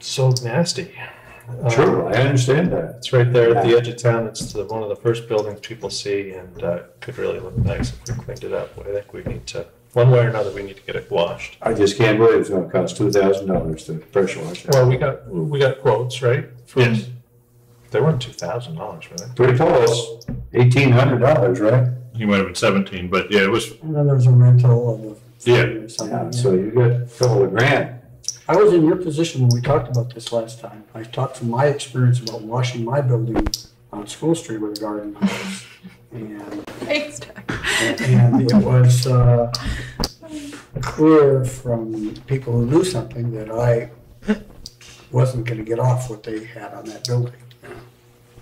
so nasty. Um, True, I understand that. It's right there at the edge of town. It's the, one of the first buildings people see and uh, could really look nice if we cleaned it up. I think we need to, one way or another, we need to get it washed. I just can't believe it's gonna cost two thousand dollars to pressure wash it. Well, we got, we got quotes, right? from- Yes. They weren't two thousand dollars, were they? Pretty close, eighteen hundred dollars, right? you might have been seventeen, but yeah, it was, and then there was a rental of a. Yeah. or Yeah, so you got a couple of grand. I was in your position when we talked about this last time. I talked from my experience about washing my building on School Street with a garden hose. And, Thanks, Doug. and it was, uh, clear from people who knew something that I wasn't gonna get off what they had on that building.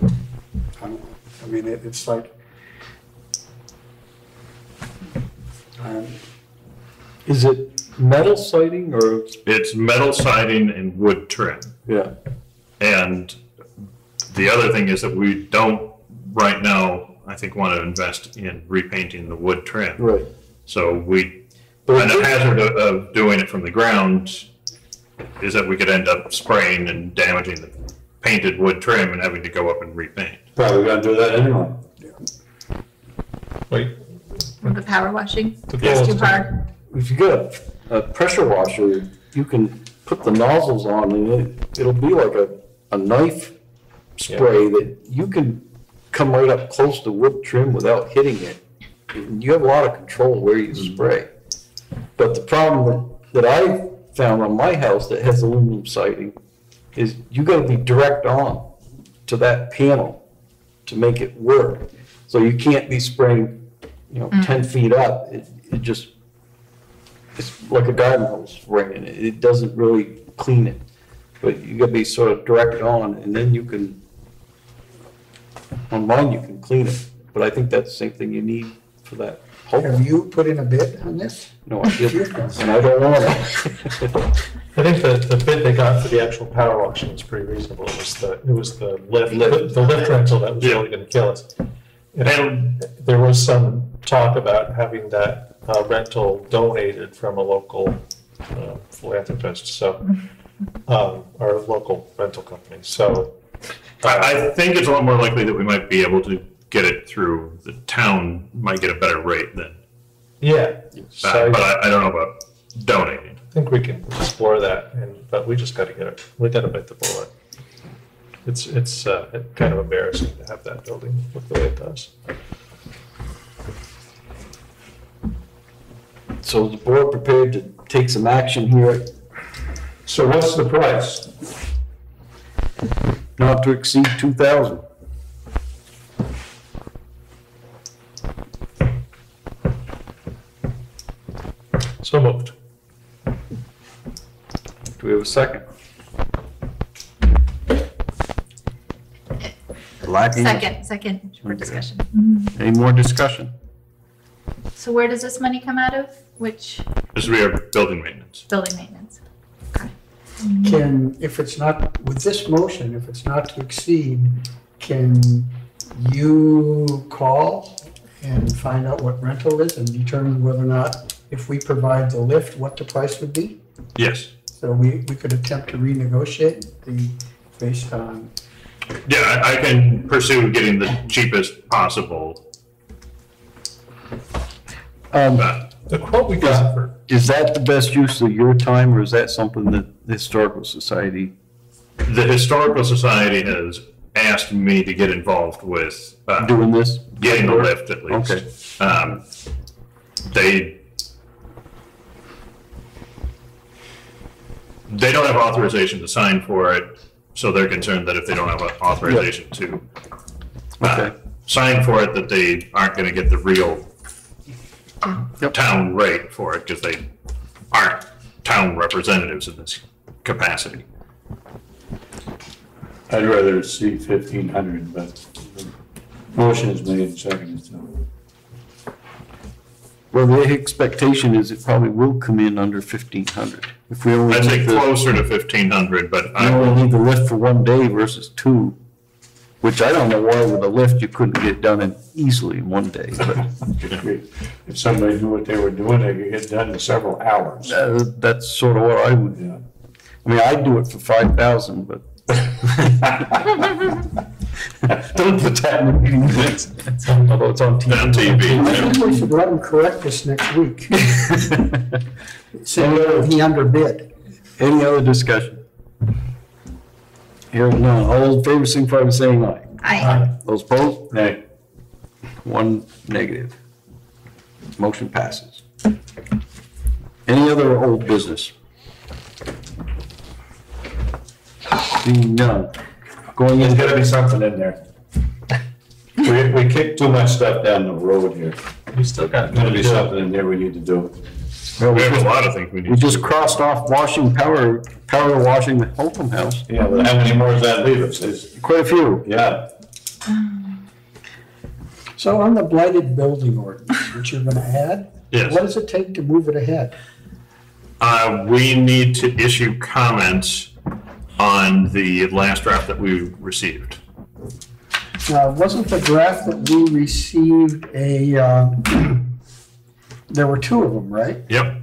I don't. I mean, it, it's like, um, Is it metal siding or, it's metal siding and wood trim. yeah, And the other thing is that we don't, right now, I think, want to invest in repainting the wood trim. right. So we, But and the hazard of, of doing it from the ground is that we could end up spraying and damaging the painted wood trim and having to go up and repaint. Probably gonna do that anyway. Wait, With the power washing, the goal it's too hard. If you got a, a pressure washer, you can put the nozzles on and it, it'll be like a, a knife spray that you can come right up close to wood trim without hitting it. You have a lot of control where you mm-hmm. spray. But the problem that, that I found on my house that has aluminum siding is you gotta be direct on to that panel to make it work. So you can't be spraying, you know, mm. ten feet up. It, it just it's like a garden hose right in it. It doesn't really clean it. But you gotta be sort of directed on and then you can, on mine, you can clean it. But I think that's the same thing you need for that. Have you put in a bid on this? no, I didn't, and I don't want it. I think the, the bid they got for the actual power washing was pretty reasonable. It was the, it was the lift, the lift rental that was really gonna kill us. And there was some talk about having that uh, rental donated from a local uh, philanthropist, so, um, or local rental company, so. I, I think it's a lot more likely that we might be able to get it through, the town might get a better rate than, Yeah, so that, I but I, I don't know about donating. I think we can explore that, and, but we just gotta get it, we gotta bite the bullet. It's, it's uh, kind of embarrassing to have that building look the way it does. So is the board prepared to take some action here, So what's the price? not to exceed two thousand? So moved. Do we have a second? Lacking? Second, second for discussion. Any more discussion? So where does this money come out of? Which This would be our building maintenance. building maintenance? Can, if it's not, with this motion, if it's not to exceed, can you call and find out what rental is and determine whether or not, if we provide the lift, what the price would be? Yes. So we, we could attempt to renegotiate the, based on, Yeah, I, I can pursue getting the cheapest possible. Um, uh, The quote we got for, is that the best use of your time, or is that something that the Historical Society? The Historical Society has asked me to get involved with, uh, Doing this? getting the lift at least. Okay. Um, they, they don't have authorization to sign for it, so they're concerned that if they don't have authorization to uh, Okay. sign for it, that they aren't gonna get the real Yep. town rate for it, because they aren't town representatives in this capacity. I'd rather see fifteen hundred, but the motion is made and seconded, so. Well, the expectation is it probably will come in under fifteen hundred. If we only I'd say need the, closer to fifteen hundred, but we I, only need the lift for one day versus two, which I don't know why with a lift you couldn't get done in easily in one day, but If somebody knew what they were doing, they could get done in several hours. uh, that's sort of what I would, Yeah. I mean, I'd do it for five thousand, but. Don't put that in the meeting minutes, although it's on TV. on I TV. think we should let him correct this next week. Say he underbid. Any other discussion? Hearing none, all those in favor, signify by saying aye. Aye. Those opposed? Nay. One negative. Motion passes. Any other old business? Seeing none. Going There's into, gotta be something in there. We, we kicked too much stuff down the road here. we still got. There's gotta be something in there we need to do. Well, we we have a just, lot of things we need we just do. crossed off washing power, power washing the Holcomb House. Yeah, but how many more does that leave us? Is, Quite a few. yeah, So on the blighted building ordinance, which you're gonna add, Yes. what does it take to move it ahead? Uh, we need to issue comments on the last draft that we received. Now, wasn't the draft that we received a, uh, there were two of them, right? Yep.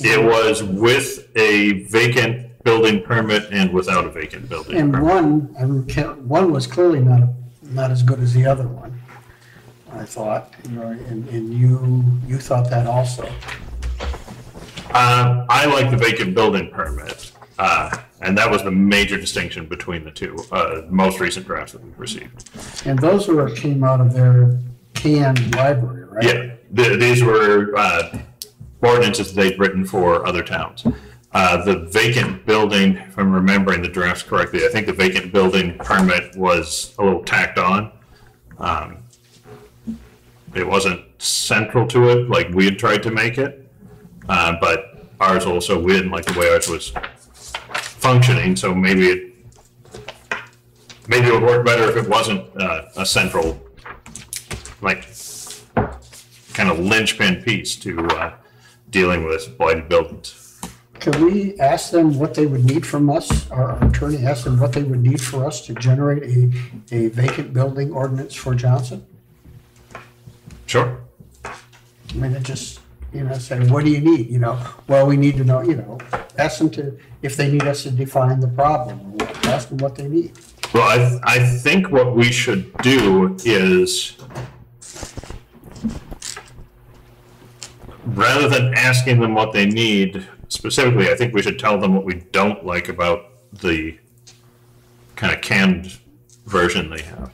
It was with a vacant building permit and without a vacant building And permit. one, I one was clearly not, not as good as the other one, I thought, you know, and, and you, you thought that also. Uh, I like the vacant building permit, uh, and that was the major distinction between the two, uh, most recent drafts that we've received. And those were, came out of their canned library, right? Yeah, th- these were uh, ordinances they'd written for other towns. Uh, The vacant building, if I'm remembering the drafts correctly, I think the vacant building permit was a little tacked on. Um, It wasn't central to it like we had tried to make it. Uh, but ours also, we didn't like the way ours was functioning, so maybe it, maybe it would work better if it wasn't, uh, a central, like, kind of linchpin piece to, uh, dealing with blighted buildings. Can we ask them what they would need from us, our our attorney asked them what they would need for us to generate a, a vacant building ordinance for Johnson? Sure. I mean, it just, you know, say, what do you need, you know? Well, we need to know, you know, ask them to, if they need us to define the problem, ask them what they need. Well, I, I think what we should do is, rather than asking them what they need specifically, I think we should tell them what we don't like about the kind of canned version they have.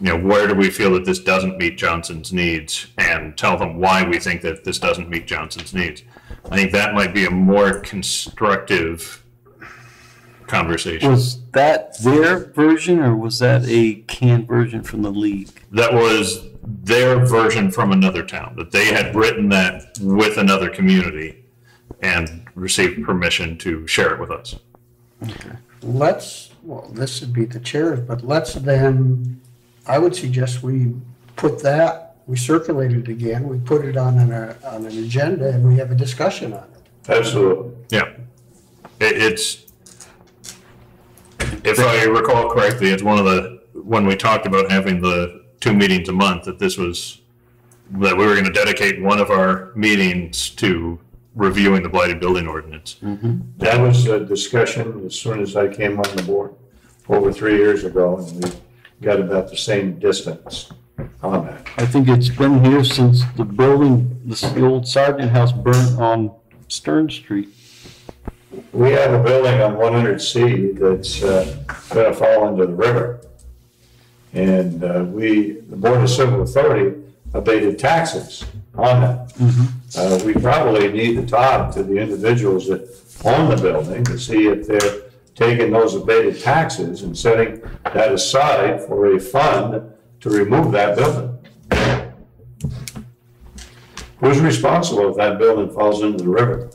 You know, where do we feel that this doesn't meet Johnson's needs and tell them why we think that this doesn't meet Johnson's needs. I think that might be a more constructive conversation. Was that their version or was that a canned version from the league? that was their version from another town, that they had written that with another community and received permission to share it with us. Okay. Let's, well, this would be the chairs, but let's then, I would suggest we put that, we circulate it again, we put it on an, uh, on an agenda and we have a discussion on it. Absolutely. Yeah. It, it's, if I recall correctly, it's one of the, when we talked about having the two meetings a month, that this was, that we were gonna dedicate one of our meetings to reviewing the blighted building ordinance. Mm-hmm. That was a discussion as soon as I came on the board over three years ago, and we got about the same distance on that. I think it's been here since the building, this- the old Sergeant House burnt on Stern Street. We have a building on one hundred C that's uh, gonna fall into the river. And uh, we, the Board of Civil Authority abated taxes on that. Uh, We probably need to talk to the individuals that own the building to see if they're taking those abated taxes and setting that aside for a fund to remove that building. Who's responsible if that building falls into the river?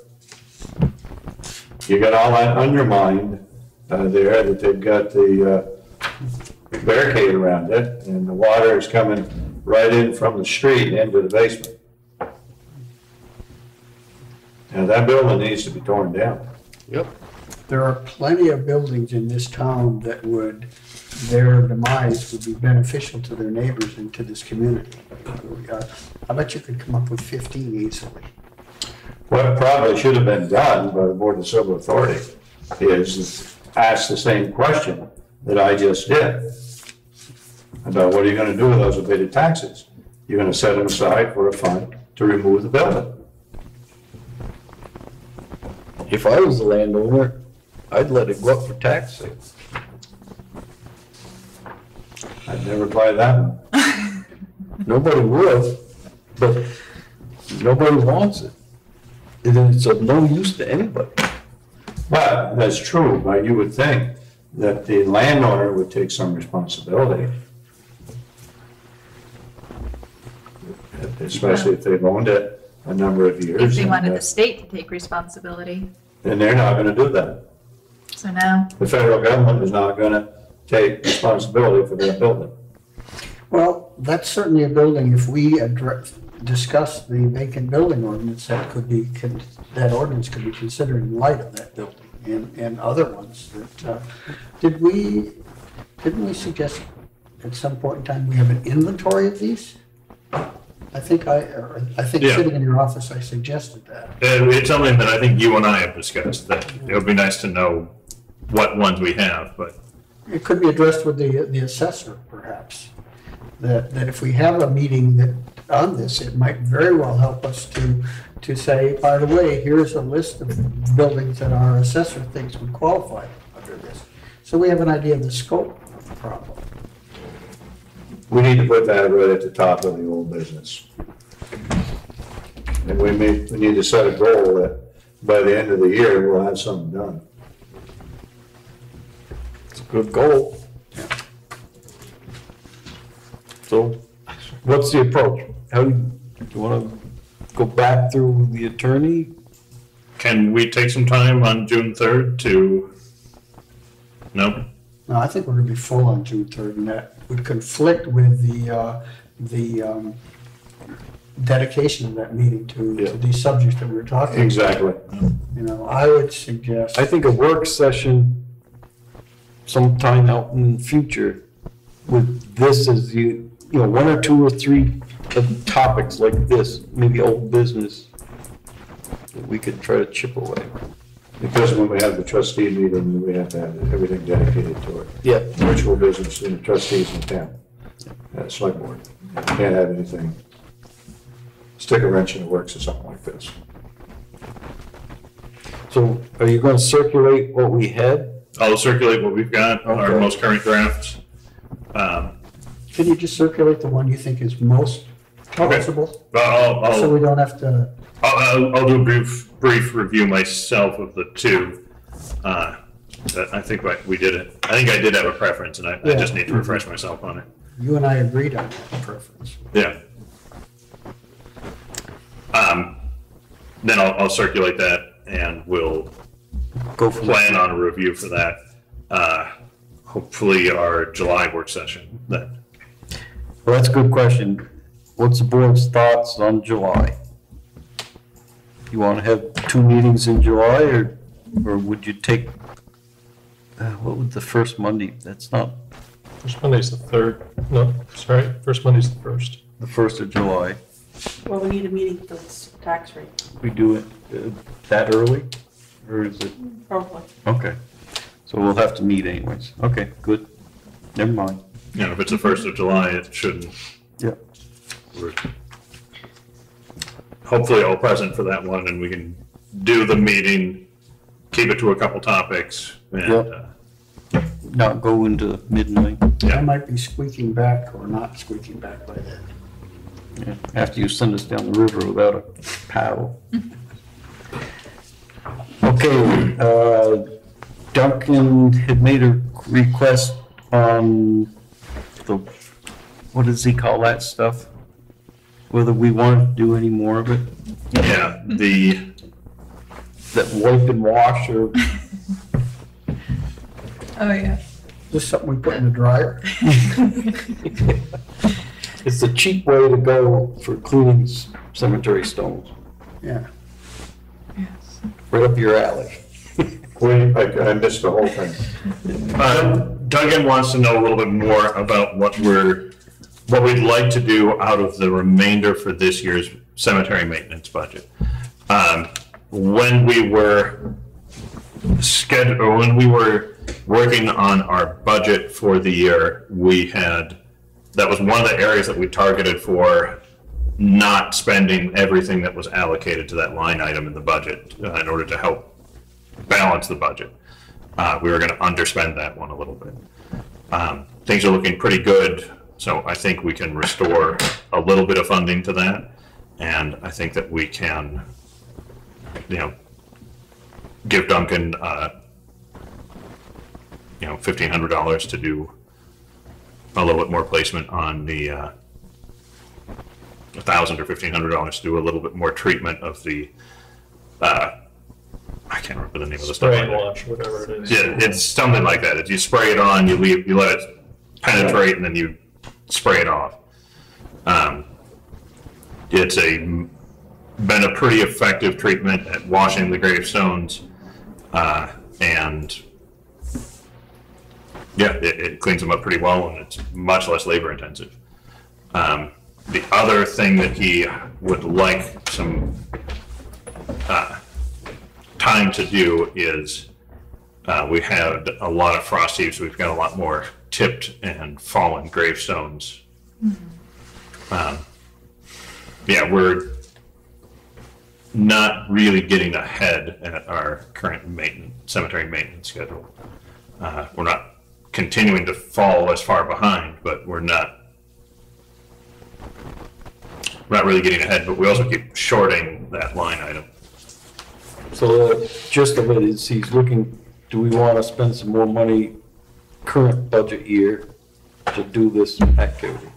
You got all that undermined uh, there, that they've got the uh, barricade around it, and the water is coming right in from the street into the basement. Now, that building needs to be torn down. Yep. There are plenty of buildings in this town that would, their demise would be beneficial to their neighbors and to this community. Uh, I bet you could come up with fifteen easily. What probably should have been done by the Board of Civil Authority is ask the same question that I just did. About what are you gonna do with those abated taxes? You're gonna set them aside for a fund to remove the building. If I was the landowner, I'd let it go up for tax sale. I'd never buy that one. Nobody would, but nobody wants it. And it's of no use to anybody. But that's true, but you would think that the landowner would take some responsibility. Especially if they've owned it a number of years. If they and, wanted uh, the state to take responsibility. And they're not gonna do that. So now, The federal government is not gonna take responsibility for that building. Well, that's certainly a building, if we address, discuss the vacant building ordinance, that could be, con- that ordinance could be considered in light of that building and, and other ones that, uh, did we, didn't we suggest at some point in time, we have an inventory of these? I think I, or I think Yeah. sitting in your office, I suggested that. Uh, It's something that I think you and I have discussed, that it would be nice to know what ones we have, but It could be addressed with the, the assessor, perhaps. That, that if we have a meeting that, on this, it might very well help us to, to say, by the way, here's a list of buildings that our assessor thinks would qualify under this. So we have an idea of the scope of the problem. We need to put that right at the top of the old business. And we may, we need to set a goal that by the end of the year, we'll have something done. It's a good goal. So what's the approach? How do you, want to go back through the attorney? Can we take some time on June third to? No? No, I think we're gonna be full on June third, and that would conflict with the, uh, the, um, dedication of that meeting to, to these subjects that we were talking about. Exactly. You know, I would suggest. I think a work session sometime out in the future with this as you, you know, one or two or three of topics like this, maybe old business, that we could try to chip away. Because when we have the trustee meeting, we have to have everything dedicated to it. Yeah. Virtual business and the trustees in town, uh, select board. Can't have anything, stick a wrench in the works or something like this. So are you gonna circulate what we had? I'll circulate what we've got, our Okay. most current drafts. Um, Can you just circulate the one you think is most Okay. possible? I'll, I'll. So we don't have to, I'll, I'll, I'll do a brief, brief review myself of the two. Uh, but I think we did it, I think I did have a preference and I, I just need to refresh myself on it. you and I agreed on that preference. Yeah. Um, then I'll, I'll circulate that and we'll Go for plan on a review for that. Uh, hopefully our July work session then. Well, that's a good question. What's the board's thoughts on July? You want to have two meetings in July, or, or would you take, uh, what would the first Monday, that's not First Monday's the third, no, sorry, first Monday's the first. the first of July? Well, we need a meeting for this tax rate, We do it uh, that early, or is it, probably. okay. So we'll have to meet anyways. Okay, good. Never mind. You know, if it's the first of July, it shouldn't. Yeah. We're Hopefully all present for that one and we can do the meeting, keep it to a couple topics and, Yep. uh, Not go into midnight. I might be squeaking back or not squeaking back by then. Yeah, After you send us down the river without a paddle. Okay, uh, Duncan had made a request on the, what does he call that stuff? Whether we want to do any more of it, yeah, the, that wipe and wash or Oh, yeah. Just something we put in the dryer? It's the cheap way to go for cleaning c- cemetery stones, Yeah. Yes. right up your alley. Wait, I, I missed the whole thing. Uh, Duncan wants to know a little bit more about what we're, what we'd like to do out of the remainder for this year's cemetery maintenance budget. Um, When we were scheduled, when we were working on our budget for the year, we had, that was one of the areas that we targeted for not spending everything that was allocated to that line item in the budget uh, in order to help balance the budget. Uh, we were going to underspend that one a little bit. Um, things are looking pretty good, so I think we can restore a little bit of funding to that. And I think that we can, you know, give Duncan, uh, you know, fifteen hundred dollars to do a little bit more placement on the, uh, a thousand or fifteen hundred dollars to do a little bit more treatment of the, uh, I can't remember the name of the stuff. Spray on wash, whatever it is. Yeah, it's something like that. If you spray it on, you leave, you let it penetrate, and then you spray it off. Um, it's a been a pretty effective treatment at washing the gravestones, uh, and yeah, it, it cleans them up pretty well, and it's much less labor intensive. Um, the other thing that he would like some uh, time to do is uh, we had a lot of frost heaves. We've got a lot more tipped and fallen gravestones. Um, yeah, we're not really getting ahead at our current maintenance, cemetery maintenance schedule. Uh, we're not continuing to fall as far behind, but we're not we're not really getting ahead, but we also keep shorting that line item. So the gist of it is he's looking, do we want to spend some more money current budget year to do this activity?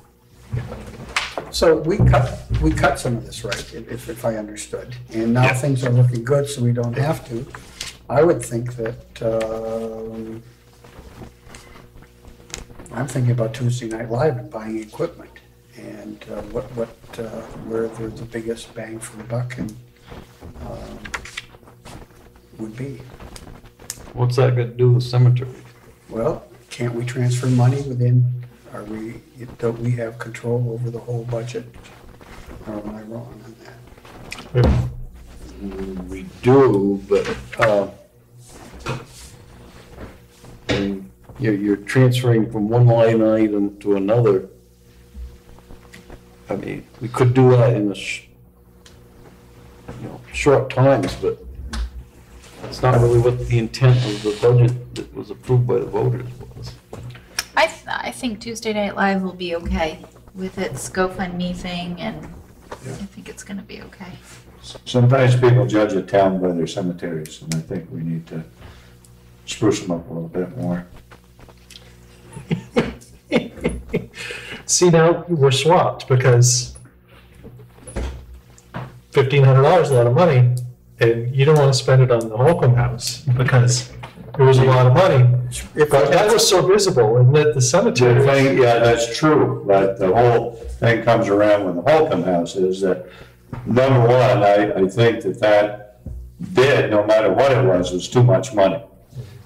So we cut, we cut some of this, right, if, if I understood. And now Yeah. things are looking good, so we don't have to. I would think that, um, I'm thinking about Tuesday Night Live and buying equipment. And uh, what, what, uh, where the the biggest bang for the buck and, um, would be. What's that got to do with cemetery? Well, can't we transfer money within, are we, don't we have control over the whole budget? Or am I wrong on that? Mm, We do, but, uh, you're, you're transferring from one line item to another. I mean, we could do that in a sh- you know, short times, but that's not really what the intent of the budget that was approved by the voters was. I, th- I think Tuesday Night Live will be okay with its GoFundMe thing and I think it's gonna be okay. Sometimes people judge a town by their cemeteries, and I think we need to spruce them up a little bit more. See, now we're swapped because fifteen hundred dollars is a lot of money, and you don't want to spend it on the Holcomb House because it was a lot of money. If But that was so visible, and that the The cemetery. thing, yeah, that's true, but the whole thing comes around with the Holcomb House is that, number one, I, I think that that bid, no matter what it was, was too much money.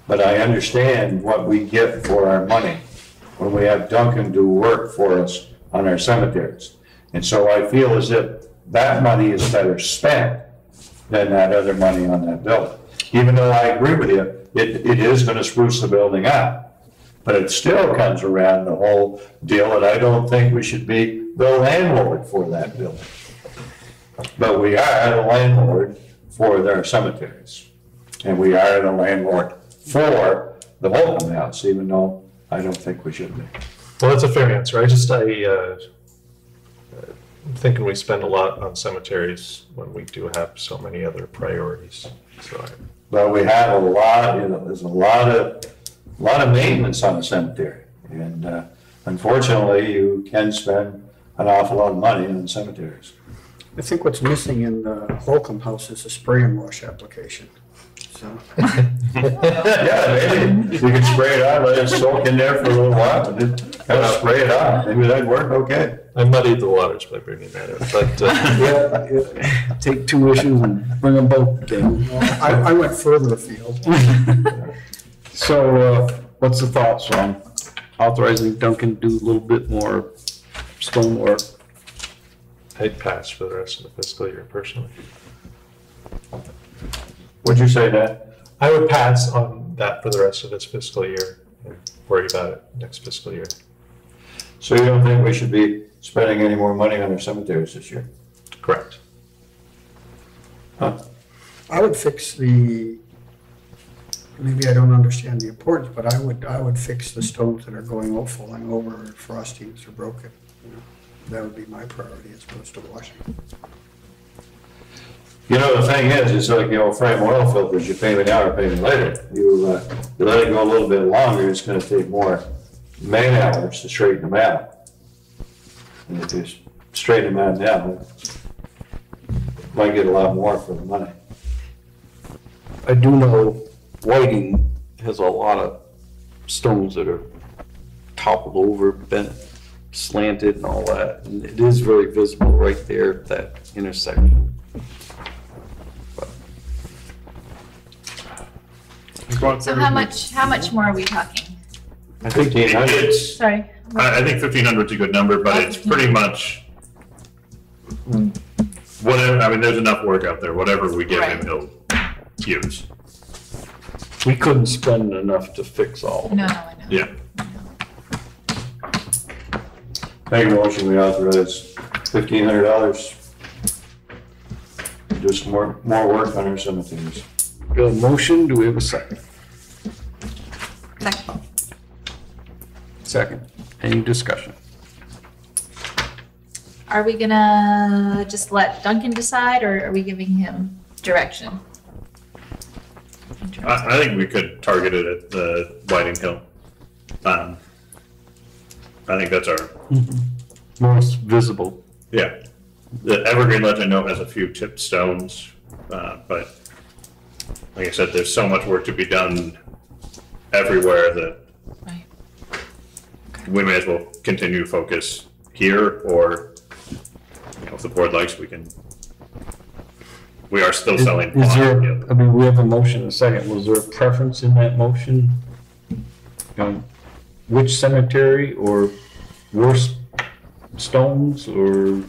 But I understand what we get for our money when we have Duncan do work for us on our cemeteries. And so I feel as if that money is better spent than that other money on that building. Even though I agree with you, it, it is gonna spruce the building up. But it still comes around the whole deal and I don't think we should be the landlord for that building. But we are the landlord for their cemeteries. And we are the landlord for the Holcomb House, even though I don't think we should be. Well, that's a fair answer. I just, I, uh, thinking we spend a lot on cemeteries when we do have so many other priorities. So I, But we have a lot, you know, there's a lot of, lot of maintenance on the cemetery. And uh, unfortunately, you can spend an awful lot of money on cemeteries. I think what's missing in the Holcomb House is a spray and wash application. So, Yeah, maybe you could spray it out, let it soak in there for a little while, and then kind of spray it out. Maybe that'd work okay. I muddied the waters by bringing that up, but, uh, Yeah, yeah. Take two issues and bring them both down. I, I went further afield. So, uh, what's the thoughts on authorizing Duncan to do a little bit more stone work? I'd pass for the rest of the fiscal year personally. Would you say that? I would pass on that for the rest of this fiscal year and worry about it next fiscal year. So you don't think we should be spending any more money on our cemeteries this year? Correct. Huh? I would fix the, maybe I don't understand the importance, but I would, I would fix the stones that are going, o- falling over, or frostings or broken. you know. That would be my priority as opposed to washing. You know, the thing is, it's like, you know, Fram oil filters, you pay me now or pay me later. You, uh, you let it go a little bit longer, it's gonna take more man hours to straighten them out. And if you straighten them out now, you might get a lot more for the money. I do know Whiting has a lot of stones that are toppled over, bent, slanted and all that. And it is very visible right there at that intersection. So how much, how much more are we talking? I think Fifteen hundred. Sorry. I, I think fifteen hundred's a good number, but it's pretty much whatever, I mean, there's enough work out there, whatever we give him, he'll use. We couldn't spend enough to fix all of No, it. no, I know. Yeah. Make a motion, we authorize fifteen hundred dollars. Do some more, more work on our cemeteries. Got a motion, do we have a second? Second. Second. Any discussion? Are we gonna just let Duncan decide or are we giving him direction? I, I think we could target it at the Whiting Hill. Um, I think that's our most visible. Yeah. The Evergreen Ledge I know has a few chipped stones, uh, but like I said, there's so much work to be done everywhere that Right. we may as well continue to focus here, or, you know, if the board likes, we can, we are still selling. Is there, I mean, we have a motion and a second, was there a preference in that motion? On which cemetery or worse stones or?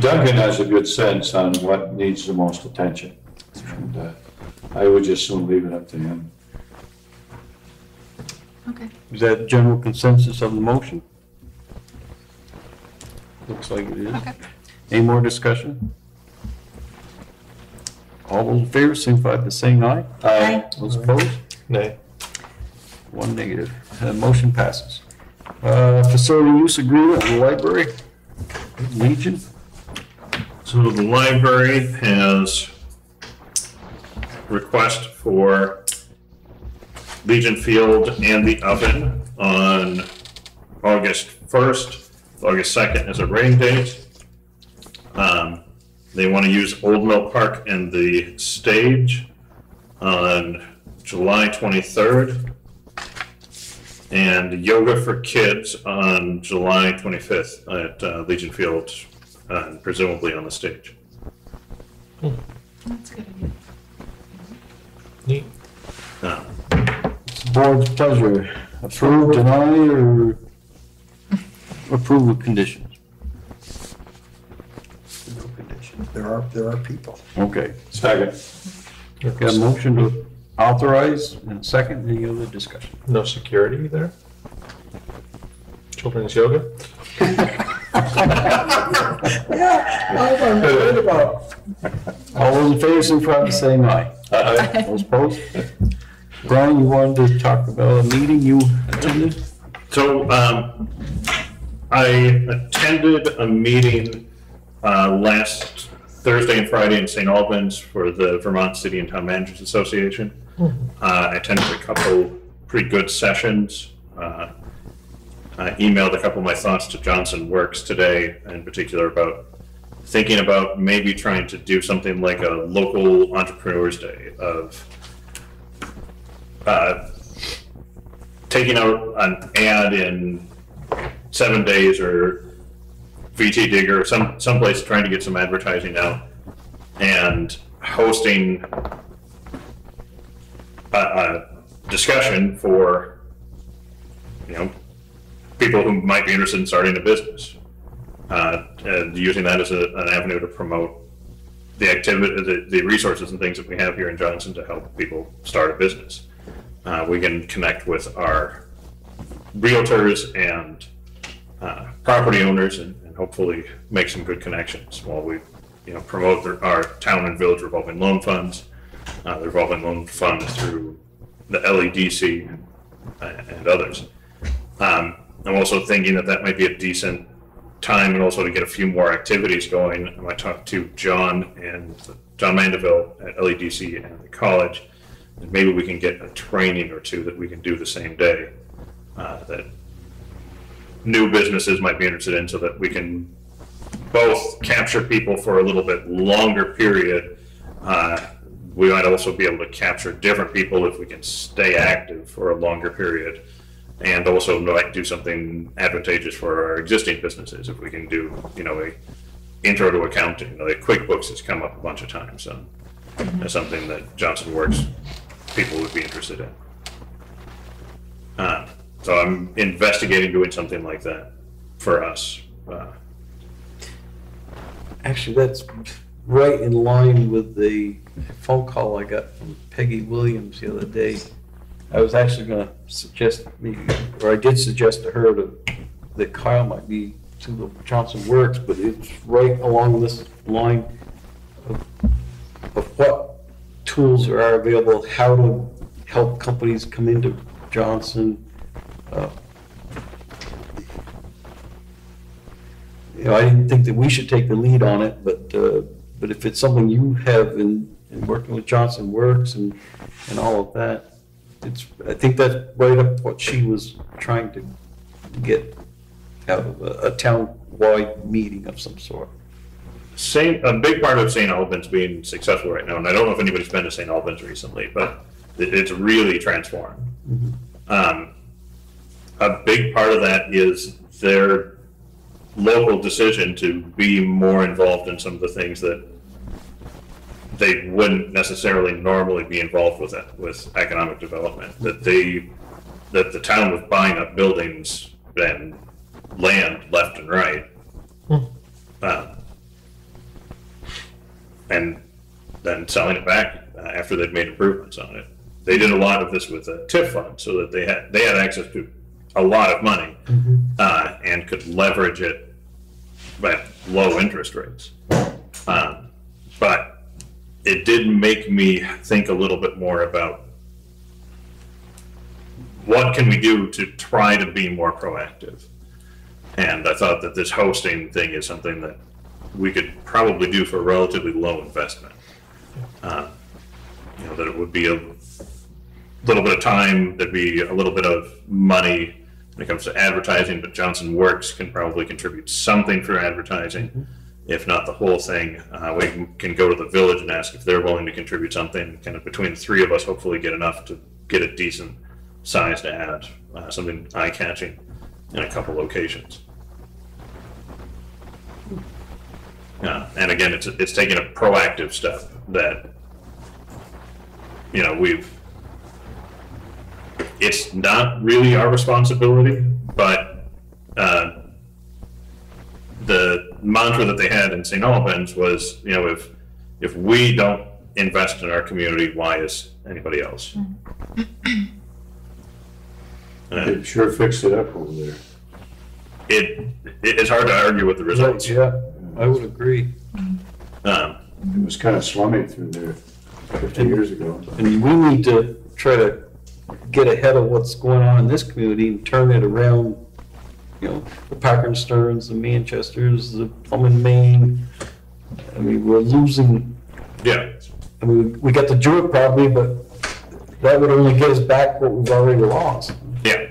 Duncan has a good sense on what needs the most attention. And uh, I would just soon leave it up to him. Okay. Is that general consensus on the motion? Looks like it is. Okay. Any more discussion? All those in favor, signify by saying aye. Aye. Those opposed? Nay. One negative. Uh, Motion passes. Uh, Facility use agreement with the library, Legion. So the library has request for Legion Field and the oven on August 1st. August 2nd is a rain date. Um, They want to use Old Mill Park and the stage on July 23rd. And yoga for kids on July 25th at uh, Legion Field, uh, presumably on the stage. That's a good idea. Neat. Uh, Board's pleasure. Approve, deny, or approve with conditions? No condition. There are, there are people. Okay. Second. Got a motion to authorize and a second. Any other discussion? No security there? Children's yoga? I'm worried about. All those in favor, signify by saying aye. Aye. Those opposed? Brian, you wanted to talk about a meeting you attended? So, um, I attended a meeting, uh, last Thursday and Friday in St. Albans for the Vermont City and Town Managers Association. Uh, I attended a couple pretty good sessions. Uh, I emailed a couple of my thoughts to Johnson Works today, in particular about thinking about maybe trying to do something like a local entrepreneurs day of, uh, taking out an ad in seven days or VT Digger or some someplace trying to get some advertising out and hosting a, a discussion for you know people who might be interested in starting a business uh, and using that as a, an avenue to promote the activity the, the resources and things that we have here in Johnson to help people start a business uh, we can connect with our realtors and uh, property owners and, and hopefully make some good connections while we, you know, promote our town and village revolving loan funds, uh, the revolving loan fund through the LEDC and, and others. Um, I'm also thinking that that might be a decent time and also to get a few more activities going. I might talk to John and John Mandeville at LEDC and the college and maybe we can get a training or two that we can do the same day uh, that new businesses might be interested in so that we can both capture people for a little bit longer period. Uh, we might also be able to capture different people if we can stay active for a longer period. And also might do something advantageous for our existing businesses if we can do, you know, a intro to accounting. You know, like QuickBooks has come up a bunch of times, so that's something that Johnson Works people would be interested in. Uh, so I'm investigating doing something like that for us. Uh, Actually, that's right in line with the phone call I got from Peggy Williams the other day. I was actually gonna suggest, maybe, or I did suggest to her to, that Kyle might be to the Johnson Works, but it's right along this line of, of what tools are available, how to help companies come into Johnson. uh, You know, I didn't think that we should take the lead on it, but, uh, but if it's something you have in, in working with Johnson Works and, and all of that, it's, I think that's right up what she was trying to get have a, a town-wide meeting of some sort. St. A big part of St. Albans being successful right now, and I don't know if anybody's been to St. Albans recently, but it, it's really transformed. Um, a big part of that is their local decision to be more involved in some of the things that they wouldn't necessarily normally be involved with it, with economic development. That they, that the town was buying up buildings and land left and right. Uh, and then selling it back after they'd made improvements on it. They did a lot of this with a TIF fund so that they had, they had access to a lot of money uh, and could leverage it at low interest rates. Um, But it did make me think a little bit more about what can we do to try to be more proactive? And I thought that this hosting thing is something that we could probably do for a relatively low investment. Uh, You know, that it would be a little bit of time, there'd be a little bit of money when it comes to advertising, but Johnson Works can probably contribute something for advertising, if not the whole thing. Uh, we can go to the village and ask if they're willing to contribute something, kind of between the three of us, hopefully get enough to get a decent sized ad, uh, something eye-catching in a couple locations. Yeah, and again, it's, it's taking a proactive step that, you know, we've, it's not really our responsibility, but, uh, the mantra that they had in St. Albans was, you know, if, if we don't invest in our community, why is anybody else? It sure fixed it up over there. It, it- it's hard to argue with the results. Yeah, I would agree. Um, It was kind of slummy through there fifty years ago. And we need to try to get ahead of what's going on in this community and turn it around. You know, the Parker and Stearns, the Manchesters, the Plum and Main. I mean, we're losing, yeah, I mean, we got the Jewett property, but that would only get us back what we've already lost. Yeah.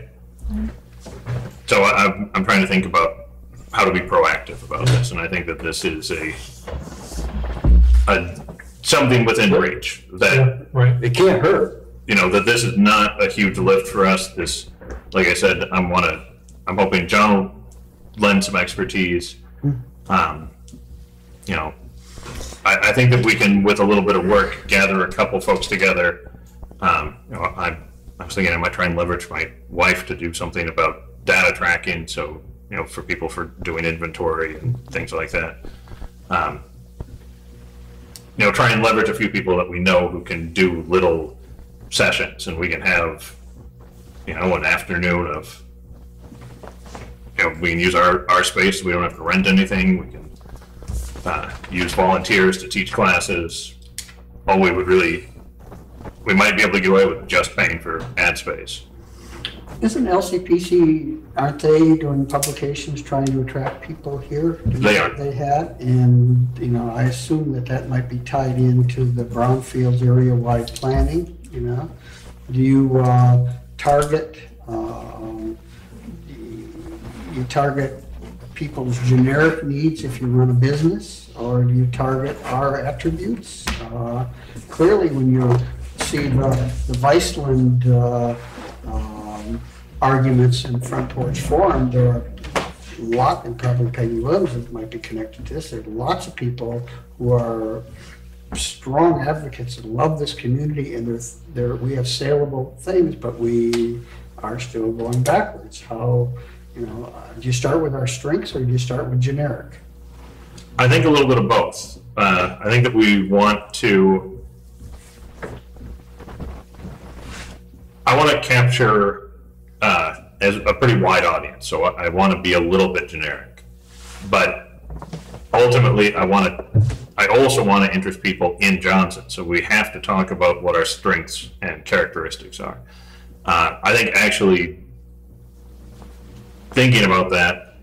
So I, I'm, I'm trying to think about how to be proactive about this, and I think that this is a, a, something within reach, that, Right. It can't hurt. you know, that this is not a huge lift for us, this, like I said, I'm wanna, I'm hoping John will lend some expertise. Um, you know, I, I think that we can, with a little bit of work, gather a couple folks together. Um, you know, I, I was thinking I might try and leverage my wife to do something about data tracking, so, you know, for people for doing inventory and things like that. Um, you know, try and leverage a few people that we know who can do little sessions, and we can have, you know, an afternoon of, you know, we can use our, our space, we don't have to rent anything, we can, uh, use volunteers to teach classes. All we would really, we might be able to get away with just paying for ad space. Isn't LCPC, aren't they doing publications trying to attract people here? They are. They had, and, you know, I assume that that might be tied into the brownfields area-wide planning, you know? Do you, uh, target, um, you target people's generic needs if you run a business? Or do you target our attributes? Uh, Clearly, when you see the, the Viceland, uh, um, arguments in Front Porch Forum, there are a lot, and probably Peggy Williams that might be connected to this, there are lots of people who are strong advocates and love this community, and there's, there, we have saleable things, but we are still going backwards. How, you know, do you start with our strengths, or do you start with generic? I think a little bit of both. Uh, I think that we want to. I want to capture uh, as a pretty wide audience, so I, I want to be a little bit generic, but ultimately, I want to. I also want to interest people in Johnson, so we have to talk about what our strengths and characteristics are. Uh, I think actually thinking about that,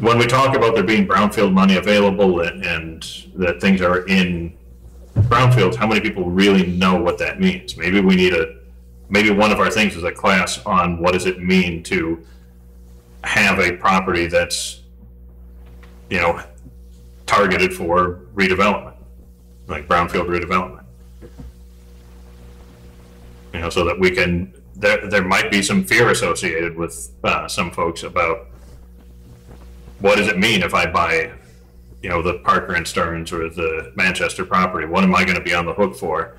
when we talk about there being brownfield money available and, and that things are in brownfields, how many people really know what that means? Maybe we need a, maybe one of our things is a class on what does it mean to have a property that's, you know, targeted for redevelopment, like brownfield redevelopment. You know, so that we can, there, there might be some fear associated with, uh, some folks about what does it mean if I buy, you know, the Parker and Stearns or the Manchester property? What am I gonna be on the hook for?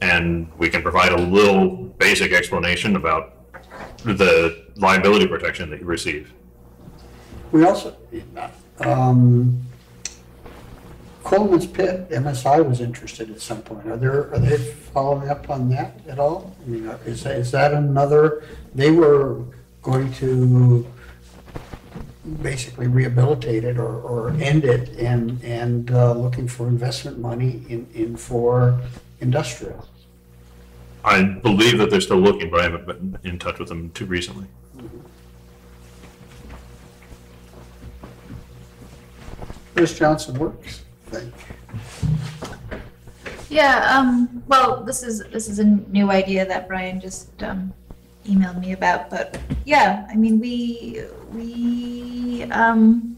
And we can provide a little basic explanation about the liability protection that you receive. We also, um, Coleman's Pit, MSI was interested at some point. Are there, are they following up on that at all? I mean, is, that- is that another, they were going to basically rehabilitate it or, or end it and, and, uh, looking for investment money in, in for industrial. I believe that they're still looking, but I haven't been in touch with them too recently. Chris Johnson Works, thing. Yeah, um, well, this is, this is a new idea that Brian just, um, emailed me about, but yeah, I mean, we, we, um,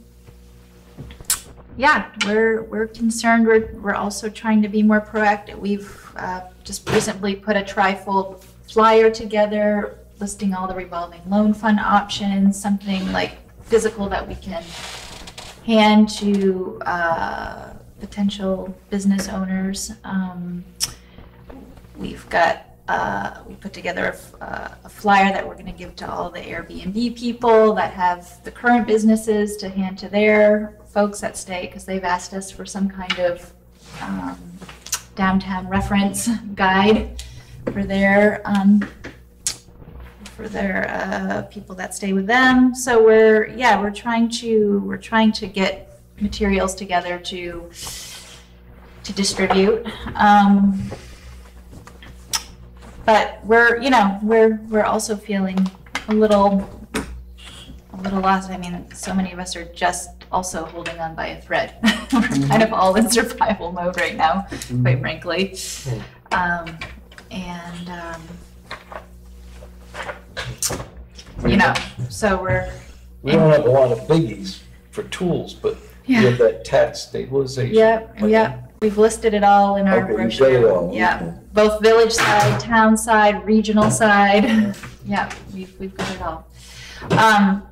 yeah, we're, we're concerned, we're, we're also trying to be more proactive. We've, uh, just recently put a trifold flyer together listing all the revolving loan fund options, something like physical that we can hand to, uh, potential business owners. Um, we've got, uh, we put together a uh, a flyer that we're gonna give to all the Airbnb people that have the current businesses to hand to their folks that stay, because they've asked us for some kind of, um, downtown reference guide for their, um, for their, uh, people that stay with them. So we're, yeah, we're trying to, we're trying to get materials together to, to distribute. Um, but we're, you know, we're, we're also feeling a little, a little lost. I mean, so many of us are just also holding on by a thread. We're kind of all in survival mode right now, quite frankly. Um, and, um, you know, so we're, We don't have a lot of biggies for tools, but Yeah. have that tax stabilization. Yep, yep, we've listed it all in our Okay, you got it brochure. all, Yeah, okay. both village side, town side, regional side. Yeah, we've, we've got it all. Um,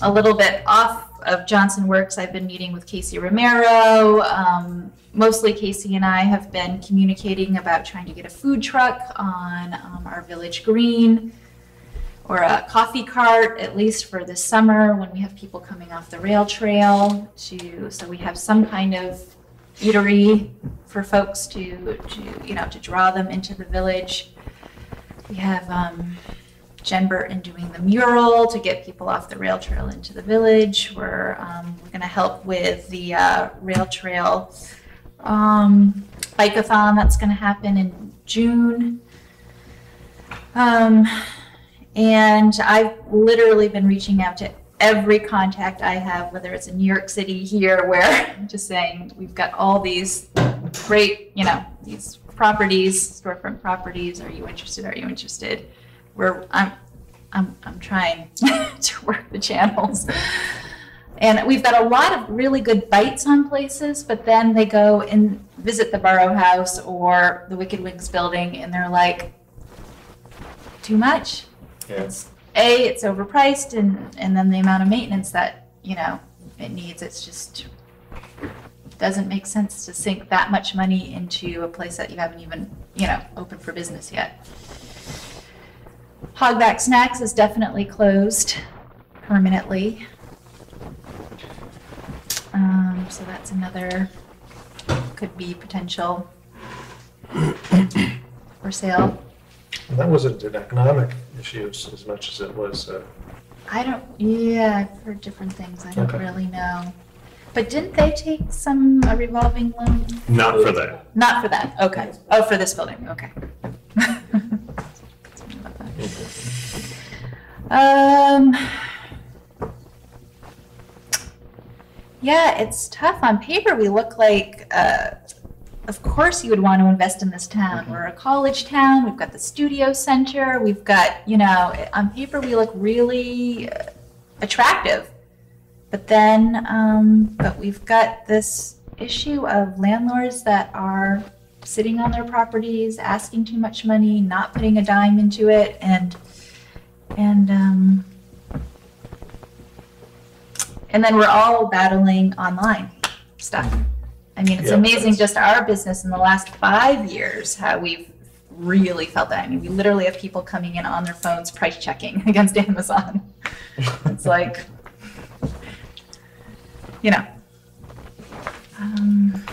a little bit off of Johnson Works, I've been meeting with Casey Romero. Um, mostly Casey and I have been communicating about trying to get a food truck on, um, our village green or a coffee cart, at least for this summer, when we have people coming off the rail trail to, so we have some kind of eatery for folks to, to, you know, to draw them into the village. We have, um, Jen Burton doing the mural to get people off the rail trail into the village. We're, um, we're gonna help with the, uh, rail trail, um, bike-a-thon that's gonna happen in June. Um, and I've literally been reaching out to every contact I have, whether it's in New York City here, where I'm just saying, we've got all these great, you know, these properties, storefront properties. Are you interested? Are you interested? We're, I'm, I'm, I'm trying to work the channels. And we've got a lot of really good bites on places, but then they go and visit the Borough House or the Wicked Wings building and they're like, too much. It's, A, it's overpriced and, and then the amount of maintenance that, you know, it needs, it's just, doesn't make sense to sink that much money into a place that you haven't even, you know, opened for business yet. Hogback Snacks is definitely closed permanently. Um, so that's another, could be potential for sale. That wasn't an economic issue as much as it was, uh, I don't, yeah, I've heard different things. I don't Okay. really know. But didn't they take some a revolving loan? Not for that. Not for that, okay. Oh, for this building, okay. Um, yeah, it's tough. On paper, we look like, uh, of course you would want to invest in this town. We're a college town. We've got the studio center. We've got, you know, on paper, we look really uh, attractive. But then, um, but we've got this issue of landlords that are sitting on their properties, asking too much money, not putting a dime into it, and, and, um, and then we're all battling online stuff. I mean, it's Yeah, amazing just our business in the last five years, how we've really felt that. I mean, we literally have people coming in on their phones price checking against Amazon. It's like, you know. Um,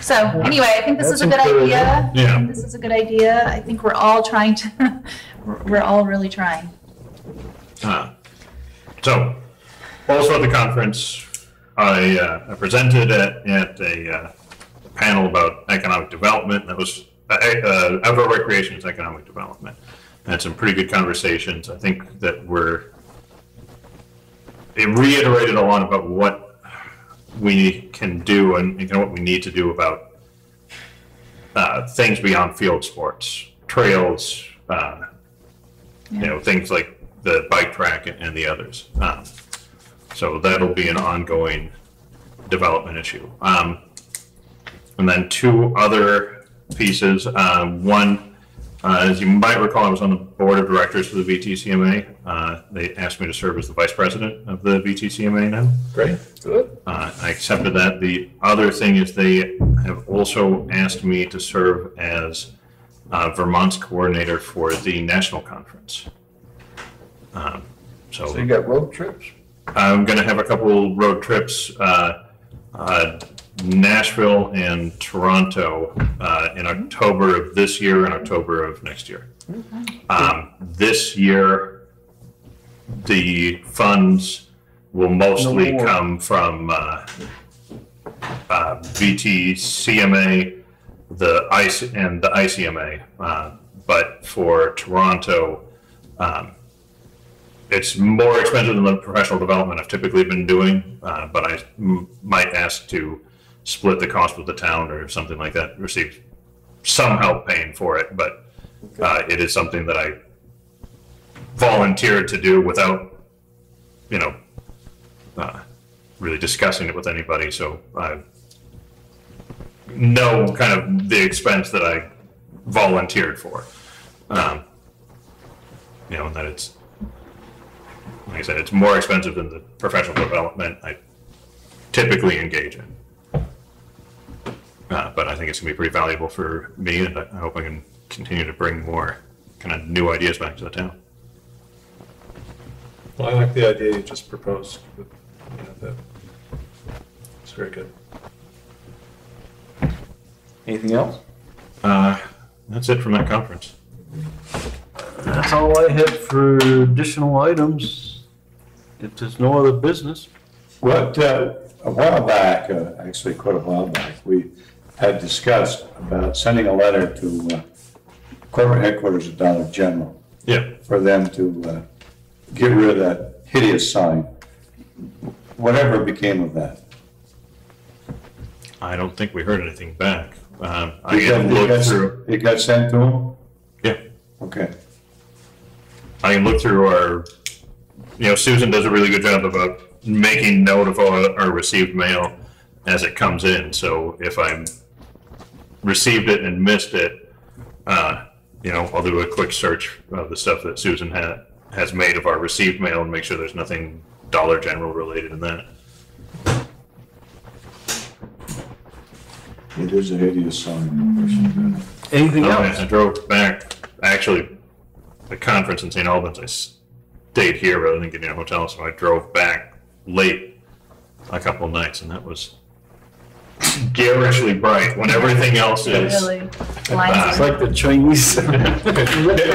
So anyway, I think this is a good idea. Yeah. This is a good idea. I think we're all trying to, we're- we're all really trying. Uh, So, also at the conference, I uh, I presented at, at a uh, panel about economic development, that was, uh, uh, outdoor recreation is economic development. I Had some pretty good conversations, I think that we're, it reiterated a lot about what we can do and, you know, what we need to do about uh, things beyond field sports, trails, uh, you know, things like the bike track and, and the others. Um, so that'll be an ongoing development issue. Um, and then two other pieces. Uh, one, uh, as you might recall, I was on the board of directors for the VTCMA. Uh, they asked me to serve as the vice president of the VTCMA now. Great, good. Uh, I accepted that. The other thing is they have also asked me to serve as uh, Vermont's coordinator for the national conference. Um, So So you got road trips? I'm going to have a couple road trips, uh, uh, Nashville and Toronto uh, in October of this year and October of next year. Um, This year, the funds will mostly No more. come from uh, uh, VTCMA, the IC, and the ICMA. Uh, But for Toronto, um, it's more expensive than the professional development I've typically been doing, uh, but I m- might ask to split the cost with the town or something like that, receive some help paying for it, but uh, it is something that I volunteered to do without, you know, uh, really discussing it with anybody, so I know kind of the expense that I volunteered for. Um, You know, that it's, like I said, it's more expensive than the professional development I typically engage in. Uh, but I think it's gonna be pretty valuable for me, and I I hope I can continue to bring more kind of new ideas back to the town. Well, I like the idea you just proposed with, you know, that. It's very good. Anything else? Uh, that's it from that conference. That's all I had for additional items. If there's no other business. What, uh, a while back, uh, actually quite a while back, we had discussed about sending a letter to uh, corporate headquarters of Dollar General Yeah, for them to uh, get rid of that hideous sign. Whatever became of that? I don't think we heard anything back. Um, I It got- can it look got- through, It got sent to them? yeah, Okay. I can look through our, you know, Susan does a really good job about making note of our, our received mail as it comes in. So if I received it and missed it, uh, you know, I'll do a quick search of the stuff that Susan had, has made of our received mail and make sure there's nothing Dollar General related in that. It is a hideous sign. Anything Oh, I- else? I drove back, actually, the conference in St. Albans, I stayed here rather than getting a hotel, so I drove back late a couple nights, and that was garishly bright when everything else is. Really It's like the Chinese.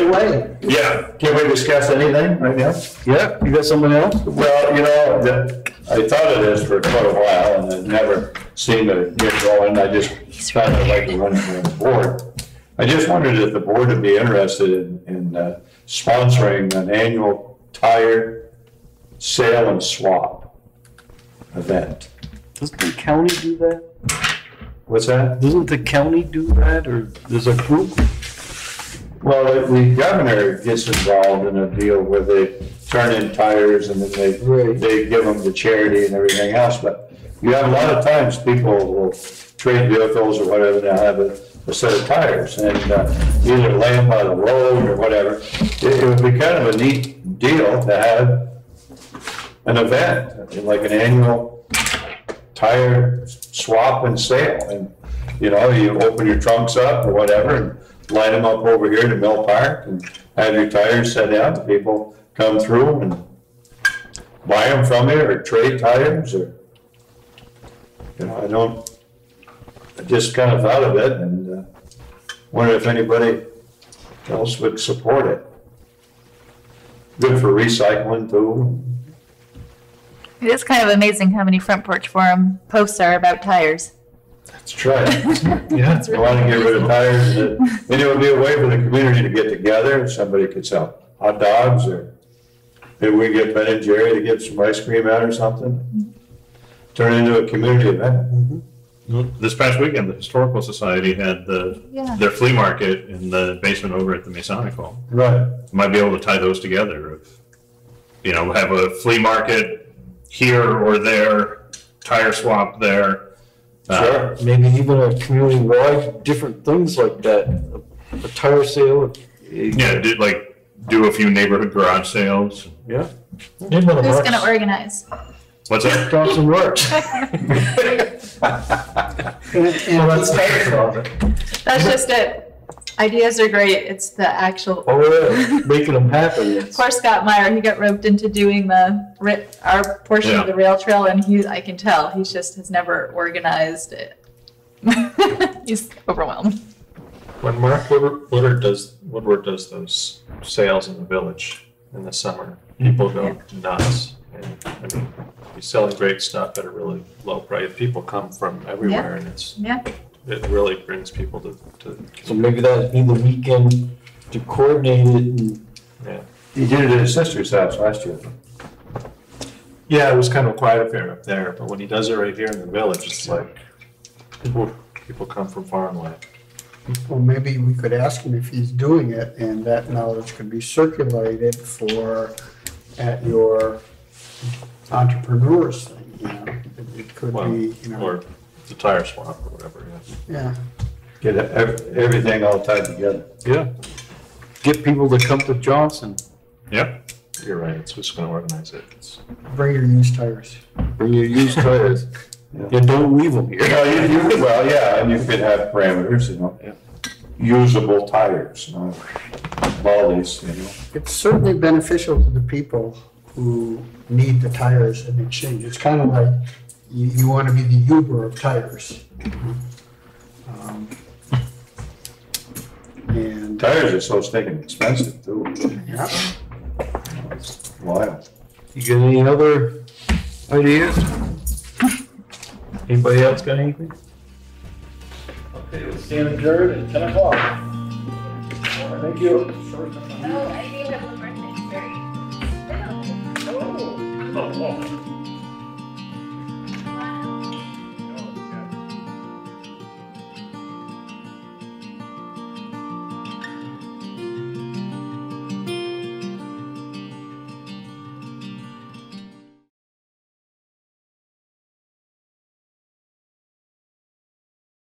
away. Yeah, Can we discuss anything right now? Yeah, you got someone else? Well, you know, the- I thought of this for quite a while and it never seemed to get going. I just kind of like to run for the board. I just wondered if the board would be interested in, in uh, sponsoring an annual tire sale and swap event. Doesn't the county do that? What's that? Doesn't the county do that, or there's a group? Well, the- governor gets involved in a deal where they turn in tires and then they, they give them to charity and everything else, but you have a lot of times people will trade vehicles or whatever, they'll have a, a set of tires and uh, either lay them by the road or whatever. It, it would be kind of a neat deal to have an event, like an annual tire swap and sale. And, you know, you open your trunks up or whatever and line them up over here to Mill Park and have your tires set out. People come through and buy them from you or trade tires or, you know, I don't, I just kind of thought of it and wondered if anybody else would support it. Good for recycling too. It is kind of amazing how many front porch forum posts are about tires. Let's try it. Yeah. I want to get rid of tires, and then it would be a way for the community to get together, somebody could sell hot dogs, or maybe we get Ben and Jerry to get some ice cream out or something. Mm-hmm. Turn it into a community event. Mm-hmm. This past weekend, the Historical Society had the, Yeah. their flea market in the basement over at the Masonic Hall. Right. Might be able to tie those together. of, You know, have a flea market here or there, tire swap there. Uh, Maybe even a community-wide, different things like that, a a tire sale. Yeah, did like, do a few neighborhood garage sales. Yeah. Need one of Who's gonna organize? What's that? Thompson Works. Well, that's tire profit. That's just it. Ideas are great. It's the actual. Oh, yeah, making them happen. Poor Scott Meyer, he got roped into doing the, ri- our portion of the rail trail and he, I can tell, he just has never organized it. He's overwhelmed. When Mark Woodward Woodward does, Woodward does those sales in the village in the summer, people go nuts. And, I mean, he's selling great stuff at a really low price. People come from everywhere and it's, Yeah. it really brings people to, to, So maybe that'd be the weekend to coordinate it and yeah. He did it at his sister's house last year. Yeah, it was kind of a quiet affair up there, but when he does it right here in the village, it's like, people, people come from far and wide. Well, maybe we could ask him if he's doing it and that knowledge could be circulated for, at your entrepreneurs thing, you know? It- It could Well, be, you know, Or the tire swap or whatever, yeah. yeah. Get ev- everything all tied together. Yeah. Get people to come to Johnson. Yep. You're right, it's who's gonna organize it. It's- Bring your used tires. Bring your used tires. Yeah. And don't leave them here. Well, you, you, well, yeah, and you could have parameters, you know, usable tires, not ballies, you know. It's certainly beneficial to the people who need the tires in exchange. It's kind of like you, you want to be the Uber of tires. Um, And, Tires are so stinking expensive too. yeah, It's Wild. you got any other ideas? Anybody else got anything? Okay, we'll stand adjourned at ten o'clock. Thank you. Oh, I need a birthday. Oh, oh.